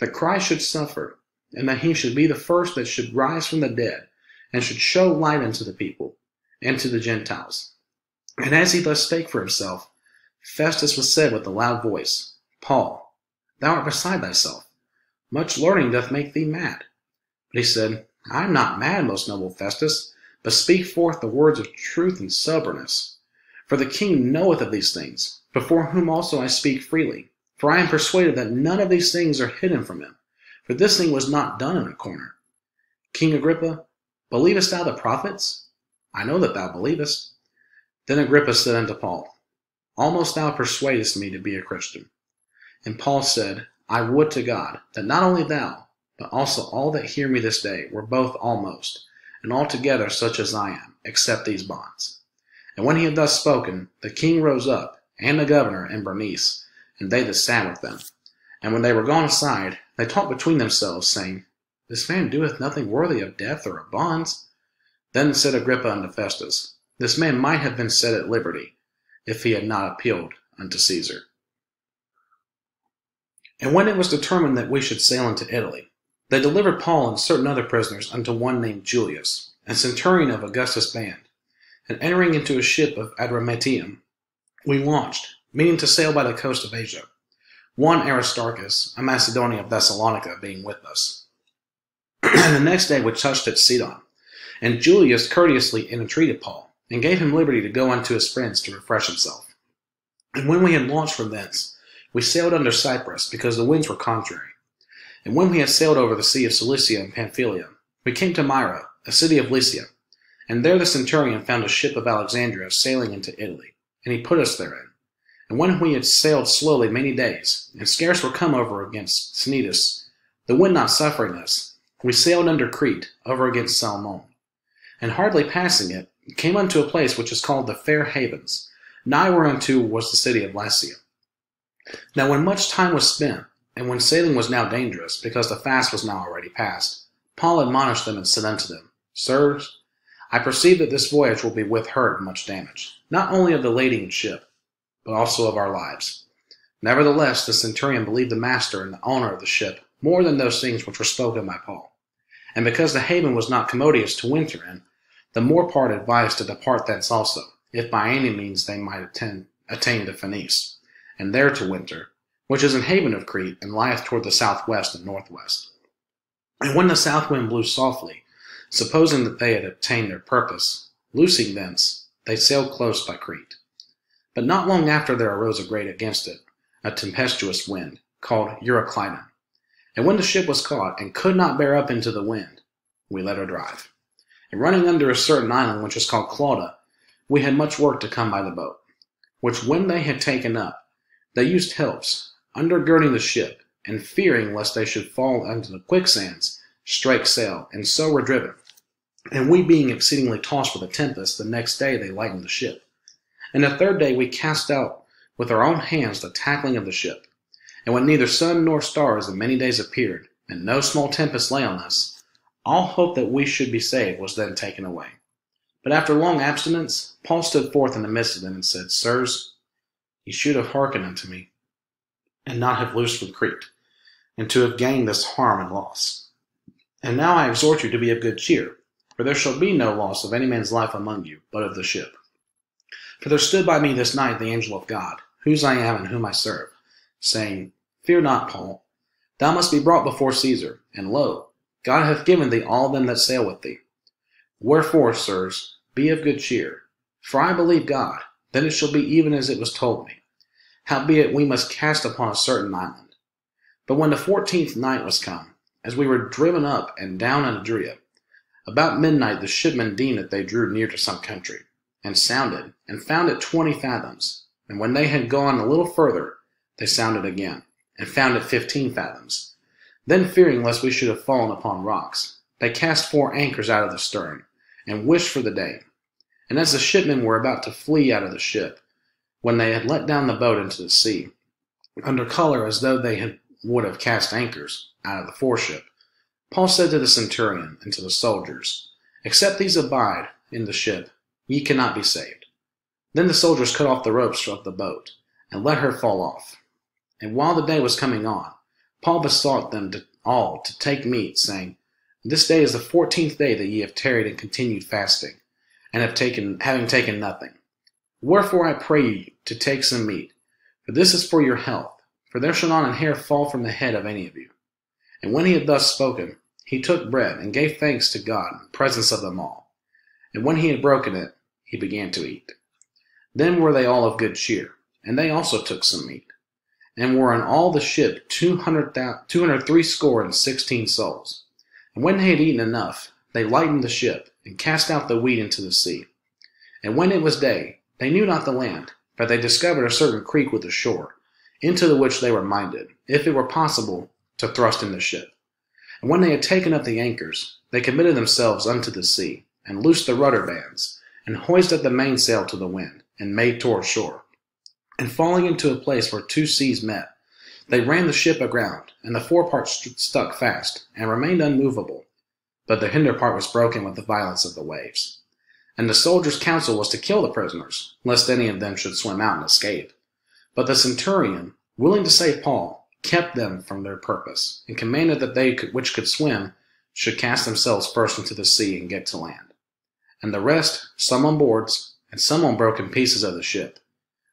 That Christ should suffer, and that he should be the first that should rise from the dead, and should show light unto the people, and to the Gentiles and as he thus spake for himself, Festus was said with a loud voice, Paul, thou art beside thyself. Much learning doth make thee mad. But he said, I am not mad, most noble Festus, but speak forth the words of truth and soberness. For the king knoweth of these things, before whom also I speak freely. For I am persuaded that none of these things are hidden from him. For this thing was not done in a corner. King Agrippa, believest thou the prophets? I know that thou believest. Then Agrippa said unto Paul, Almost thou persuadest me to be a Christian. And Paul said, I would to God that not only thou, but also all that hear me this day were both almost, and altogether such as I am, except these bonds. And when he had thus spoken, the king rose up, and the governor, and Bernice, and they that sat with them. And when they were gone aside, they talked between themselves, saying, This man doeth nothing worthy of death or of bonds. Then said Agrippa unto Festus, this man might have been set at liberty if he had not appealed unto Caesar. And when it was determined that we should sail into Italy, they delivered Paul and certain other prisoners unto one named Julius, a centurion of Augustus' band. And entering into a ship of Adramyttium, we launched, meaning to sail by the coast of Asia, one Aristarchus, a Macedonian of Thessalonica, being with us. and the next day we touched at Sidon, and Julius courteously entreated Paul and gave him liberty to go unto his friends to refresh himself. And when we had launched from thence, we sailed under Cyprus, because the winds were contrary. And when we had sailed over the sea of Cilicia and Pamphylia, we came to Myra, a city of Lycia. And there the centurion found a ship of Alexandria sailing into Italy, and he put us therein. And when we had sailed slowly many days, and scarce were come over against Cnidus, the wind not suffering us, we sailed under Crete, over against Salmone. And hardly passing it, came unto a place which is called the Fair Havens, nigh whereunto was the city of Lasea. Now when much time was spent, and when sailing was now dangerous, because the fast was now already past, Paul admonished them and said unto them, Sirs, I perceive that this voyage will be with hurt and much damage, not only of the lading ship, but also of our lives. Nevertheless, the centurion believed the master and the owner of the ship more than those things which were spoken by Paul. And because the haven was not commodious to winter in, the more part advised to depart thence also, if by any means they might attain, attain to Phenice, and there to winter, which is an haven of Crete, and lieth toward the southwest and northwest. And when the south wind blew softly, supposing that they had obtained their purpose, loosing thence, they sailed close by Crete. But not long after there arose a great against it, a tempestuous wind, called Euroclydon. And when the ship was caught, and could not bear up into the wind, we let her drive. And running under a certain island which is called Clauda, we had much work to come by the boat, which when they had taken up, they used helps, undergirding the ship, and fearing lest they should fall into the quicksands, strake sail, and so were driven. And we being exceedingly tossed with a tempest, the next day they lightened the ship. And the third day we cast out with our own hands the tackling of the ship. And when neither sun nor stars in many days appeared, and no small tempest lay on us, all hope that we should be saved was then taken away. But after long abstinence, Paul stood forth in the midst of them and said, Sirs, ye should have hearkened unto me, and not have loosed from Crete, and to have gained this harm and loss. And now I exhort you to be of good cheer, for there shall be no loss of any man's life among you, but of the ship. For there stood by me this night the angel of God, whose I am and whom I serve, saying, Fear not, Paul, thou must be brought before Caesar, and lo, God hath given thee all them that sail with thee. Wherefore, sirs, be of good cheer, for I believe God, then it shall be even as it was told me. Howbeit we must cast upon a certain island. But when the fourteenth night was come, as we were driven up and down in Adria, about midnight the shipmen deemed that they drew near to some country, and sounded, and found it twenty fathoms. And when they had gone a little further, they sounded again, and found it fifteen fathoms. Then fearing lest we should have fallen upon rocks, they cast four anchors out of the stern, and wished for the day. And as the shipmen were about to flee out of the ship, when they had let down the boat into the sea, under color as though they had, would have cast anchors out of the foreship. Paul said to the centurion and to the soldiers, Except these abide in the ship, ye cannot be saved. Then the soldiers cut off the ropes of the boat, and let her fall off. And while the day was coming on, Paul besought them to, all to take meat, saying, This day is the fourteenth day that ye have tarried and continued fasting, and have taken having taken nothing. Wherefore I pray you to take some meat, for this is for your health, for there shall not an hair fall from the head of any of you. And when he had thus spoken, he took bread and gave thanks to God in presence of them all. And when he had broken it, he began to eat. Then were they all of good cheer, and they also took some meat. And were in all the ship two hundred three score and sixteen souls. And when they had eaten enough, they lightened the ship, and cast out the wheat into the sea. And when it was day, they knew not the land, but they discovered a certain creek with a shore, into the which they were minded, if it were possible, to thrust in the ship. And when they had taken up the anchors, they committed themselves unto the sea, and loosed the rudder bands, and hoisted the mainsail to the wind, and made toward shore. And falling into a place where two seas met, they ran the ship aground, and the forepart st- stuck fast, and remained unmovable, but the hinder part was broken with the violence of the waves. And the soldiers' counsel was to kill the prisoners, lest any of them should swim out and escape. But the centurion, willing to save Paul, kept them from their purpose, and commanded that they could, which could swim should cast themselves first into the sea and get to land. And the rest, some on boards, and some on broken pieces of the ship.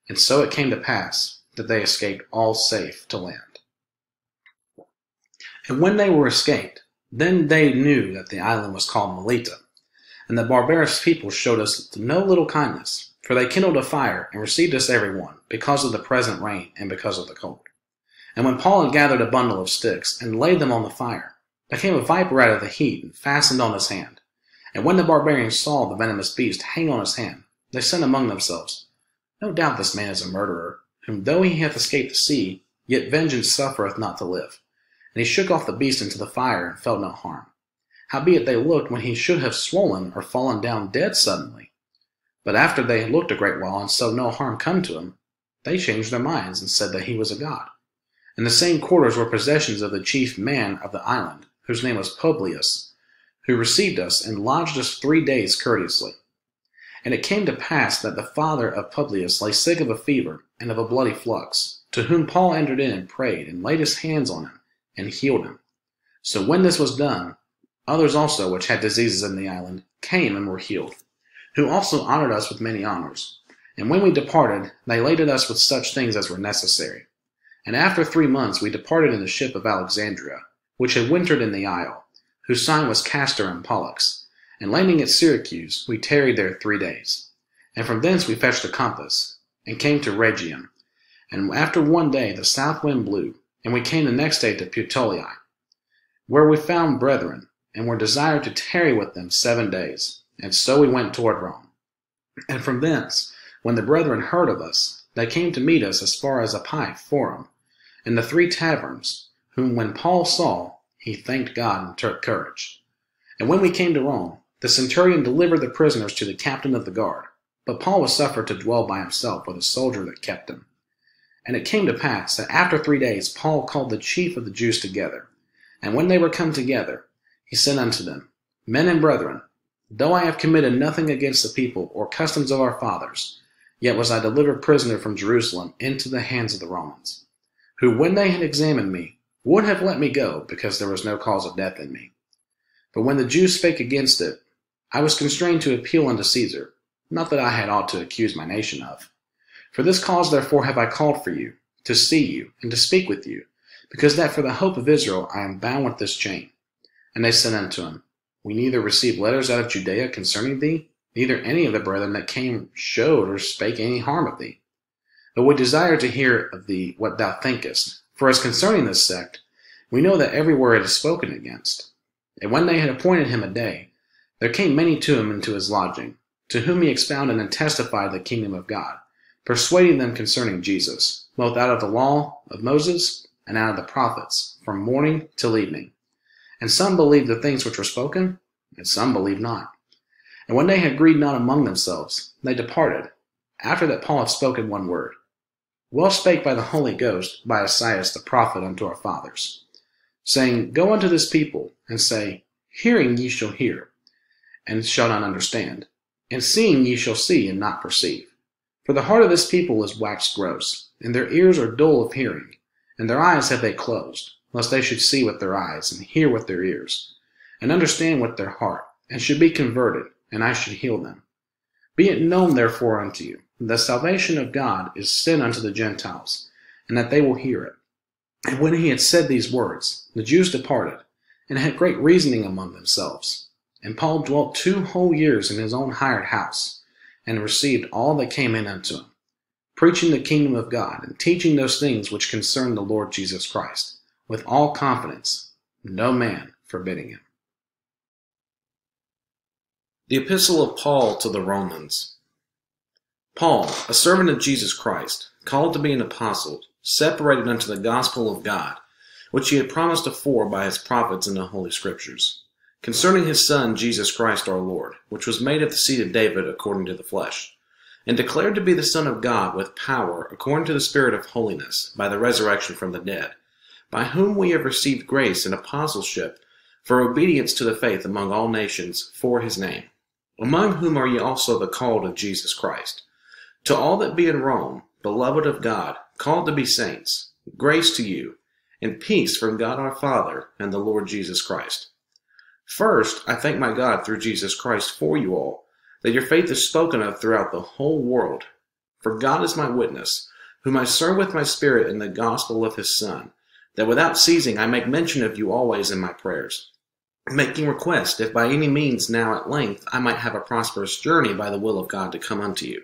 And so it came to pass that they escaped all safe to land. And when they were escaped, then they knew that the island was called Melita and the barbarous people showed us no little kindness, for they kindled a fire and received us every one, because of the present rain and because of the cold. And when Paul had gathered a bundle of sticks and laid them on the fire, there came a viper out of the heat and fastened on his hand. And when the barbarians saw the venomous beast hang on his hand, they said among themselves, No doubt this man is a murderer, whom though he hath escaped the sea, yet vengeance suffereth not to live. And he shook off the beast into the fire, and felt no harm. Howbeit they looked when he should have swollen or fallen down dead suddenly. But after they had looked a great while, and saw no harm come to him, they changed their minds, and said that he was a god. In the same quarters were possessions of the chief man of the island, whose name was Publius, who received us and lodged us three days courteously. And it came to pass that the father of Publius lay sick of a fever and of a bloody flux, to whom Paul entered in and prayed, and laid his hands on him, and healed him. So when this was done, others also which had diseases in the island came and were healed, who also honored us with many honors. And when we departed, they laded us with such things as were necessary. And after three months we departed in the ship of Alexandria, which had wintered in the isle, whose sign was Castor and Pollux. And landing at Syracuse, we tarried there three days. And from thence we fetched a compass, and came to Rhegium. And after one day the south wind blew, and we came the next day to Puteoli, where we found brethren, and were desired to tarry with them seven days. And so we went toward Rome. And from thence, when the brethren heard of us, they came to meet us as far as Appii Forum, and the three taverns, whom when Paul saw, he thanked God and took courage. And when we came to Rome, the centurion delivered the prisoners to the captain of the guard, but Paul was suffered to dwell by himself with a soldier that kept him. And it came to pass that after three days Paul called the chief of the Jews together, and when they were come together, he said unto them, Men and brethren, though I have committed nothing against the people or customs of our fathers, yet was I delivered prisoner from Jerusalem into the hands of the Romans, who when they had examined me, would have let me go, because there was no cause of death in me. But when the Jews spake against it, I was constrained to appeal unto Caesar, not that I had aught to accuse my nation of. For this cause therefore have I called for you, to see you, and to speak with you, because that for the hope of Israel I am bound with this chain. And they said unto him, We neither received letters out of Judea concerning thee, neither any of the brethren that came showed or spake any harm of thee. But we desire to hear of thee what thou thinkest, for as concerning this sect, we know that everywhere it is spoken against. And when they had appointed him a day, there came many to him into his lodging, to whom he expounded and testified the kingdom of God, persuading them concerning Jesus, both out of the law of Moses and out of the prophets, from morning till evening. And some believed the things which were spoken, and some believed not. And when they had agreed not among themselves, they departed, after that Paul had spoken one word. Well spake by the Holy Ghost by Esaias the prophet unto our fathers, saying, Go unto this people, and say, Hearing ye shall hear, and shall not understand, and seeing ye shall see, and not perceive. For the heart of this people is waxed gross, and their ears are dull of hearing, and their eyes have they closed, lest they should see with their eyes, and hear with their ears, and understand with their heart, and should be converted, and I should heal them. Be it known therefore unto you, that the salvation of God is sent unto the Gentiles, and that they will hear it. And when he had said these words, the Jews departed, and had great reasoning among themselves. And Paul dwelt two whole years in his own hired house, and received all that came in unto him, preaching the kingdom of God, and teaching those things which concern the Lord Jesus Christ, with all confidence, no man forbidding him. The Epistle of Paul to the Romans. Paul, a servant of Jesus Christ, called to be an apostle, separated unto the gospel of God, which he had promised afore by his prophets in the Holy Scriptures, concerning his Son Jesus Christ our Lord, which was made of the seed of David according to the flesh, and declared to be the Son of God with power according to the Spirit of holiness, by the resurrection from the dead, by whom we have received grace and apostleship for obedience to the faith among all nations for his name, among whom are ye also the called of Jesus Christ to all that be in Rome, beloved of God, called to be saints, grace to you, and peace from God our Father and the Lord Jesus Christ. First, I thank my God through Jesus Christ for you all, that your faith is spoken of throughout the whole world. For God is my witness, whom I serve with my spirit in the gospel of his Son, that without ceasing I make mention of you always in my prayers, making request, if by any means now at length I might have a prosperous journey by the will of God to come unto you.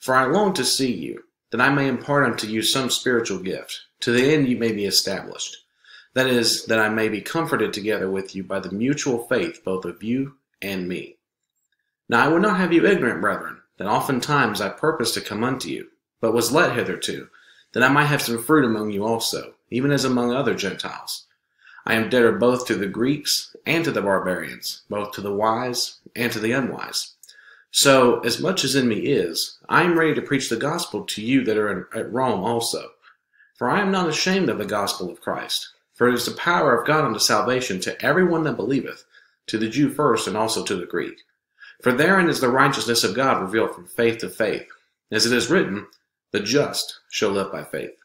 For I long to see you, that I may impart unto you some spiritual gift, to the end you may be established. That is, that I may be comforted together with you by the mutual faith both of you and me. Now I would not have you ignorant, brethren, that oftentimes I purposed to come unto you, but was let hitherto, that I might have some fruit among you also, even as among other Gentiles. I am debtor both to the Greeks and to the barbarians, both to the wise and to the unwise. So, as much as in me is, I am ready to preach the gospel to you that are in, at Rome also. For I am not ashamed of the gospel of Christ, for it is the power of God unto salvation to every one that believeth, to the Jew first and also to the Greek. For therein is the righteousness of God revealed from faith to faith, as it is written, The just shall live by faith.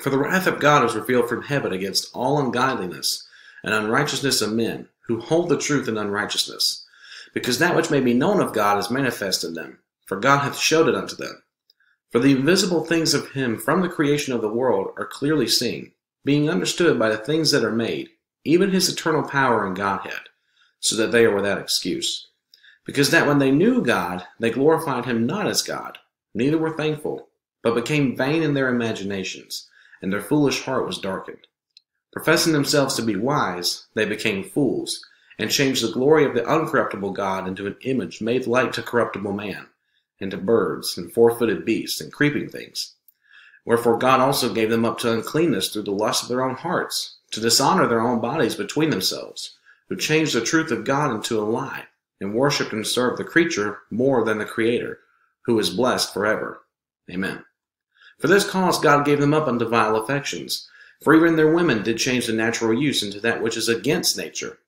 For the wrath of God is revealed from heaven against all ungodliness and unrighteousness of men, who hold the truth in unrighteousness, because that which may be known of God is manifest in them, for God hath showed it unto them. For the invisible things of him from the creation of the world are clearly seen, being understood by the things that are made, even his eternal power and Godhead, so that they are without excuse. Because that when they knew God, they glorified him not as God, neither were thankful, but became vain in their imaginations, and their foolish heart was darkened. Professing themselves to be wise, they became fools, and changed the glory of the uncorruptible God into an image made like to corruptible man, and to birds, and four-footed beasts, and creeping things. Wherefore God also gave them up to uncleanness through the lust of their own hearts, to dishonor their own bodies between themselves, who changed the truth of God into a lie, and worshipped and served the creature more than the Creator, who is blessed forever. Amen. For this cause God gave them up unto vile affections, for even their women did change the natural use into that which is against nature.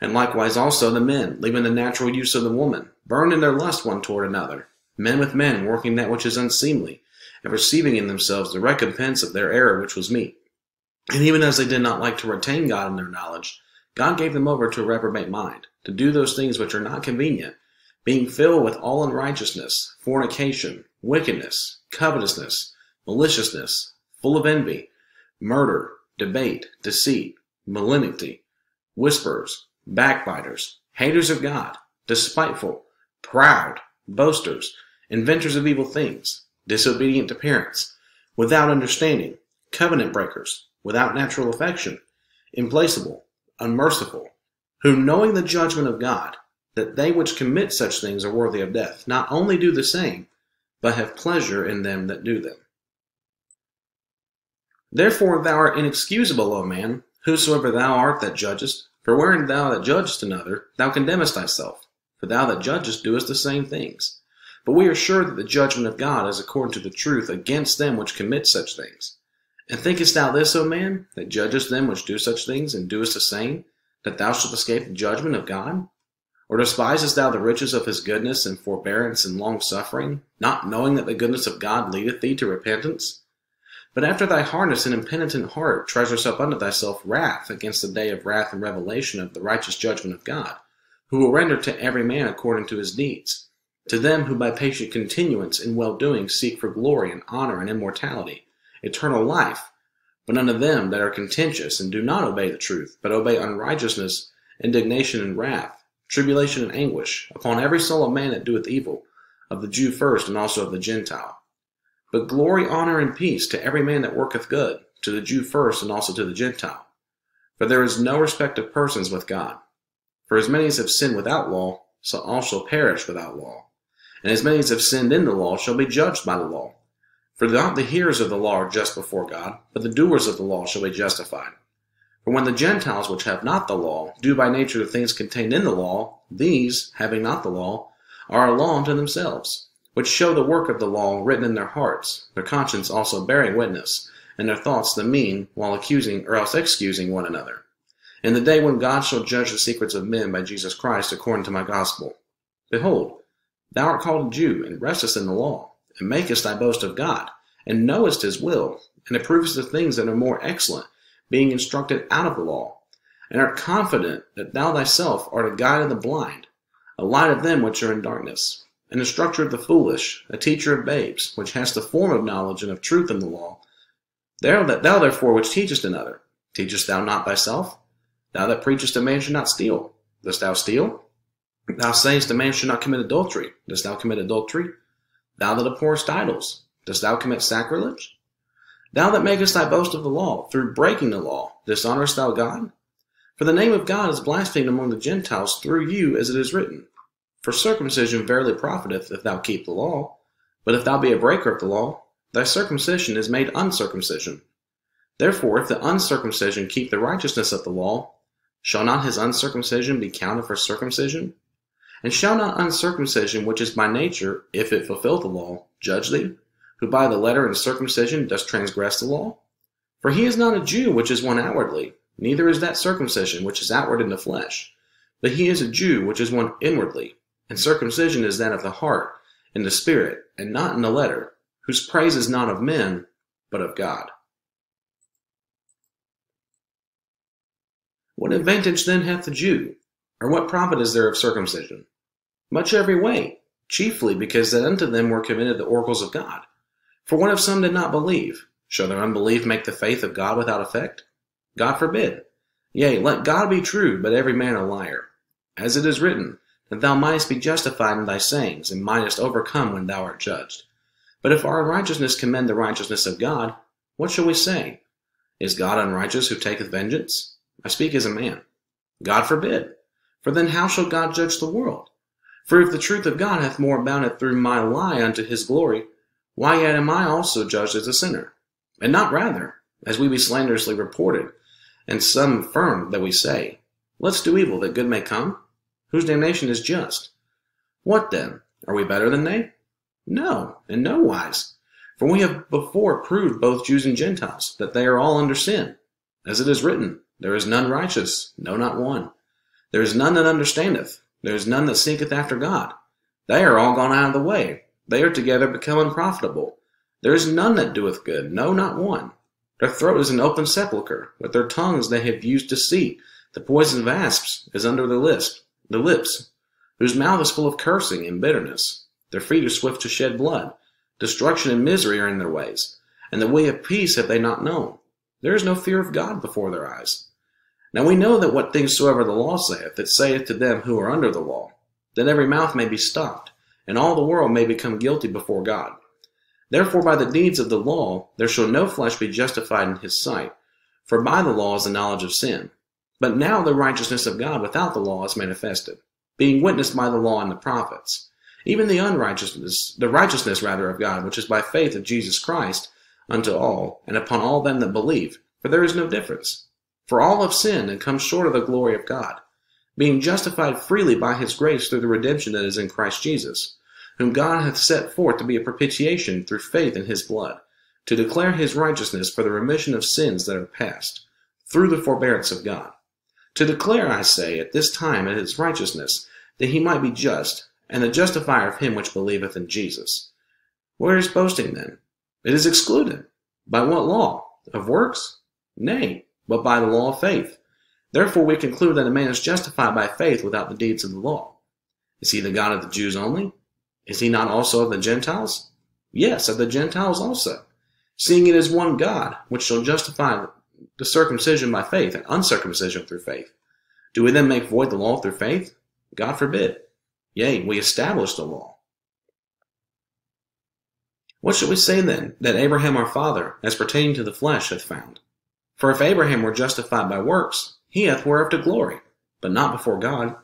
And likewise also the men, leaving the natural use of the woman, burned in their lust one toward another, men with men working that which is unseemly, and receiving in themselves the recompense of their error which was meet. And even as they did not like to retain God in their knowledge, God gave them over to a reprobate mind, to do those things which are not convenient, being filled with all unrighteousness, fornication, wickedness, covetousness, maliciousness, full of envy, murder, debate, deceit, malignity, whisperers, backbiters, haters of God, despiteful, proud, boasters, inventors of evil things, disobedient to parents, without understanding, covenant breakers, without natural affection, implacable, unmerciful, who knowing the judgment of God, that they which commit such things are worthy of death, not only do the same, but have pleasure in them that do them. Therefore thou art inexcusable, O man, whosoever thou art that judgest, for wherein thou that judgest another, thou condemnest thyself, for thou that judgest doest the same things. But we are sure that the judgment of God is according to the truth against them which commit such things. And thinkest thou this, O man, that judgest them which do such things, and doest the same, that thou shalt escape the judgment of God? Or despisest thou the riches of his goodness and forbearance and long suffering, not knowing that the goodness of God leadeth thee to repentance? But after thy hardness and impenitent heart treasures up unto thyself wrath against the day of wrath and revelation of the righteous judgment of God, who will render to every man according to his deeds. To them who by patient continuance in well doing seek for glory and honor and immortality, eternal life, but unto them that are contentious and do not obey the truth, but obey unrighteousness, indignation and wrath, tribulation and anguish, upon every soul of man that doeth evil, of the Jew first and also of the Gentile. But glory, honor, and peace to every man that worketh good, to the Jew first and also to the Gentile. For there is no respect of persons with God. For as many as have sinned without law, shall also perish without law. And as many as have sinned in the law shall be judged by the law. For not the hearers of the law are just before God, but the doers of the law shall be justified. For when the Gentiles which have not the law do by nature the things contained in the law, these, having not the law, are a law unto themselves, which show the work of the law written in their hearts, their conscience also bearing witness, and their thoughts the mean, while accusing or else excusing one another. In the day when God shall judge the secrets of men by Jesus Christ according to my gospel. Behold, thou art called a Jew, and restest in the law, and makest thy boast of God, and knowest his will, and approvest the things that are more excellent, being instructed out of the law, and art confident that thou thyself art a guide of the blind, a light of them which are in darkness, an instructor of the foolish, a teacher of babes, which hast the form of knowledge and of truth in the law. Thou, that thou therefore which teachest another, teachest thou not thyself? Thou that preachest a man should not steal, dost thou steal? Thou sayest a man should not commit adultery, dost thou commit adultery? Thou that abhorrest idols, dost thou commit sacrilege? Thou that makest thy boast of the law, through breaking the law, dishonorest thou God? For the name of God is blasphemed among the Gentiles through you, as it is written. For circumcision verily profiteth if thou keep the law. But if thou be a breaker of the law, thy circumcision is made uncircumcision. Therefore, if the uncircumcision keep the righteousness of the law, shall not his uncircumcision be counted for circumcision? And shall not uncircumcision, which is by nature, if it fulfill the law, judge thee, who by the letter and circumcision does transgress the law? For he is not a Jew which is one outwardly, neither is that circumcision which is outward in the flesh, but he is a Jew which is one inwardly, and circumcision is that of the heart, in the spirit, and not in the letter, whose praise is not of men, but of God. What advantage then hath the Jew? Or what profit is there of circumcision? Much every way, chiefly because that unto them were committed the oracles of God. For what if some did not believe? Shall their unbelief make the faith of God without effect? God forbid. Yea, let God be true, but every man a liar. As it is written, that thou mightest be justified in thy sayings, and mightest overcome when thou art judged. But if our unrighteousness commend the righteousness of God, what shall we say? Is God unrighteous who taketh vengeance? I speak as a man. God forbid. For then how shall God judge the world? For if the truth of God hath more abounded through my lie unto his glory, why yet am I also judged as a sinner? And not rather, as we be slanderously reported, and some affirm that we say, Let's do evil that good may come, whose damnation is just. What then? Are we better than they? No, in no wise. For we have before proved both Jews and Gentiles that they are all under sin. As it is written, There is none righteous, no, not one. There is none that understandeth. There is none that seeketh after God. They are all gone out of the way. They are together become unprofitable. There is none that doeth good, no, not one. Their throat is an open sepulchre. With their tongues they have used deceit. The poison of asps is under their lips, the lips, whose mouth is full of cursing and bitterness. Their feet are swift to shed blood. Destruction and misery are in their ways, and the way of peace have they not known. There is no fear of God before their eyes. Now we know that what things soever the law saith, it saith to them who are under the law, that every mouth may be stopped, and all the world may become guilty before God. Therefore by the deeds of the law there shall no flesh be justified in his sight, for by the law is the knowledge of sin. But now the righteousness of God without the law is manifested, being witnessed by the law and the prophets, even the unrighteousness, the righteousness rather of God, which is by faith of Jesus Christ, unto all, and upon all them that believe, for there is no difference. For all have sinned and come short of the glory of God, being justified freely by his grace through the redemption that is in Christ Jesus, whom God hath set forth to be a propitiation through faith in his blood, to declare his righteousness for the remission of sins that are past, through the forbearance of God. To declare, I say, at this time his righteousness, that he might be just, and the justifier of him which believeth in Jesus. Where is boasting then? It is excluded. By what law? Of works? Nay, but by the law of faith. Therefore we conclude that a man is justified by faith without the deeds of the law. Is he the God of the Jews only? Is he not also of the Gentiles? Yes, of the Gentiles also. Seeing it is one God, which shall justify the circumcision by faith and uncircumcision through faith. Do we then make void the law through faith? God forbid. Yea, we establish the law. What shall we say then that Abraham our father, as pertaining to the flesh, hath found? For if Abraham were justified by works, he hath whereof to glory, but not before God.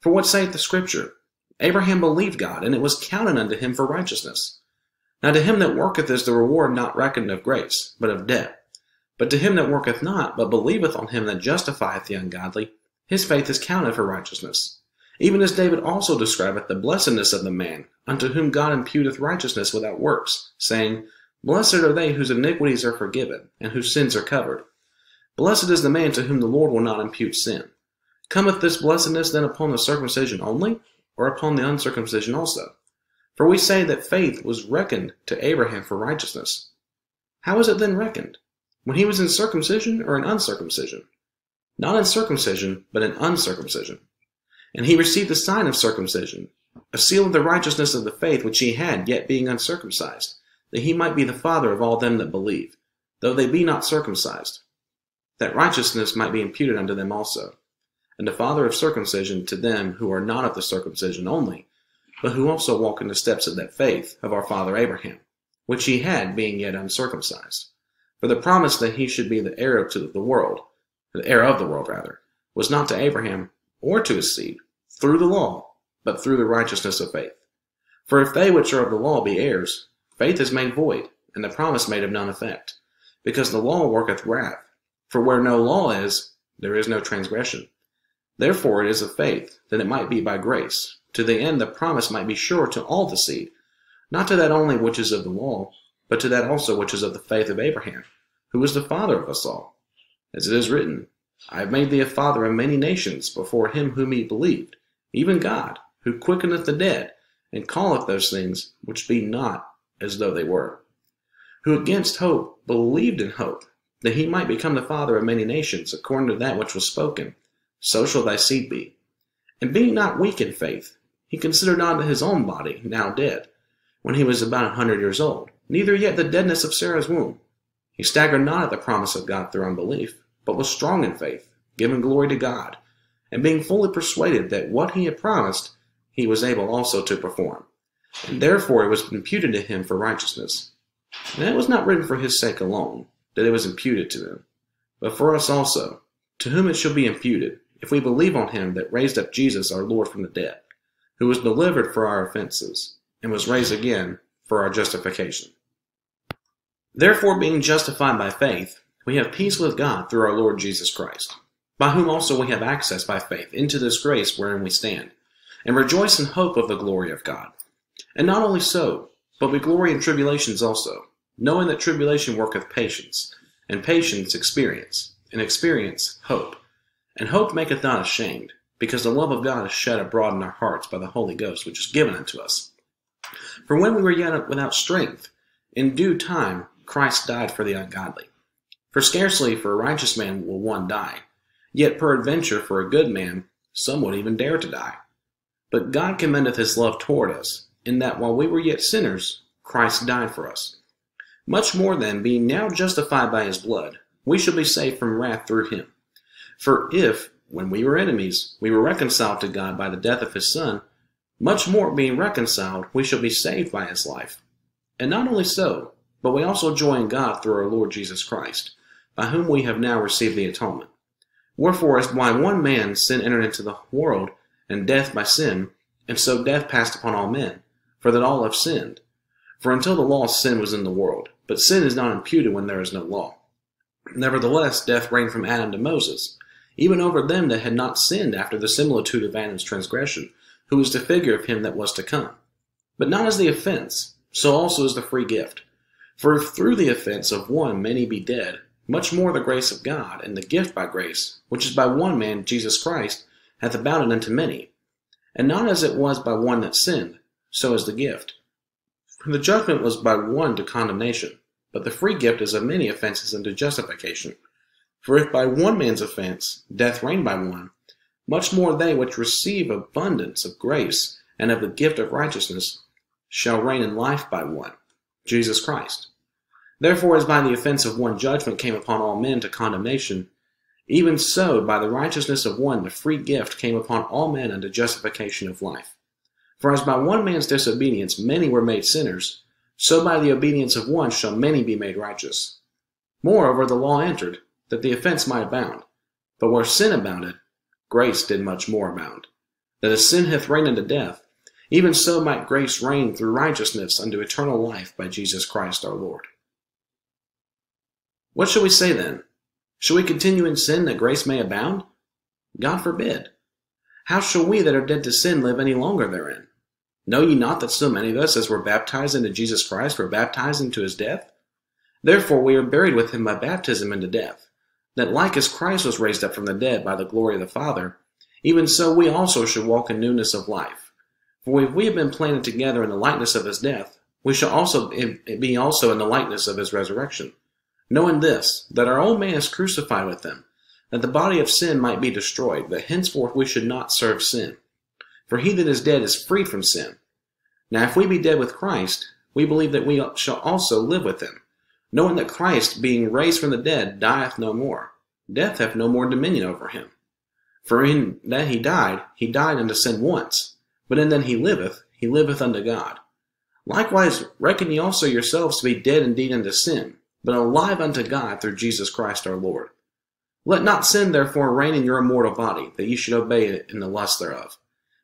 For what saith the Scripture? Abraham believed God, and it was counted unto him for righteousness. Now to him that worketh is the reward not reckoned of grace, but of debt. But to him that worketh not, but believeth on him that justifieth the ungodly, his faith is counted for righteousness. Even as David also describeth the blessedness of the man, unto whom God imputeth righteousness without works, saying, Blessed are they whose iniquities are forgiven, and whose sins are covered. Blessed is the man to whom the Lord will not impute sin. Cometh this blessedness then upon the circumcision only, or upon the uncircumcision also? For we say that faith was reckoned to Abraham for righteousness. How is it then reckoned? When he was in circumcision or in uncircumcision? Not in circumcision, but in uncircumcision. And he received the sign of circumcision, a seal of the righteousness of the faith which he had, yet being uncircumcised that he might be the father of all them that believe, though they be not circumcised, that righteousness might be imputed unto them also, and the father of circumcision to them who are not of the circumcision only, but who also walk in the steps of that faith of our father Abraham, which he had being yet uncircumcised. For the promise that he should be the heir to the world, the heir of the world rather, was not to Abraham or to his seed through the law, but through the righteousness of faith. For if they which are of the law be heirs, faith is made void, and the promise made of none effect, because the law worketh wrath. For where no law is, there is no transgression. Therefore it is of faith, that it might be by grace, to the end the promise might be sure to all the seed, not to that only which is of the law, but to that also which is of the faith of Abraham, who was the father of us all. As it is written, I have made thee a father of many nations before him whom he believed, even God, who quickeneth the dead, and calleth those things which be not as though they were. Who against hope believed in hope, that he might become the father of many nations, according to that which was spoken, So shall thy seed be. And being not weak in faith, he considered not his own body, now dead, when he was about a hundred years old, neither yet the deadness of Sarah's womb. He staggered not at the promise of God through unbelief, but was strong in faith, giving glory to God, and being fully persuaded that what he had promised, he was able also to perform. And therefore it was imputed to him for righteousness. And it was not written for his sake alone, that it was imputed to him, but for us also, to whom it shall be imputed, if we believe on him that raised up Jesus our Lord from the dead, who was delivered for our offenses, and was raised again for our justification. Therefore, being justified by faith, we have peace with God through our Lord Jesus Christ, by whom also we have access by faith into this grace wherein we stand, and rejoice in hope of the glory of God. And not only so, but we glory in tribulations also, knowing that tribulation worketh patience, and patience experience, and experience hope. And hope maketh not ashamed, because the love of God is shed abroad in our hearts by the Holy Ghost, which is given unto us. For when we were yet without strength, in due time Christ died for the ungodly. For scarcely for a righteous man will one die, yet peradventure for a good man some would even dare to die. But God commendeth his love toward us, in that while we were yet sinners, Christ died for us. Much more than being now justified by his blood, we shall be saved from wrath through him. For if, when we were enemies, we were reconciled to God by the death of his Son, much more being reconciled, we shall be saved by his life. And not only so, but we also joy in God through our Lord Jesus Christ, by whom we have now received the atonement. Wherefore, as by one man sin entered into the world, and death by sin, and so death passed upon all men, for that all have sinned. For until the law, sin was in the world, but sin is not imputed when there is no law. Nevertheless, death reigned from Adam to Moses, even over them that had not sinned after the similitude of Adam's transgression, who was the figure of him that was to come. But not as the offense, so also is the free gift. For if through the offense of one many be dead, much more the grace of God, and the gift by grace, which is by one man, Jesus Christ, hath abounded unto many. And not as it was by one that sinned, so is the gift. For the judgment was by one to condemnation, but the free gift is of many offenses unto justification. For if by one man's offense death reigned by one, much more they which receive abundance of grace and of the gift of righteousness shall reign in life by one. Jesus Christ. Therefore, as by the offense of one judgment came upon all men to condemnation, even so by the righteousness of one the free gift came upon all men unto justification of life. For as by one man's disobedience many were made sinners, so by the obedience of one shall many be made righteous. Moreover, the law entered, that the offense might abound. But where sin abounded, grace did much more abound. That as sin hath reigned unto death, even so might grace reign through righteousness unto eternal life by Jesus Christ our Lord. What shall we say then? Shall we continue in sin that grace may abound? God forbid. How shall we that are dead to sin live any longer therein? Know ye not that so many of us as were baptized into Jesus Christ were baptized into his death? Therefore we are buried with him by baptism into death, that like as Christ was raised up from the dead by the glory of the Father, even so we also should walk in newness of life. For if we have been planted together in the likeness of his death, we shall also be also in the likeness of his resurrection. Knowing this, that our old man is crucified with him, that the body of sin might be destroyed, that henceforth we should not serve sin. For he that is dead is freed from sin. Now if we be dead with Christ, we believe that we shall also live with him, knowing that Christ, being raised from the dead, dieth no more. Death hath no more dominion over him. For in that he died, he died unto sin once, but in that he liveth, he liveth unto God. Likewise, reckon ye also yourselves to be dead indeed unto sin, but alive unto God through Jesus Christ our Lord. Let not sin therefore reign in your immortal body, that ye should obey it in the lust thereof.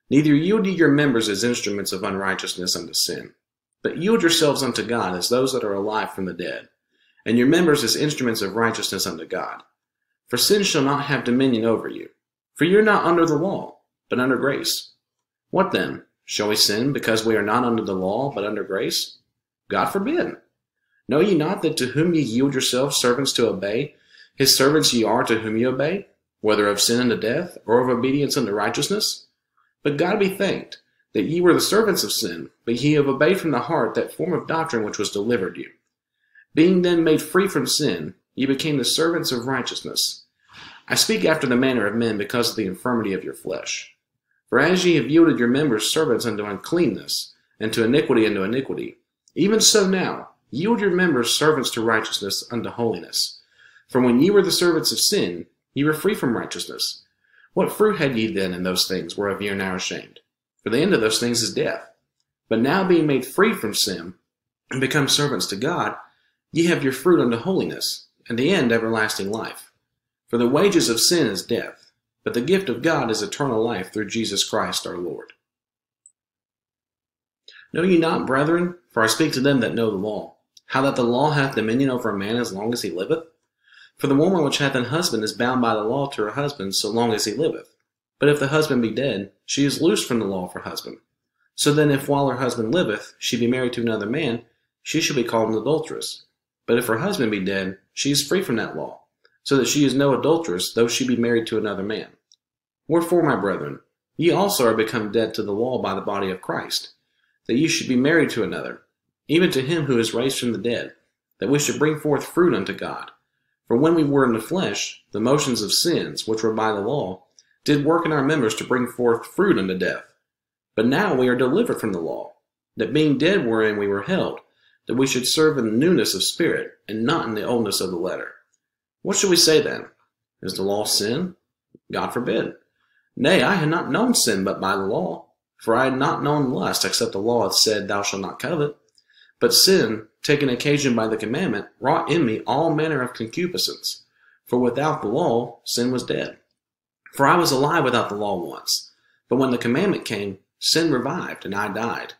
Neither yield ye your members as instruments of unrighteousness unto sin, but yield yourselves unto God as those that are alive from the dead, and your members as instruments of righteousness unto God. For sin shall not have dominion over you. For ye are not under the law, but under grace. What then? Shall we sin because we are not under the law, but under grace? God forbid. Know ye not that to whom ye yield yourselves servants to obey, his servants ye are to whom ye obey, whether of sin unto death, or of obedience unto righteousness? But God be thanked, that ye were the servants of sin, but ye have obeyed from the heart that form of doctrine which was delivered you. Being then made free from sin, ye became the servants of righteousness. I speak after the manner of men because of the infirmity of your flesh. For as ye have yielded your members servants unto uncleanness, and to iniquity unto iniquity, even so now yield your members servants to righteousness unto holiness. For when ye were the servants of sin, ye were free from righteousness. What fruit had ye then in those things whereof ye are now ashamed? For the end of those things is death. But now being made free from sin, and become servants to God, ye have your fruit unto holiness, and the end everlasting life. For the wages of sin is death, but the gift of God is eternal life through Jesus Christ our Lord. Know ye not, brethren, for I speak to them that know the law, how that the law hath dominion over a man as long as he liveth? For the woman which hath an husband is bound by the law to her husband so long as he liveth. But if the husband be dead, she is loosed from the law of her husband. So then, if while her husband liveth, she be married to another man, she shall be called an adulteress. But if her husband be dead, she is free from that law so that she is no adulteress, though she be married to another man. Wherefore, my brethren, ye also are become dead to the law by the body of Christ, that ye should be married to another, even to him who is raised from the dead, that we should bring forth fruit unto God. For when we were in the flesh, the motions of sins, which were by the law, did work in our members to bring forth fruit unto death. But now we are delivered from the law, that being dead wherein we were held, that we should serve in the newness of spirit, and not in the oldness of the letter. What shall we say then? Is the law sin? God forbid. Nay, I had not known sin but by the law, for I had not known lust except the law had said, Thou shalt not covet. But sin, taken occasion by the commandment, wrought in me all manner of concupiscence. For without the law, sin was dead. For I was alive without the law once. But when the commandment came, sin revived, and I died.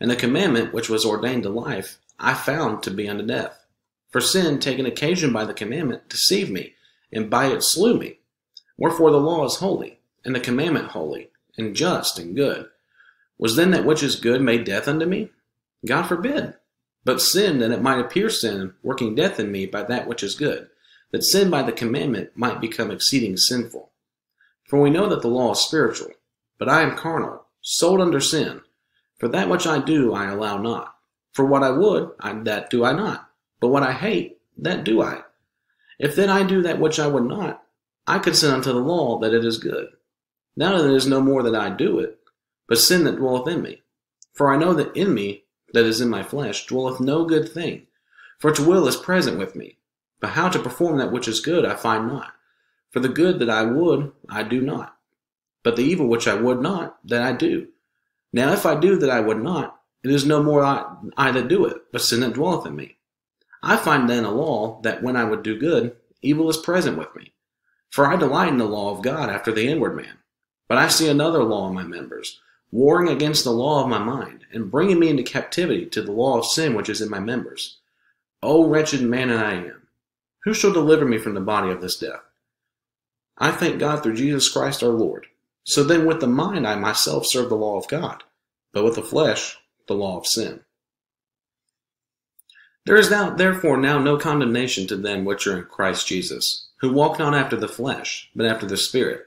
And the commandment which was ordained to life, I found to be unto death. For sin, taken occasion by the commandment, deceived me, and by it slew me. Wherefore the law is holy, and the commandment holy, and just and good. Was then that which is good made death unto me? God forbid. But sin, that it might appear sin, working death in me by that which is good, that sin by the commandment might become exceeding sinful. For we know that the law is spiritual, but I am carnal, sold under sin. For that which I do I allow not. For what I would, I, that do I not. But what I hate, that do I. If then I do that which I would not, I consent unto the law that it is good. Now that it is no more that I do it, but sin that dwelleth in me. For I know that in me, that is in my flesh, dwelleth no good thing. For to will is present with me. But how to perform that which is good I find not. For the good that I would, I do not. But the evil which I would not, that I do. Now if I do that I would not, it is no more I, I that do it, but sin that dwelleth in me. I find then a law that when I would do good, evil is present with me. For I delight in the law of God after the inward man. But I see another law in my members, warring against the law of my mind, and bringing me into captivity to the law of sin which is in my members. O wretched man that I am! Who shall deliver me from the body of this death? I thank God through Jesus Christ our Lord. So then with the mind I myself serve the law of God, but with the flesh the law of sin. There is now, therefore now no condemnation to them which are in Christ Jesus, who walk not after the flesh, but after the Spirit.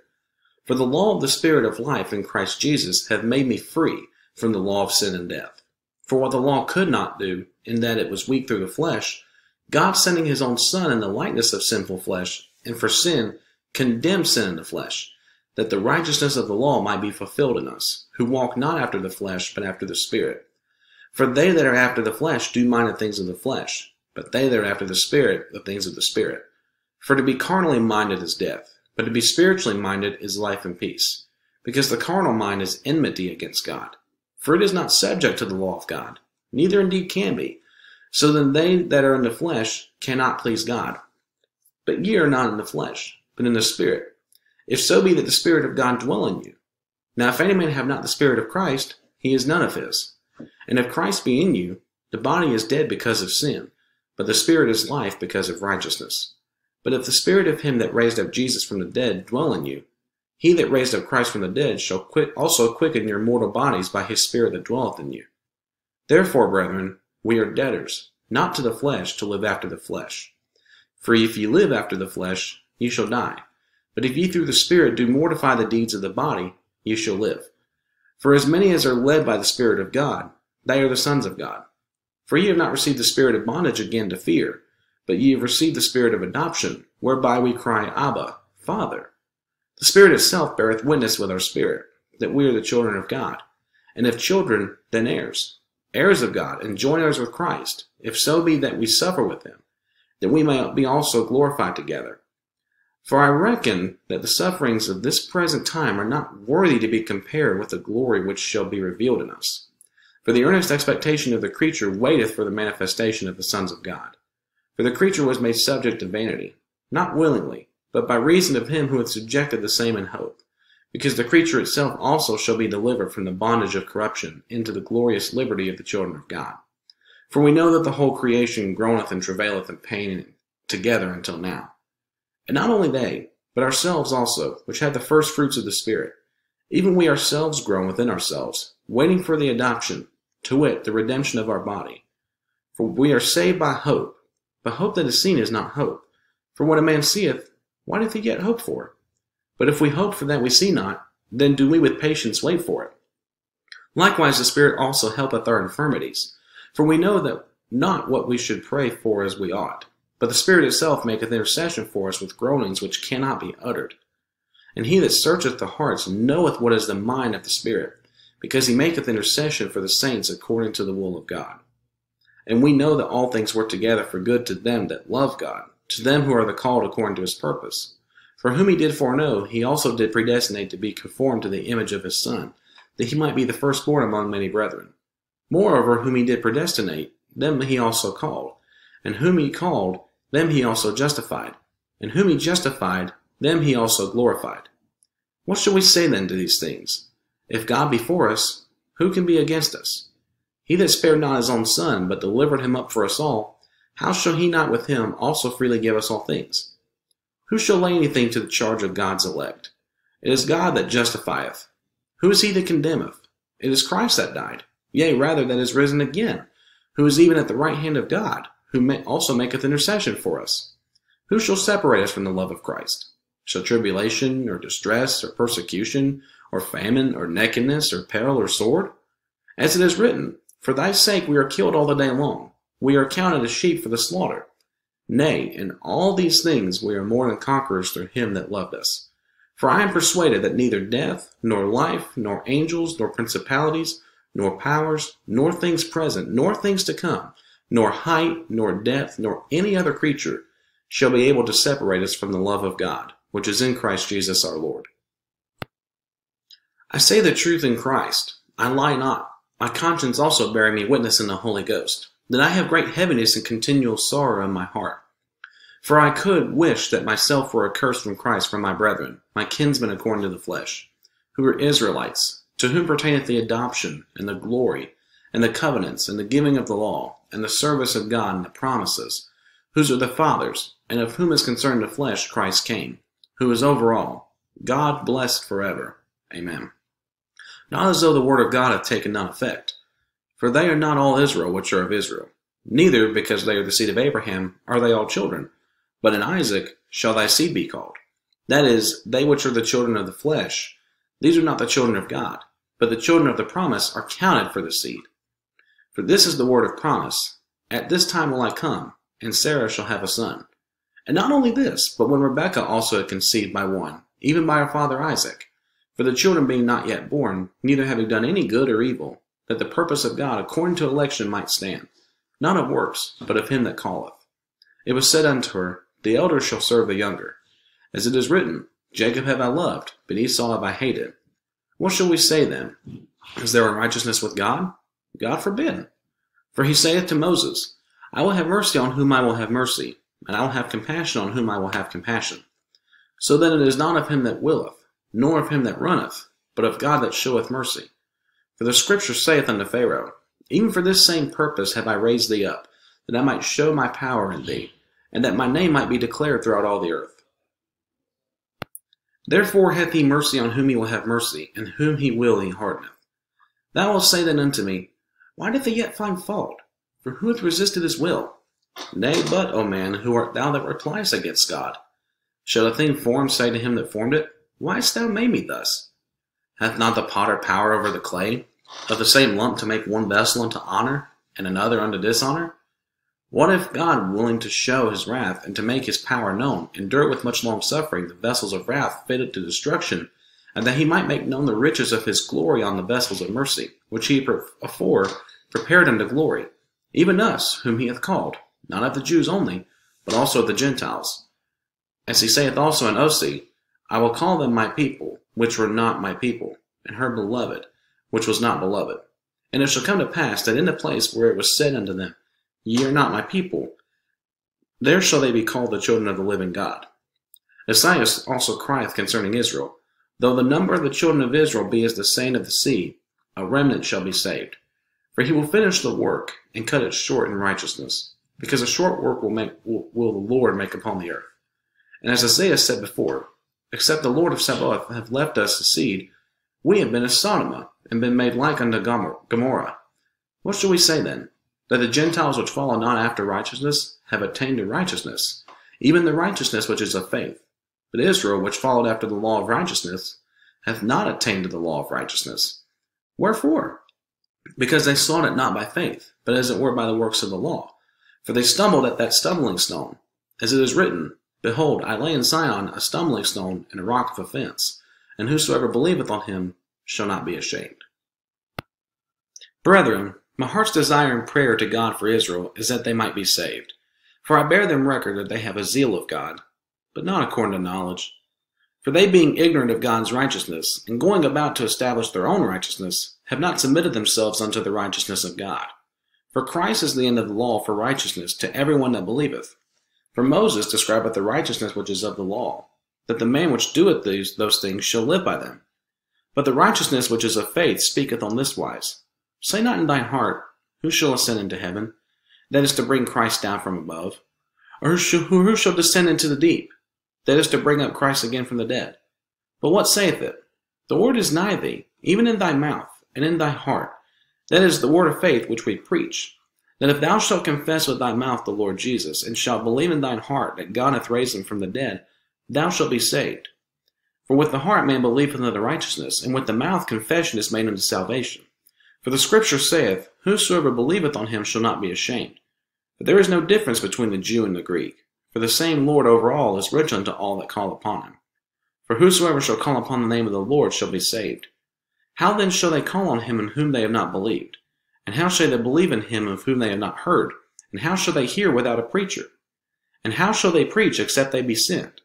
For the law of the Spirit of life in Christ Jesus hath made me free from the law of sin and death. For what the law could not do, in that it was weak through the flesh, God sending his own Son in the likeness of sinful flesh, and for sin, condemned sin in the flesh, that the righteousness of the law might be fulfilled in us, who walk not after the flesh, but after the Spirit. For they that are after the flesh do mind the things of the flesh, but they that are after the Spirit, the things of the Spirit. For to be carnally minded is death, but to be spiritually minded is life and peace. Because the carnal mind is enmity against God. For it is not subject to the law of God, neither indeed can be. So then they that are in the flesh cannot please God. But ye are not in the flesh, but in the Spirit. If so be that the Spirit of God dwell in you. Now if any man have not the Spirit of Christ, he is none of his. And if Christ be in you, the body is dead because of sin, but the Spirit is life because of righteousness. But if the Spirit of him that raised up Jesus from the dead dwell in you, he that raised up Christ from the dead shall also quicken your mortal bodies by his Spirit that dwelleth in you. Therefore, brethren, we are debtors, not to the flesh, to live after the flesh. For if ye live after the flesh, ye shall die. But if ye through the Spirit do mortify the deeds of the body, ye shall live. For as many as are led by the Spirit of God, they are the sons of God. For ye have not received the spirit of bondage again to fear, but ye have received the spirit of adoption, whereby we cry, Abba, Father. The Spirit itself beareth witness with our spirit, that we are the children of God. And if children, then heirs, heirs of God, and joint heirs with Christ, if so be that we suffer with him, that we may be also glorified together. For I reckon that the sufferings of this present time are not worthy to be compared with the glory which shall be revealed in us. For the earnest expectation of the creature waiteth for the manifestation of the sons of God. For the creature was made subject to vanity, not willingly, but by reason of him who hath subjected the same in hope. Because the creature itself also shall be delivered from the bondage of corruption into the glorious liberty of the children of God. For we know that the whole creation groaneth and travaileth in pain together until now. And not only they, but ourselves also, which have the first fruits of the Spirit, even we ourselves groan within ourselves, waiting for the adoption, to wit, the redemption of our body. For we are saved by hope, but hope that is seen is not hope. For what a man seeth, why doth he yet hope for? But if we hope for that we see not, then do we with patience wait for it. Likewise the Spirit also helpeth our infirmities. For we know that not what we should pray for as we ought, but the Spirit itself maketh intercession for us with groanings which cannot be uttered. And he that searcheth the hearts knoweth what is the mind of the Spirit, because he maketh intercession for the saints according to the will of God. And we know that all things work together for good to them that love God, to them who are the called according to his purpose. For whom he did foreknow, he also did predestinate to be conformed to the image of his Son, that he might be the firstborn among many brethren. Moreover, whom he did predestinate, them he also called. And whom he called, them he also justified. And whom he justified, them he also glorified. What shall we say then to these things? If God be for us, who can be against us? He that spared not his own Son, but delivered him up for us all, how shall he not with him also freely give us all things? Who shall lay anything to the charge of God's elect? It is God that justifieth. Who is he that condemneth? It is Christ that died, yea, rather that is risen again, who is even at the right hand of God, who also maketh intercession for us. Who shall separate us from the love of Christ? Shall tribulation, or distress, or persecution, or famine, or nakedness, or peril, or sword? As it is written, For thy sake we are killed all the day long. We are counted as sheep for the slaughter. Nay, in all these things we are more than conquerors through him that loved us. For I am persuaded that neither death, nor life, nor angels, nor principalities, nor powers, nor things present, nor things to come, nor height, nor depth, nor any other creature shall be able to separate us from the love of God, which is in Christ Jesus our Lord. I say the truth in Christ. I lie not. My conscience also bearing me witness in the Holy Ghost, that I have great heaviness and continual sorrow in my heart. For I could wish that myself were accursed from Christ from my brethren, my kinsmen according to the flesh, who are Israelites, to whom pertaineth the adoption, and the glory, and the covenants, and the giving of the law, and the service of God, and the promises, whose are the fathers, and of whom is concerned the flesh Christ came, who is over all, God blessed forever. Amen. Not as though the word of God hath taken none effect. For they are not all Israel which are of Israel. Neither, because they are the seed of Abraham, are they all children. But in Isaac shall thy seed be called. That is, they which are the children of the flesh, these are not the children of God, but the children of the promise are counted for the seed. For this is the word of promise At this time will I come, and Sarah shall have a son. And not only this, but when Rebecca also had conceived by one, even by her father Isaac, for the children being not yet born, neither having done any good or evil, that the purpose of God according to election might stand, not of works, but of him that calleth. It was said unto her, The elder shall serve the younger. As it is written, Jacob have I loved, but Esau have I hated. What shall we say then? Is there unrighteousness with God? God forbid. For he saith to Moses, I will have mercy on whom I will have mercy, and I will have compassion on whom I will have compassion. So then it is not of him that willeth, nor of him that runneth, but of God that showeth mercy. For the scripture saith unto Pharaoh, Even for this same purpose have I raised thee up, that I might show my power in thee, and that my name might be declared throughout all the earth. Therefore hath he mercy on whom he will have mercy, and whom he will he hardeneth. Thou wilt say then unto me, Why doth he yet find fault? For who hath resisted his will? Nay, but, O man, who art thou that repliest against God? Shall a thing formed say to him that formed it, Why hast thou made me thus? Hath not the potter power over the clay, of the same lump to make one vessel unto honor, and another unto dishonor? What if God, willing to show his wrath, and to make his power known, endure with much long suffering the vessels of wrath fitted to destruction, and that he might make known the riches of his glory on the vessels of mercy, which he afore prepared unto glory, even us, whom he hath called, not of the Jews only, but also of the Gentiles? As he saith also in Osee, I will call them my people, which were not my people, and her beloved, which was not beloved. And it shall come to pass that in the place where it was said unto them, Ye are not my people, there shall they be called the children of the living God. Esaias also crieth concerning Israel, Though the number of the children of Israel be as the sand of the sea, a remnant shall be saved. For he will finish the work, and cut it short in righteousness, because a short work will, make, will, will the Lord make upon the earth. And as Isaiah said before, except the Lord of Sabaoth have left us a seed, we have been as Sodom, and been made like unto Gomorrah. What shall we say then? That the Gentiles which follow not after righteousness have attained to righteousness, even the righteousness which is of faith. But Israel, which followed after the law of righteousness, hath not attained to the law of righteousness. Wherefore? Because they sought it not by faith, but as it were by the works of the law. For they stumbled at that stumbling stone. As it is written, Behold, I lay in Zion a stumbling stone and a rock of offense, and whosoever believeth on him shall not be ashamed. Brethren, my heart's desire and prayer to God for Israel is that they might be saved. For I bear them record that they have a zeal of God, but not according to knowledge. For they being ignorant of God's righteousness, and going about to establish their own righteousness, have not submitted themselves unto the righteousness of God. For Christ is the end of the law for righteousness to every one that believeth. For Moses describeth the righteousness which is of the law, that the man which doeth these, those things shall live by them. But the righteousness which is of faith speaketh on this wise Say not in thine heart, Who shall ascend into heaven? That is to bring Christ down from above. Or who shall, who shall descend into the deep? That is to bring up Christ again from the dead. But what saith it? The word is nigh thee, even in thy mouth, and in thy heart. That is the word of faith which we preach that if thou shalt confess with thy mouth the Lord Jesus, and shalt believe in thine heart that God hath raised him from the dead, thou shalt be saved. For with the heart man believeth unto righteousness, and with the mouth confession is made unto salvation. For the Scripture saith, Whosoever believeth on him shall not be ashamed. But there is no difference between the Jew and the Greek, for the same Lord over all is rich unto all that call upon him. For whosoever shall call upon the name of the Lord shall be saved. How then shall they call on him in whom they have not believed? And how shall they believe in him of whom they have not heard? And how shall they hear without a preacher? And how shall they preach except they be sent?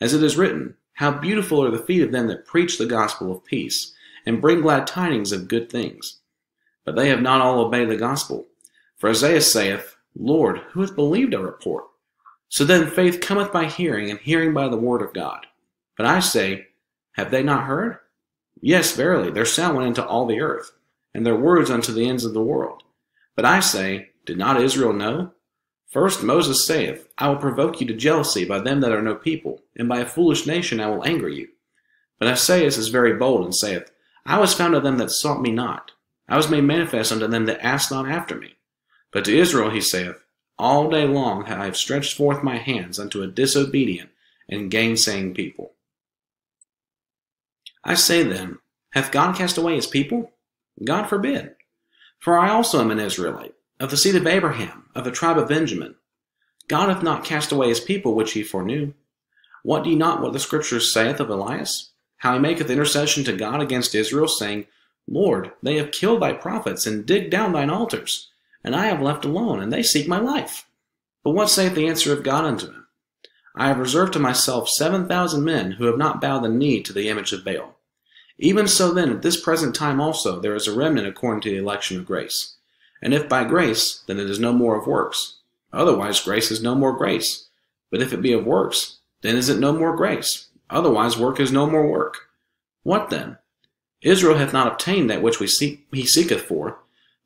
As it is written, How beautiful are the feet of them that preach the gospel of peace, and bring glad tidings of good things. But they have not all obeyed the gospel. For Isaiah saith, Lord, who hath believed our report? So then faith cometh by hearing, and hearing by the word of God. But I say, Have they not heard? Yes, verily, their sound went into all the earth and their words unto the ends of the world. But I say, Did not Israel know? First Moses saith, I will provoke you to jealousy by them that are no people, and by a foolish nation I will anger you. But Esaias is very bold, and saith, I was found of them that sought me not. I was made manifest unto them that asked not after me. But to Israel he saith, All day long have I stretched forth my hands unto a disobedient and gainsaying people. I say then, Hath God cast away his people? God forbid. For I also am an Israelite, of the seed of Abraham, of the tribe of Benjamin. God hath not cast away his people which he foreknew. What do ye not what the Scripture saith of Elias? How he maketh intercession to God against Israel, saying, Lord, they have killed thy prophets, and digged down thine altars, and I have left alone, and they seek my life. But what saith the answer of God unto him? I have reserved to myself seven thousand men who have not bowed the knee to the image of Baal. Even so then, at this present time also, there is a remnant according to the election of grace. And if by grace, then it is no more of works. Otherwise grace is no more grace. But if it be of works, then is it no more grace. Otherwise, work is no more work. What then? Israel hath not obtained that which we seek, he seeketh for,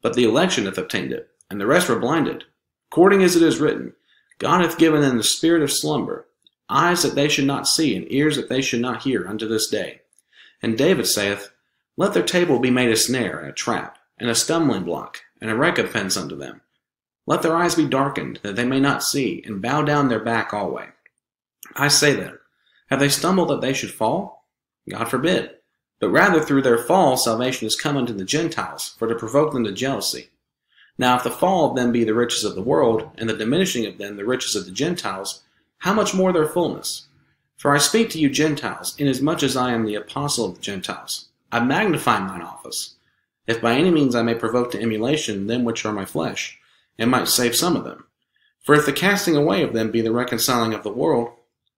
but the election hath obtained it, and the rest were blinded. According as it is written, God hath given them the spirit of slumber, eyes that they should not see, and ears that they should not hear unto this day. And David saith, Let their table be made a snare and a trap, and a stumbling block, and a recompense unto them. Let their eyes be darkened, that they may not see, and bow down their back alway. I say then, have they stumbled that they should fall? God forbid. But rather through their fall salvation is come unto the Gentiles, for to provoke them to jealousy. Now if the fall of them be the riches of the world, and the diminishing of them the riches of the Gentiles, how much more their fullness? For I speak to you Gentiles, inasmuch as I am the apostle of the Gentiles. I magnify mine office, if by any means I may provoke to emulation them which are my flesh, and might save some of them. For if the casting away of them be the reconciling of the world,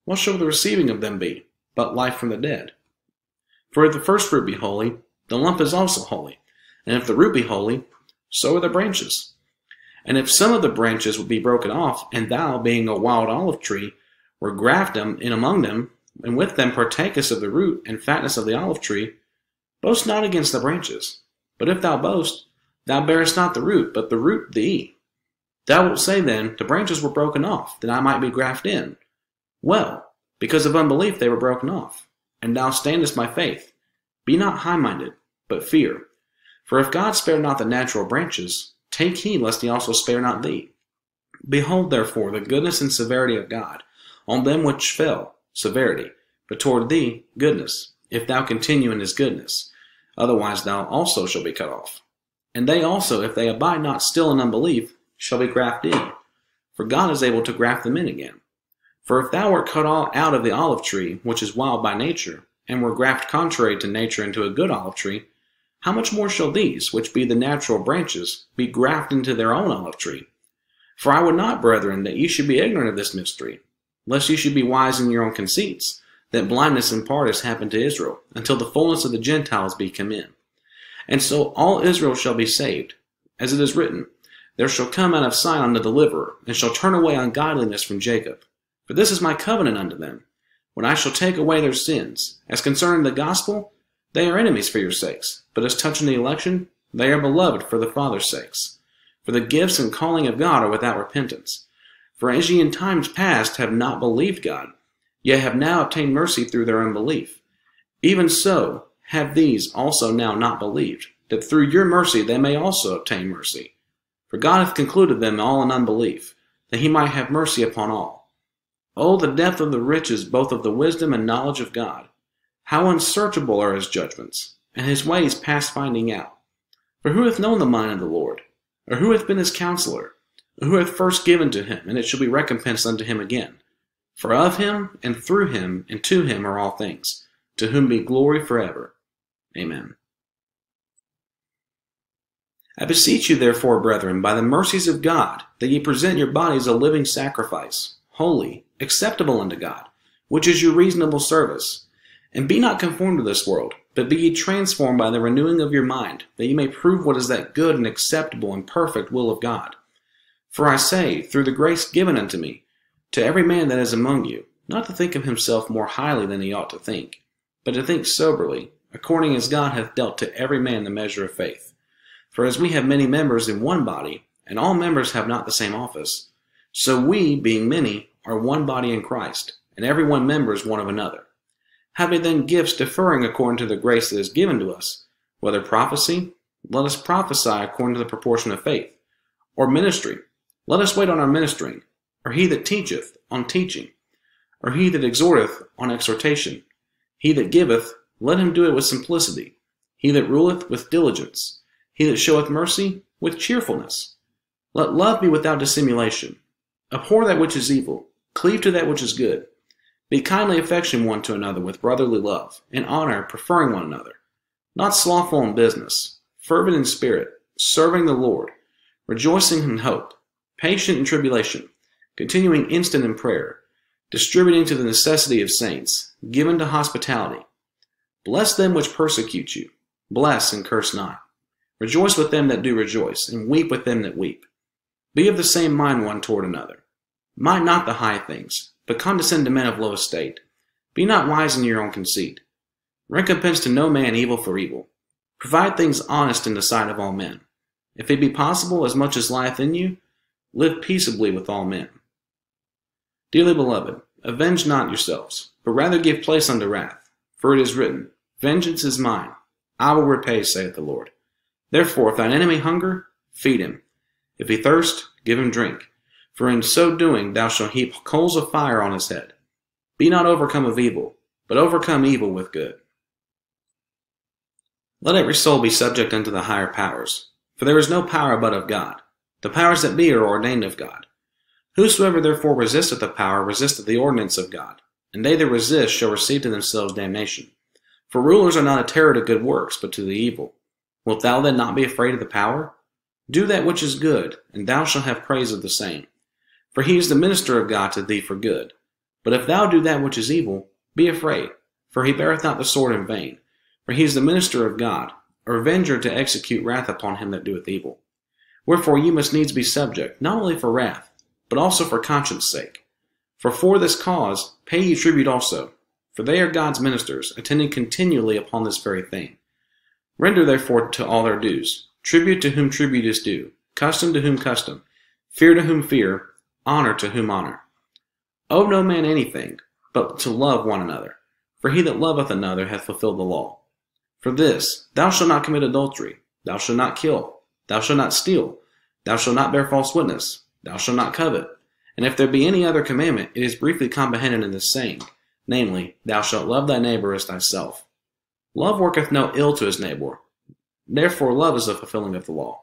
what shall the receiving of them be, but life from the dead? For if the first fruit be holy, the lump is also holy. And if the root be holy, so are the branches. And if some of the branches be broken off, and thou, being a wild olive tree, were grafted in among them, and with them partakest of the root and fatness of the olive tree, boast not against the branches. But if thou boast, thou bearest not the root, but the root thee. Thou wilt say then, The branches were broken off, that I might be grafted in. Well, because of unbelief they were broken off. And thou standest by faith. Be not high minded, but fear. For if God spare not the natural branches, take heed lest he also spare not thee. Behold therefore the goodness and severity of God. On them which fell, severity, but toward thee, goodness, if thou continue in his goodness. Otherwise thou also shalt be cut off. And they also, if they abide not still in unbelief, shall be grafted in. For God is able to graft them in again. For if thou wert cut off out of the olive tree, which is wild by nature, and were grafted contrary to nature into a good olive tree, how much more shall these, which be the natural branches, be grafted into their own olive tree? For I would not, brethren, that ye should be ignorant of this mystery, lest you should be wise in your own conceits, that blindness in part has happened to Israel, until the fullness of the Gentiles be come in. And so all Israel shall be saved, as it is written, There shall come out of Sion a deliverer, and shall turn away ungodliness from Jacob. For this is my covenant unto them, when I shall take away their sins. As concerning the gospel, they are enemies for your sakes, but as touching the election, they are beloved for the Father's sakes. For the gifts and calling of God are without repentance. For as ye in times past have not believed God, yet have now obtained mercy through their unbelief, even so have these also now not believed, that through your mercy they may also obtain mercy. For God hath concluded them all in unbelief, that he might have mercy upon all. Oh, the depth of the riches both of the wisdom and knowledge of God! How unsearchable are his judgments, and his ways past finding out. For who hath known the mind of the Lord? Or who hath been his counselor? Who hath first given to him, and it shall be recompensed unto him again? For of him, and through him, and to him are all things, to whom be glory forever. Amen. I beseech you, therefore, brethren, by the mercies of God, that ye present your bodies a living sacrifice, holy, acceptable unto God, which is your reasonable service. And be not conformed to this world, but be ye transformed by the renewing of your mind, that ye may prove what is that good and acceptable and perfect will of God. For I say, through the grace given unto me, to every man that is among you, not to think of himself more highly than he ought to think, but to think soberly, according as God hath dealt to every man the measure of faith. For as we have many members in one body, and all members have not the same office, so we, being many, are one body in Christ, and every one members one of another having then gifts differing according to the grace that is given to us, whether prophecy, let us prophesy according to the proportion of faith, or ministry, let us wait on our ministering, or he that teacheth on teaching, or he that exhorteth on exhortation, he that giveth, let him do it with simplicity, he that ruleth with diligence, he that showeth mercy with cheerfulness. Let love be without dissimulation. Abhor that which is evil, cleave to that which is good. Be kindly affection one to another with brotherly love, in honor preferring one another, not slothful in business, fervent in spirit, serving the Lord, rejoicing in hope, patient in tribulation, continuing instant in prayer, distributing to the necessity of saints, given to hospitality. Bless them which persecute you, bless and curse not. Rejoice with them that do rejoice, and weep with them that weep. Be of the same mind one toward another. Mind not the high things, but condescend to men of low estate. Be not wise in your own conceit. Recompense to no man evil for evil. Provide things honest in the sight of all men. If it be possible, as much as lieth in you, live peaceably with all men. Dearly beloved, avenge not yourselves, but rather give place unto wrath. For it is written, Vengeance is mine, I will repay, saith the Lord. Therefore, if thine enemy hunger, feed him. If he thirst, give him drink. For in so doing thou shalt heap coals of fire on his head. Be not overcome of evil, but overcome evil with good. Let every soul be subject unto the higher powers, for there is no power but of God. The powers that be are ordained of God. Whosoever therefore resisteth the power resisteth the ordinance of God, and they that resist shall receive to themselves damnation. For rulers are not a terror to good works, but to the evil. Wilt thou then not be afraid of the power? Do that which is good, and thou shalt have praise of the same. For he is the minister of God to thee for good. But if thou do that which is evil, be afraid, for he beareth not the sword in vain. For he is the minister of God, a revenger to execute wrath upon him that doeth evil. Wherefore ye must needs be subject, not only for wrath, but also for conscience sake. For for this cause pay ye tribute also, for they are God's ministers, attending continually upon this very thing. Render therefore to all their dues, tribute to whom tribute is due, custom to whom custom, fear to whom fear, honor to whom honor. Owe no man anything, but to love one another, for he that loveth another hath fulfilled the law. For this, thou shalt not commit adultery, thou shalt not kill, thou shalt not steal, thou shalt not bear false witness, thou shalt not covet. And if there be any other commandment, it is briefly comprehended in this saying, namely, Thou shalt love thy neighbor as thyself. Love worketh no ill to his neighbor. Therefore love is the fulfilling of the law.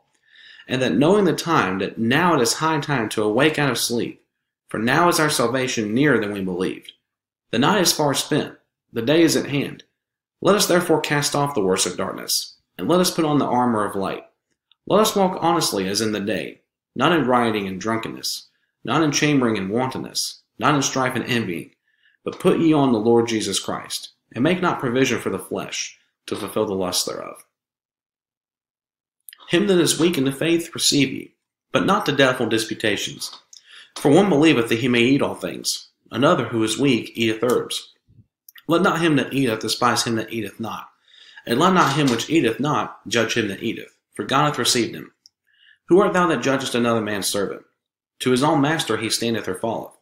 And that knowing the time, that now it is high time to awake out of sleep, for now is our salvation nearer than we believed. The night is far spent, the day is at hand. Let us therefore cast off the works of darkness, and let us put on the armor of light. Let us walk honestly as in the day, not in rioting and drunkenness, not in chambering and wantonness, not in strife and envying, but put ye on the Lord Jesus Christ, and make not provision for the flesh to fulfill the lust thereof. Him that is weak in the faith receive ye, but not to doubtful disputations. For one believeth that he may eat all things, another who is weak eateth herbs. Let not him that eateth despise him that eateth not. And let not him which eateth not judge him that eateth, for God hath received him. Who art thou that judgest another man's servant? To his own master he standeth or falleth.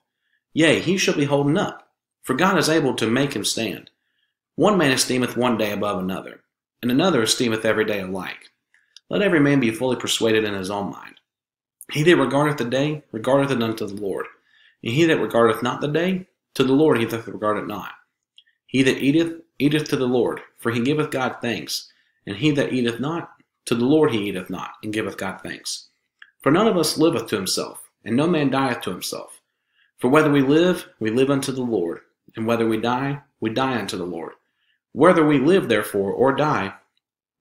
Yea, he shall be holden up, for God is able to make him stand. One man esteemeth one day above another, and another esteemeth every day alike. Let every man be fully persuaded in his own mind. He that regardeth the day, regardeth it unto the Lord. And he that regardeth not the day, to the Lord he doth regard it not. He that eateth, eateth to the Lord, for he giveth God thanks. And he that eateth not, to the Lord he eateth not, and giveth God thanks. For none of us liveth to himself, and no man dieth to himself. For whether we live, we live unto the Lord, and whether we die, we die unto the Lord. Whether we live, therefore, or die,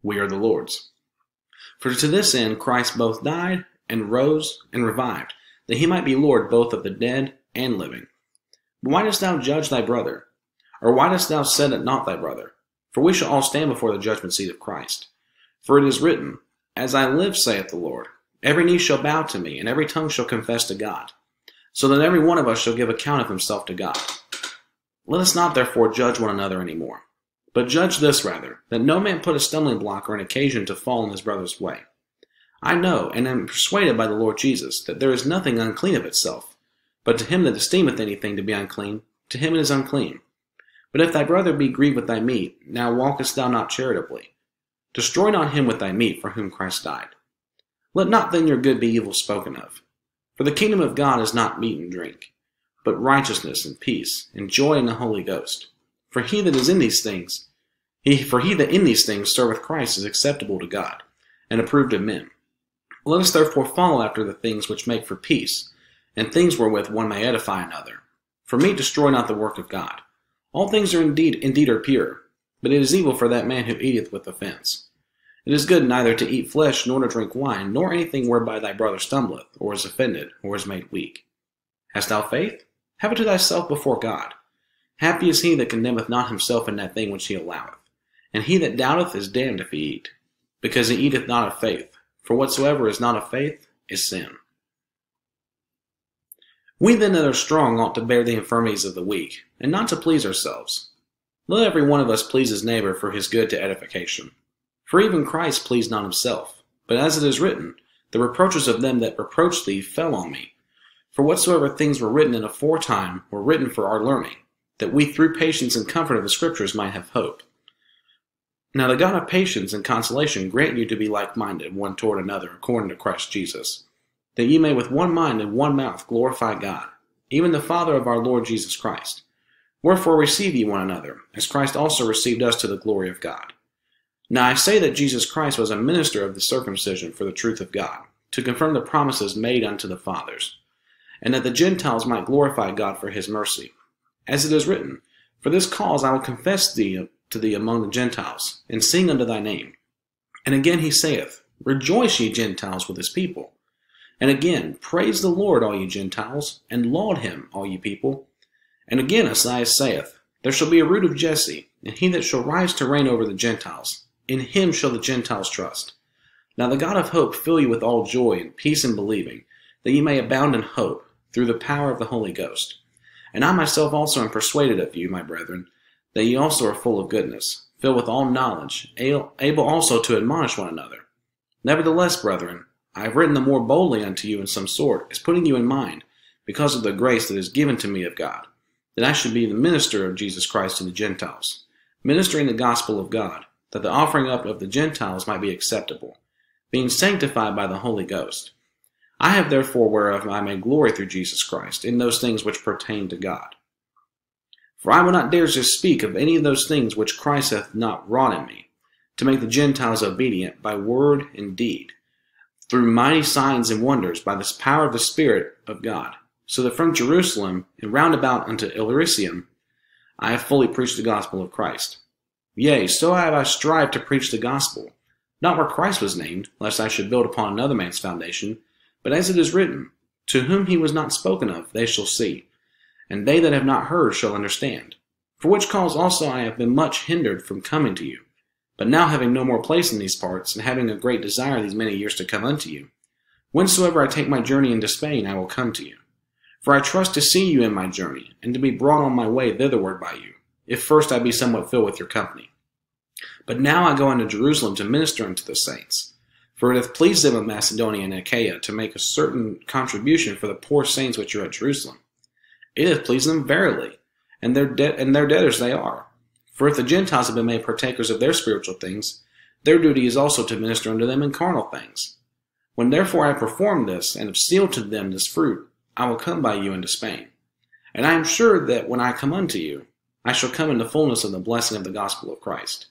we are the Lord's. For to this end Christ both died, and rose, and revived, that he might be Lord both of the dead and living. But why dost thou judge thy brother? Or why dost thou set at not thy brother? For we shall all stand before the judgment seat of Christ. For it is written, As I live, saith the Lord, every knee shall bow to me, and every tongue shall confess to God. So that every one of us shall give account of himself to God. Let us not therefore judge one another any more. But judge this rather, that no man put a stumbling block or an occasion to fall in his brother's way. I know, and am persuaded by the Lord Jesus, that there is nothing unclean of itself. But to him that esteemeth anything to be unclean, to him it is unclean. But if thy brother be grieved with thy meat, now walkest thou not charitably. Destroy not him with thy meat for whom Christ died. Let not then your good be evil spoken of. For the kingdom of God is not meat and drink, but righteousness and peace and joy in the Holy Ghost. For he that is in these things, he, for he that in these things serveth Christ is acceptable to God, and approved of men. Let us therefore follow after the things which make for peace, and things wherewith one may edify another. For meat destroy not the work of God. All things are indeed indeed are pure, but it is evil for that man who eateth with offence. It is good neither to eat flesh, nor to drink wine, nor anything whereby thy brother stumbleth, or is offended, or is made weak. Hast thou faith? Have it to thyself before God. Happy is he that condemneth not himself in that thing which he alloweth. And he that doubteth is damned if he eat, because he eateth not of faith. For whatsoever is not of faith is sin. We then that are strong ought to bear the infirmities of the weak, and not to please ourselves. Let every one of us please his neighbor for his good to edification. For even Christ pleased not himself, but as it is written, The reproaches of them that reproached thee fell on me. For whatsoever things were written in aforetime were written for our learning, that we through patience and comfort of the Scriptures might have hope. Now the God of patience and consolation grant you to be like minded one toward another according to Christ Jesus that ye may with one mind and one mouth glorify God, even the Father of our Lord Jesus Christ. Wherefore receive ye one another, as Christ also received us to the glory of God. Now I say that Jesus Christ was a minister of the circumcision for the truth of God, to confirm the promises made unto the fathers, and that the Gentiles might glorify God for his mercy. As it is written, For this cause I will confess thee to thee among the Gentiles, and sing unto thy name. And again he saith, Rejoice ye Gentiles with his people. And again, praise the Lord, all ye Gentiles, and laud him, all ye people. And again Isaiah saith, There shall be a root of Jesse, and he that shall rise to reign over the Gentiles. In him shall the Gentiles trust. Now the God of hope fill you with all joy and peace in believing, that ye may abound in hope, through the power of the Holy Ghost. And I myself also am persuaded of you, my brethren, that ye also are full of goodness, filled with all knowledge, able also to admonish one another. Nevertheless, brethren, I have written the more boldly unto you in some sort, as putting you in mind, because of the grace that is given to me of God, that I should be the minister of Jesus Christ to the Gentiles, ministering the gospel of God, that the offering up of the Gentiles might be acceptable, being sanctified by the Holy Ghost. I have therefore whereof I may glory through Jesus Christ, in those things which pertain to God. For I will not dare to speak of any of those things which Christ hath not wrought in me, to make the Gentiles obedient by word and deed through mighty signs and wonders by the power of the Spirit of God, so that from Jerusalem and round about unto Illyricum I have fully preached the gospel of Christ. Yea, so have I strived to preach the gospel, not where Christ was named, lest I should build upon another man's foundation, but as it is written, To whom he was not spoken of, they shall see, and they that have not heard shall understand. For which cause also I have been much hindered from coming to you. But now having no more place in these parts, and having a great desire these many years to come unto you, whensoever I take my journey into Spain, I will come to you. For I trust to see you in my journey, and to be brought on my way thitherward by you, if first I be somewhat filled with your company. But now I go unto Jerusalem to minister unto the saints. For it hath pleased them of Macedonia and Achaia to make a certain contribution for the poor saints which are at Jerusalem. It hath pleased them verily, and their, and their debtors they are. For if the Gentiles have been made partakers of their spiritual things, their duty is also to minister unto them in carnal things. When therefore I have performed this, and have sealed to them this fruit, I will come by you into Spain. And I am sure that when I come unto you, I shall come in the fullness of the blessing of the gospel of Christ.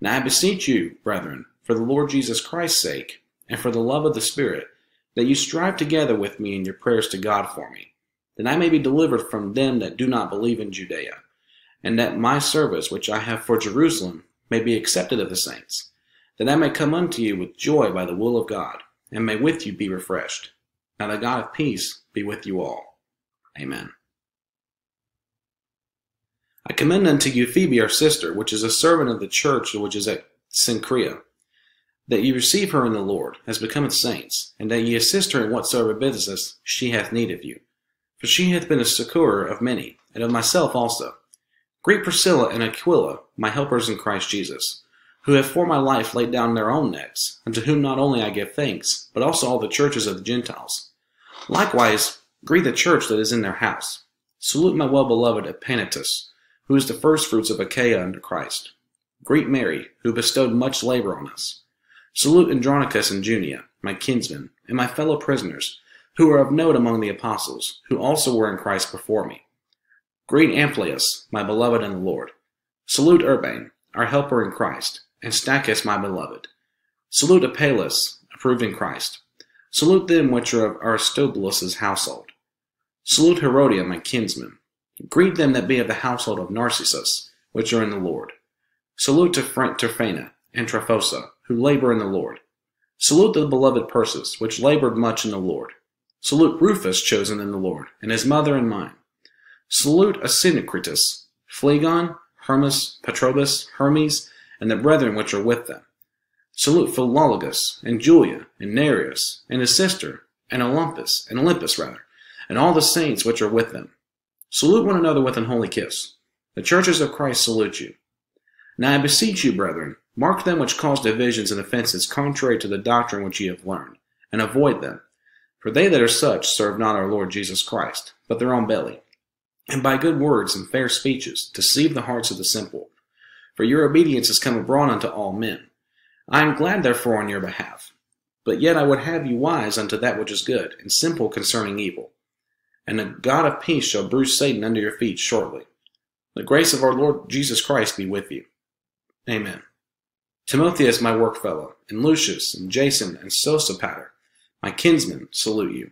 Now I beseech you, brethren, for the Lord Jesus Christ's sake, and for the love of the Spirit, that you strive together with me in your prayers to God for me, that I may be delivered from them that do not believe in Judea and that my service which I have for Jerusalem may be accepted of the saints, that I may come unto you with joy by the will of God, and may with you be refreshed. Now the God of peace be with you all. Amen. I commend unto you Phoebe our sister, which is a servant of the church which is at Cenchrea, that ye receive her in the Lord, as becometh saints, and that ye assist her in whatsoever business she hath need of you. For she hath been a succourer of many, and of myself also. Greet Priscilla and Aquila, my helpers in Christ Jesus, who have for my life laid down their own necks, and to whom not only I give thanks, but also all the churches of the Gentiles. Likewise, greet the church that is in their house. Salute my well-beloved Epaenetus, who is the firstfruits of Achaia unto Christ. Greet Mary, who bestowed much labor on us. Salute Andronicus and Junia, my kinsmen, and my fellow prisoners, who are of note among the apostles, who also were in Christ before me. Greet Amplias, my beloved in the Lord. Salute Urbane, our helper in Christ, and Stachys, my beloved. Salute Apelles, approved in Christ. Salute them which are of Aristobulus' household. Salute Herodion, my kinsman. Greet them that be of the household of Narcissus, which are in the Lord. Salute to Tryphena and Tryphosa, who labor in the Lord. Salute the beloved Persis, which labored much in the Lord. Salute Rufus, chosen in the Lord, and his mother and mine. Salute Asyncritus, Phlegon, Hermas, Patrobas, Hermes, and the brethren which are with them. Salute Philologus, and Julia, and Nereus, and his sister, and Olympus, and Olympas rather, and all the saints which are with them. Salute one another with an holy kiss. The churches of Christ salute you. Now I beseech you, brethren, mark them which cause divisions and offenses contrary to the doctrine which ye have learned, and avoid them. For they that are such serve not our Lord Jesus Christ, but their own belly, and by good words and fair speeches deceive the hearts of the simple. For your obedience is come abroad unto all men. I am glad therefore on your behalf. But yet I would have you wise unto that which is good, and simple concerning evil. And the God of peace shall bruise Satan under your feet shortly. The grace of our Lord Jesus Christ be with you. Amen. Timotheus, my workfellow, and Lucius, and Jason, and Sosipater, my kinsmen, salute you.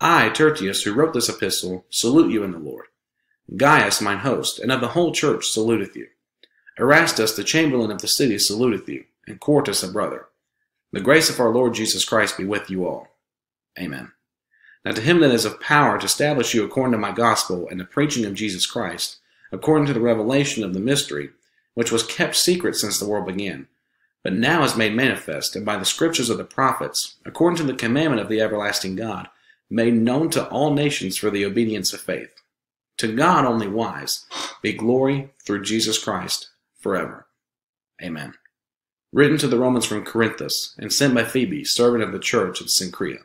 I, Tertius, who wrote this epistle, salute you in the Lord. Gaius, mine host, and of the whole church, saluteth you. Erastus, the chamberlain of the city, saluteth you, and Quartus, a brother. The grace of our Lord Jesus Christ be with you all. Amen. Now to him that is of power to establish you according to my gospel and the preaching of Jesus Christ, according to the revelation of the mystery, which was kept secret since the world began, but now is made manifest, and by the scriptures of the prophets, according to the commandment of the everlasting God, made known to all nations for the obedience of faith. To God only wise be glory through Jesus Christ forever. Amen written to the Romans from Corinthus, and sent by Phoebe, servant of the church at Cenchrea.